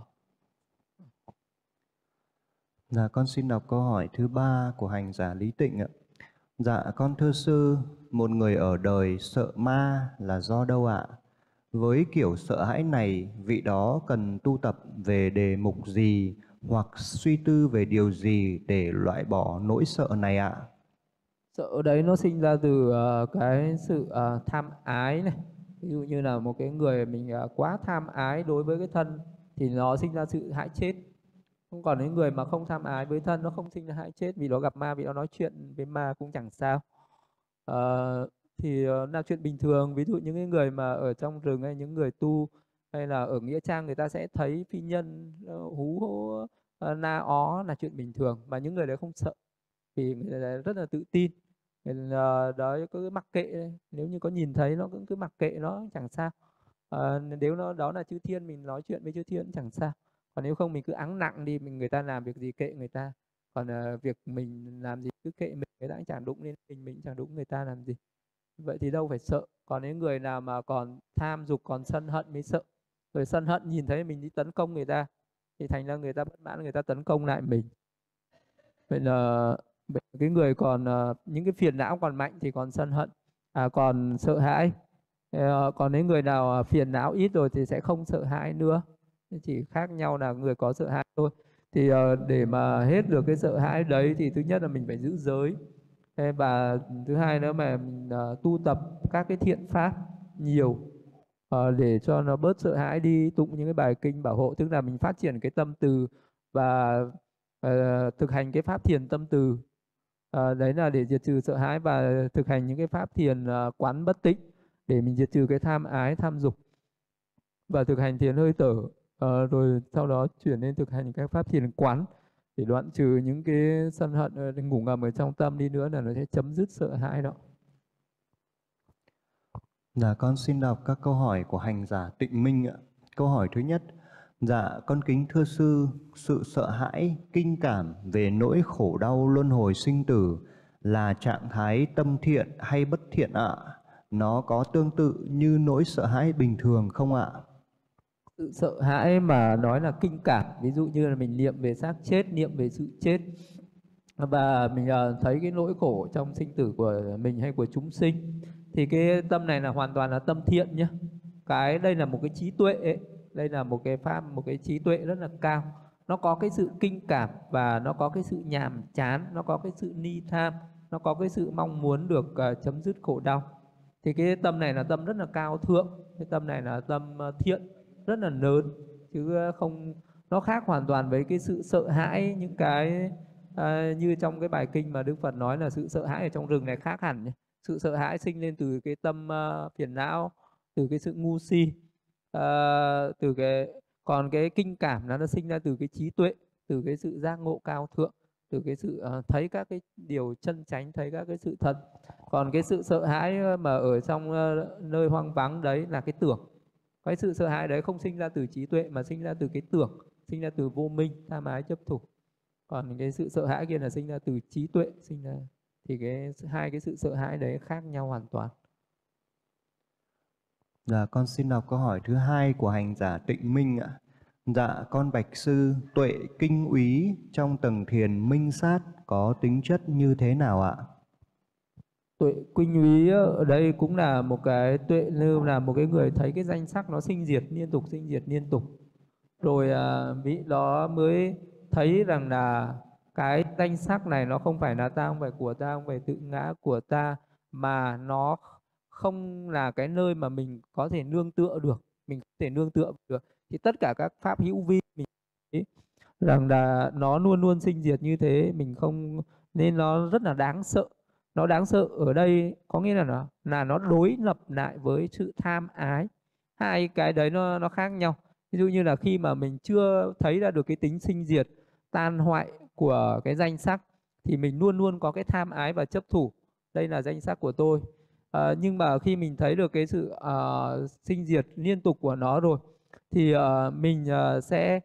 Dạ con xin đọc câu hỏi thứ ba của hành giả Lý Tịnh ạ. Dạ con thưa sư, một người ở đời sợ ma là do đâu ạ? Với kiểu sợ hãi này, vị đó cần tu tập về đề mục gì? Hoặc suy tư về điều gì để loại bỏ nỗi sợ này ạ? Sợ đấy nó sinh ra từ uh, cái sự uh, tham ái này. Ví dụ như là một cái người mình uh, quá tham ái đối với cái thân thì nó sinh ra sự hại chết. Không còn những người mà không tham ái với thân nó không sinh ra hại chết vì nó gặp ma vì nó nói chuyện với ma cũng chẳng sao. Uh, thì uh, là chuyện bình thường ví dụ những cái người mà ở trong rừng hay những người tu hay là ở nghĩa trang người ta sẽ thấy phi nhân ờ, hú hô ờ, na ó là chuyện bình thường mà những người đấy không sợ. Vì người đấy rất là tự tin. Là đó cứ mặc kệ nếu như có nhìn thấy nó cũng cứ mặc kệ nó chẳng sao. À, nếu nó đó là chư thiên mình nói chuyện với chư thiên cũng chẳng sao. Còn nếu không mình cứ áng nặng đi mình người ta làm việc gì kệ người ta. Còn uh, việc mình làm gì cứ kệ mình người ta cũng chẳng đụng lên mình mình chẳng đụng người ta làm gì. Vậy thì đâu phải sợ. Còn những người nào mà còn tham dục còn sân hận mới sợ rồi sân hận nhìn thấy mình đi tấn công người ta, thì thành ra người ta bất mãn, người ta tấn công lại mình. Vậy là cái người còn ờ, những cái phiền não còn mạnh thì còn sân hận à còn sợ hãi. Ờ, còn những người nào à, phiền não ít rồi thì sẽ không sợ hãi nữa. Chỉ khác nhau là người có sợ hãi thôi. Thì ờ, để mà hết được cái sợ hãi đấy thì thứ nhất là mình phải giữ giới. Và thứ hai nữa mà mình tu tập các cái thiện pháp nhiều uh, để cho nó bớt sợ hãi đi tụng những cái bài kinh bảo hộ. Tức là mình phát triển cái tâm từ và uh, thực hành cái pháp thiền tâm từ. Uh, đấy là để diệt trừ sợ hãi và thực hành những cái pháp thiền uh, quán bất tịnh để mình diệt trừ cái tham ái tham dục và thực hành thiền hơi thở. Uh, rồi sau đó chuyển lên thực hành các pháp thiền quán để đoạn trừ những cái sân hận ngủ ngầm ở trong tâm đi nữa là nó sẽ chấm dứt sợ hãi đó. Dạ con xin đọc các câu hỏi của hành giả Tịnh Minh ạ. Câu hỏi thứ nhất. Dạ con kính thưa sư, sự sợ hãi, kinh cảm về nỗi khổ đau luân hồi sinh tử là trạng thái tâm thiện hay bất thiện ạ? Nó có tương tự như nỗi sợ hãi bình thường không ạ? Sự sợ hãi mà nói là kinh cảm, ví dụ như là mình niệm về xác chết, niệm về sự chết và mình ờ, thấy cái nỗi khổ trong sinh tử của mình hay của chúng sinh thì cái tâm này là hoàn toàn là tâm thiện nhé cái đây là một cái trí tuệ ấy. đây là một cái pháp một cái trí tuệ rất là cao. Nó có cái sự kinh cảm và nó có cái sự nhàm chán nó có cái sự ni tham nó có cái sự mong muốn được uh, chấm dứt khổ đau. Thì cái tâm này là tâm rất là cao thượng cái tâm này là tâm ờ, thiện rất là lớn. Chứ ờ, không nó khác hoàn toàn với cái sự sợ hãi những cái uh, như trong cái bài kinh mà Đức Phật nói là sự sợ hãi ở trong rừng này khác hẳn nhé sự sợ hãi sinh lên từ cái tâm uh, phiền não từ cái sự ngu si uh, từ cái còn cái kinh cảm nó nó sinh ra từ cái trí tuệ từ cái sự giác ngộ cao thượng từ cái sự uh, thấy các cái điều chân chánh thấy các cái sự thật. Còn cái sự sợ hãi mà ở trong uh, nơi hoang vắng đấy là cái tưởng. Cái sự sợ hãi đấy không sinh ra từ trí tuệ mà sinh ra từ cái tưởng sinh ra từ vô minh tham ái chấp thủ. Còn cái sự sợ hãi kia là sinh ra từ trí tuệ sinh ra thì cái hai cái sự sợ hãi đấy khác nhau hoàn toàn Dạ, con xin đọc câu hỏi thứ hai của hành giả Tịnh Minh ạ. Dạ, con bạch sư, tuệ kinh úy trong tầng thiền minh sát có tính chất như thế nào ạ? Tuệ kinh úy ở đây cũng là một cái tuệ như là một cái người thấy cái danh sắc nó sinh diệt liên tục sinh diệt liên tục. Rồi à, vị đó mới thấy rằng là cái danh sắc này nó không phải là ta, không phải của ta, không phải tự ngã của ta, mà nó không là cái nơi mà mình có thể nương tựa được, mình có thể nương tựa được. Thì tất cả các pháp hữu vi mình thấy rằng là nó luôn luôn sinh diệt như thế, mình không, nên nó rất là đáng sợ. Nó đáng sợ ở đây có nghĩa là nó là nó đối lập lại với sự tham ái. Hai cái đấy nó nó khác nhau. Ví dụ như là khi mà mình chưa thấy ra được cái tính sinh diệt, tan hoại của cái danh sắc thì mình luôn luôn có cái tham ái và chấp thủ. Đây là danh sắc của tôi. À, nhưng mà khi mình thấy được cái sự à, sinh diệt liên tục của nó rồi thì à, mình à, sẽ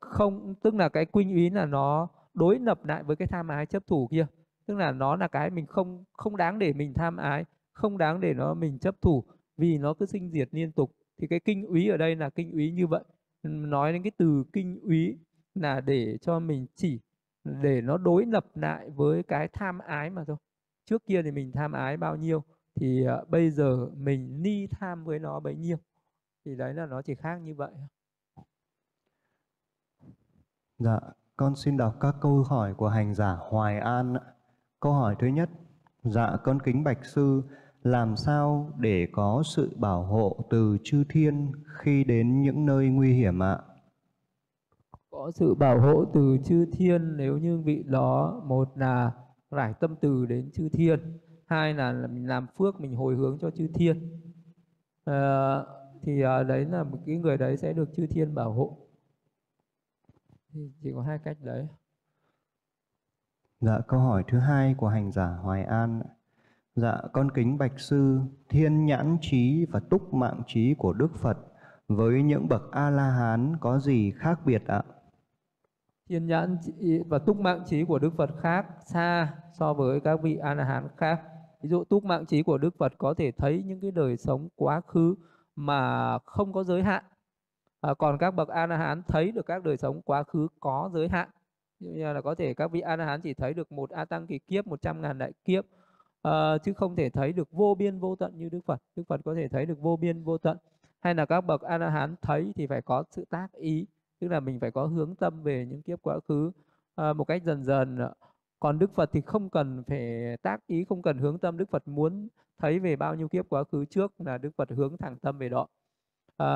không tức là cái quy ý là nó đối lập lại với cái tham ái chấp thủ kia. Tức là nó là cái mình không không đáng để mình tham ái không đáng để nó mình chấp thủ vì nó cứ sinh diệt liên tục. Thì cái kinh úy ở đây là kinh úy như vậy. Nói đến cái từ kinh úy là để cho mình chỉ để nó đối lập lại với cái tham ái mà thôi. Trước kia thì mình tham ái bao nhiêu thì uh, bây giờ mình ni tham với nó bấy nhiêu. Thì đấy là nó chỉ khác như vậy dạ con xin đọc các câu hỏi của hành giả Hoài An câu hỏi thứ nhất dạ con kính bạch sư làm sao để có sự bảo hộ từ chư thiên khi đến những nơi nguy hiểm ạ có sự bảo hộ từ chư thiên nếu như vị đó một là rải tâm từ đến chư thiên hai là, mình làm phước mình hồi hướng cho chư thiên. À, thì à, đấy là một cái người đấy sẽ được chư thiên bảo hộ. Thì chỉ có hai cách đấy. Dạ câu hỏi thứ hai của hành giả Hoài An dạ con kính bạch sư thiên nhãn trí và túc mạng trí của Đức Phật với những bậc A La Hán có gì khác biệt ạ? Thiên nhãn và túc mạng trí của Đức Phật khác xa so với các vị A La Hán khác. Ví dụ túc mạng trí của Đức Phật có thể thấy những cái đời sống quá khứ mà không có giới hạn. à, còn các bậc a la hán thấy được các đời sống quá khứ có giới hạn như là có thể các vị a la hán chỉ thấy được một a tăng kỳ kiếp một trăm ngàn đại kiếp à, chứ không thể thấy được vô biên vô tận như đức phật đức phật có thể thấy được vô biên vô tận hay là các bậc a la hán thấy thì phải có sự tác ý tức là mình phải có hướng tâm về những kiếp quá khứ à, một cách dần dần còn đức phật thì không cần phải tác ý không cần hướng tâm. Đức phật muốn thấy về bao nhiêu kiếp quá khứ trước là đức phật hướng thẳng tâm về đó. À,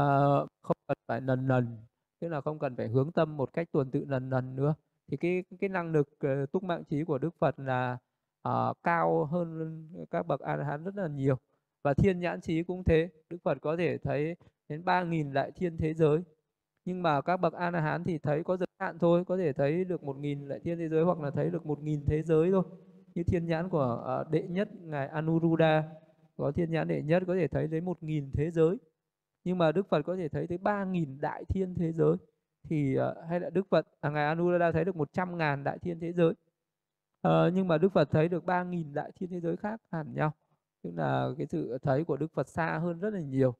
không cần phải lần lần tức là không cần phải hướng tâm một cách tuần tự lần lần nữa. Thì cái cái năng lực uh, túc mạng trí của đức phật là uh, cao hơn các bậc a la hán rất là nhiều. Và thiên nhãn trí cũng thế. Đức phật có thể thấy đến ba nghìn đại thiên thế giới nhưng mà các bậc a la hán thì thấy có giới hạn thôi có thể thấy được một nghìn lại thiên thế giới hoặc là thấy được một nghìn thế giới thôi. Như thiên nhãn của ờ, đệ nhất ngài anuruddha có thiên nhãn đệ nhất có thể thấy đến một nghìn thế giới. Nhưng mà đức phật có thể thấy tới ba nghìn đại thiên thế giới. Thì ờ, hay là đức phật à, ngài anuruddha thấy được một trăm ngàn đại thiên thế giới. À, nhưng mà đức phật thấy được ba nghìn đại thiên thế giới khác hẳn nhau. Tức là cái sự thấy của đức phật xa hơn rất là nhiều.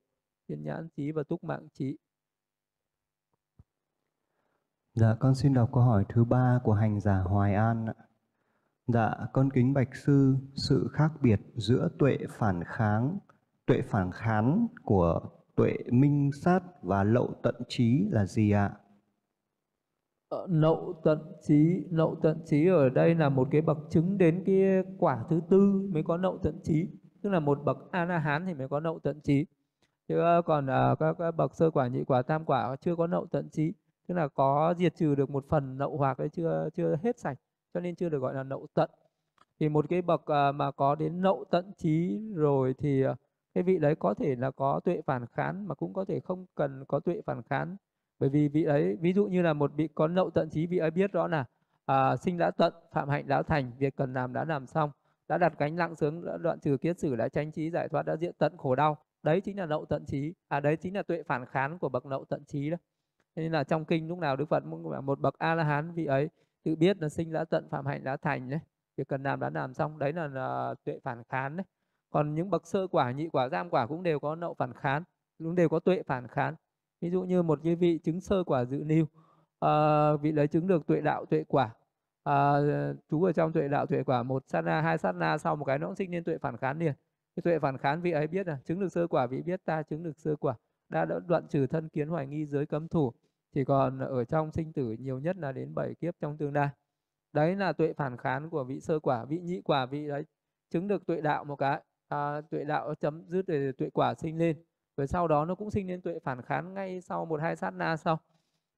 Thiên nhãn trí và túc mạng trí Dạ, con xin đọc câu hỏi thứ ba của hành giả Hoài An. ạ. Dạ, con kính bạch sư, sự khác biệt giữa tuệ phản kháng, tuệ phản kháng của tuệ minh sát và lậu tận trí là gì ạ? Ờ, lậu tận trí, lậu tận trí ở đây là một cái bậc chứng đến cái quả thứ tư mới có lậu tận trí, tức là một bậc a la hán thì mới có lậu tận trí. Chứ ờ, còn ờ, các, các bậc sơ quả, nhị quả, tam quả chưa có lậu tận trí tức là có diệt trừ được một phần nậu hoặc ấy chưa chưa hết sạch cho nên chưa được gọi là nậu tận. Thì một cái bậc à, mà có đến nậu tận trí rồi thì à, cái vị đấy có thể là có tuệ phản khán mà cũng có thể không cần có tuệ phản khán. Bởi vì vị ấy ví dụ như là một vị có nậu tận trí vị ấy biết rõ là à, sinh đã tận phạm hạnh đã thành việc cần làm đã làm xong đã đặt cánh lặng sướng đã đoạn trừ kiết sử đã tranh trí giải thoát đã diện tận khổ đau. Đấy chính là nậu tận trí à đấy chính là tuệ phản khán của bậc nậu tận trí đó nên là trong kinh lúc nào đức phật cũng bảo một bậc a la hán vị ấy tự biết là sinh đã tận phạm hạnh đã thành đấy việc cần làm đã làm xong đấy là, là tuệ phản khán đấy. Còn những bậc sơ quả nhị quả giam quả cũng đều có nậu phản khán cũng đều có tuệ phản khán. Ví dụ như một cái vị chứng sơ quả dự niu à, ờ, vị đấy chứng được tuệ đạo tuệ quả à, chú ở trong tuệ đạo tuệ quả một sát na hai sát na sau một cái nó cũng sinh lên tuệ phản khán liền. Cái tuệ phản khán vị ấy biết là chứng được sơ quả vị biết ta chứng được sơ quả đã đoạn trừ thân kiến hoài nghi giới cấm thủ chỉ còn ở trong sinh tử nhiều nhất là đến 7 kiếp trong tương lai. Đấy là tuệ phản khán của vị sơ quả vị nhị quả vị đấy chứng được tuệ đạo một cái. À, tuệ đạo chấm dứt để tuệ quả sinh lên. Rồi sau đó nó cũng sinh lên tuệ phản khán ngay sau một hai sát na sau.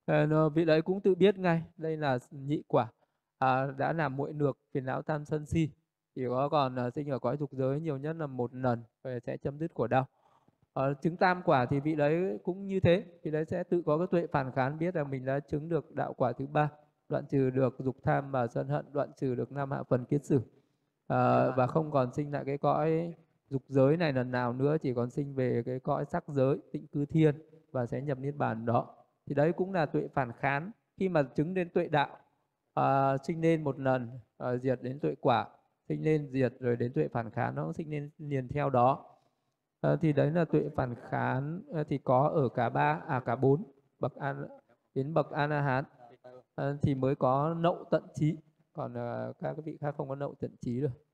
À, vị đấy cũng tự biết ngay đây là nhị quả. À, đã làm muội nược phiền não tam sân si. Chỉ có còn uh, sinh ở cõi dục giới nhiều nhất là một lần rồi sẽ chấm dứt của đau ở chứng tam quả thì vị đấy cũng như thế. Vị đấy sẽ tự có cái tuệ phản khán biết rằng mình đã chứng được đạo quả thứ ba đoạn trừ được dục tham và sân hận đoạn trừ được năm hạ phần kiết sử. À, và không còn sinh lại cái cõi dục giới này lần nào nữa chỉ còn sinh về cái cõi sắc giới tịnh cư thiên và sẽ nhập niết bàn đó. Thì đấy cũng là tuệ phản khán. Khi mà chứng đến tuệ đạo à, sinh lên một lần à, diệt đến tuệ quả sinh lên diệt rồi đến tuệ phản khán nó cũng sinh lên liền theo đó à, thì đấy là tuệ phản khán à, thì có ở cả ba à cả bốn bậc an đến bậc a hán à, ờ, thì mới có nậu tận trí. Còn à, các vị khác không có nậu tận trí được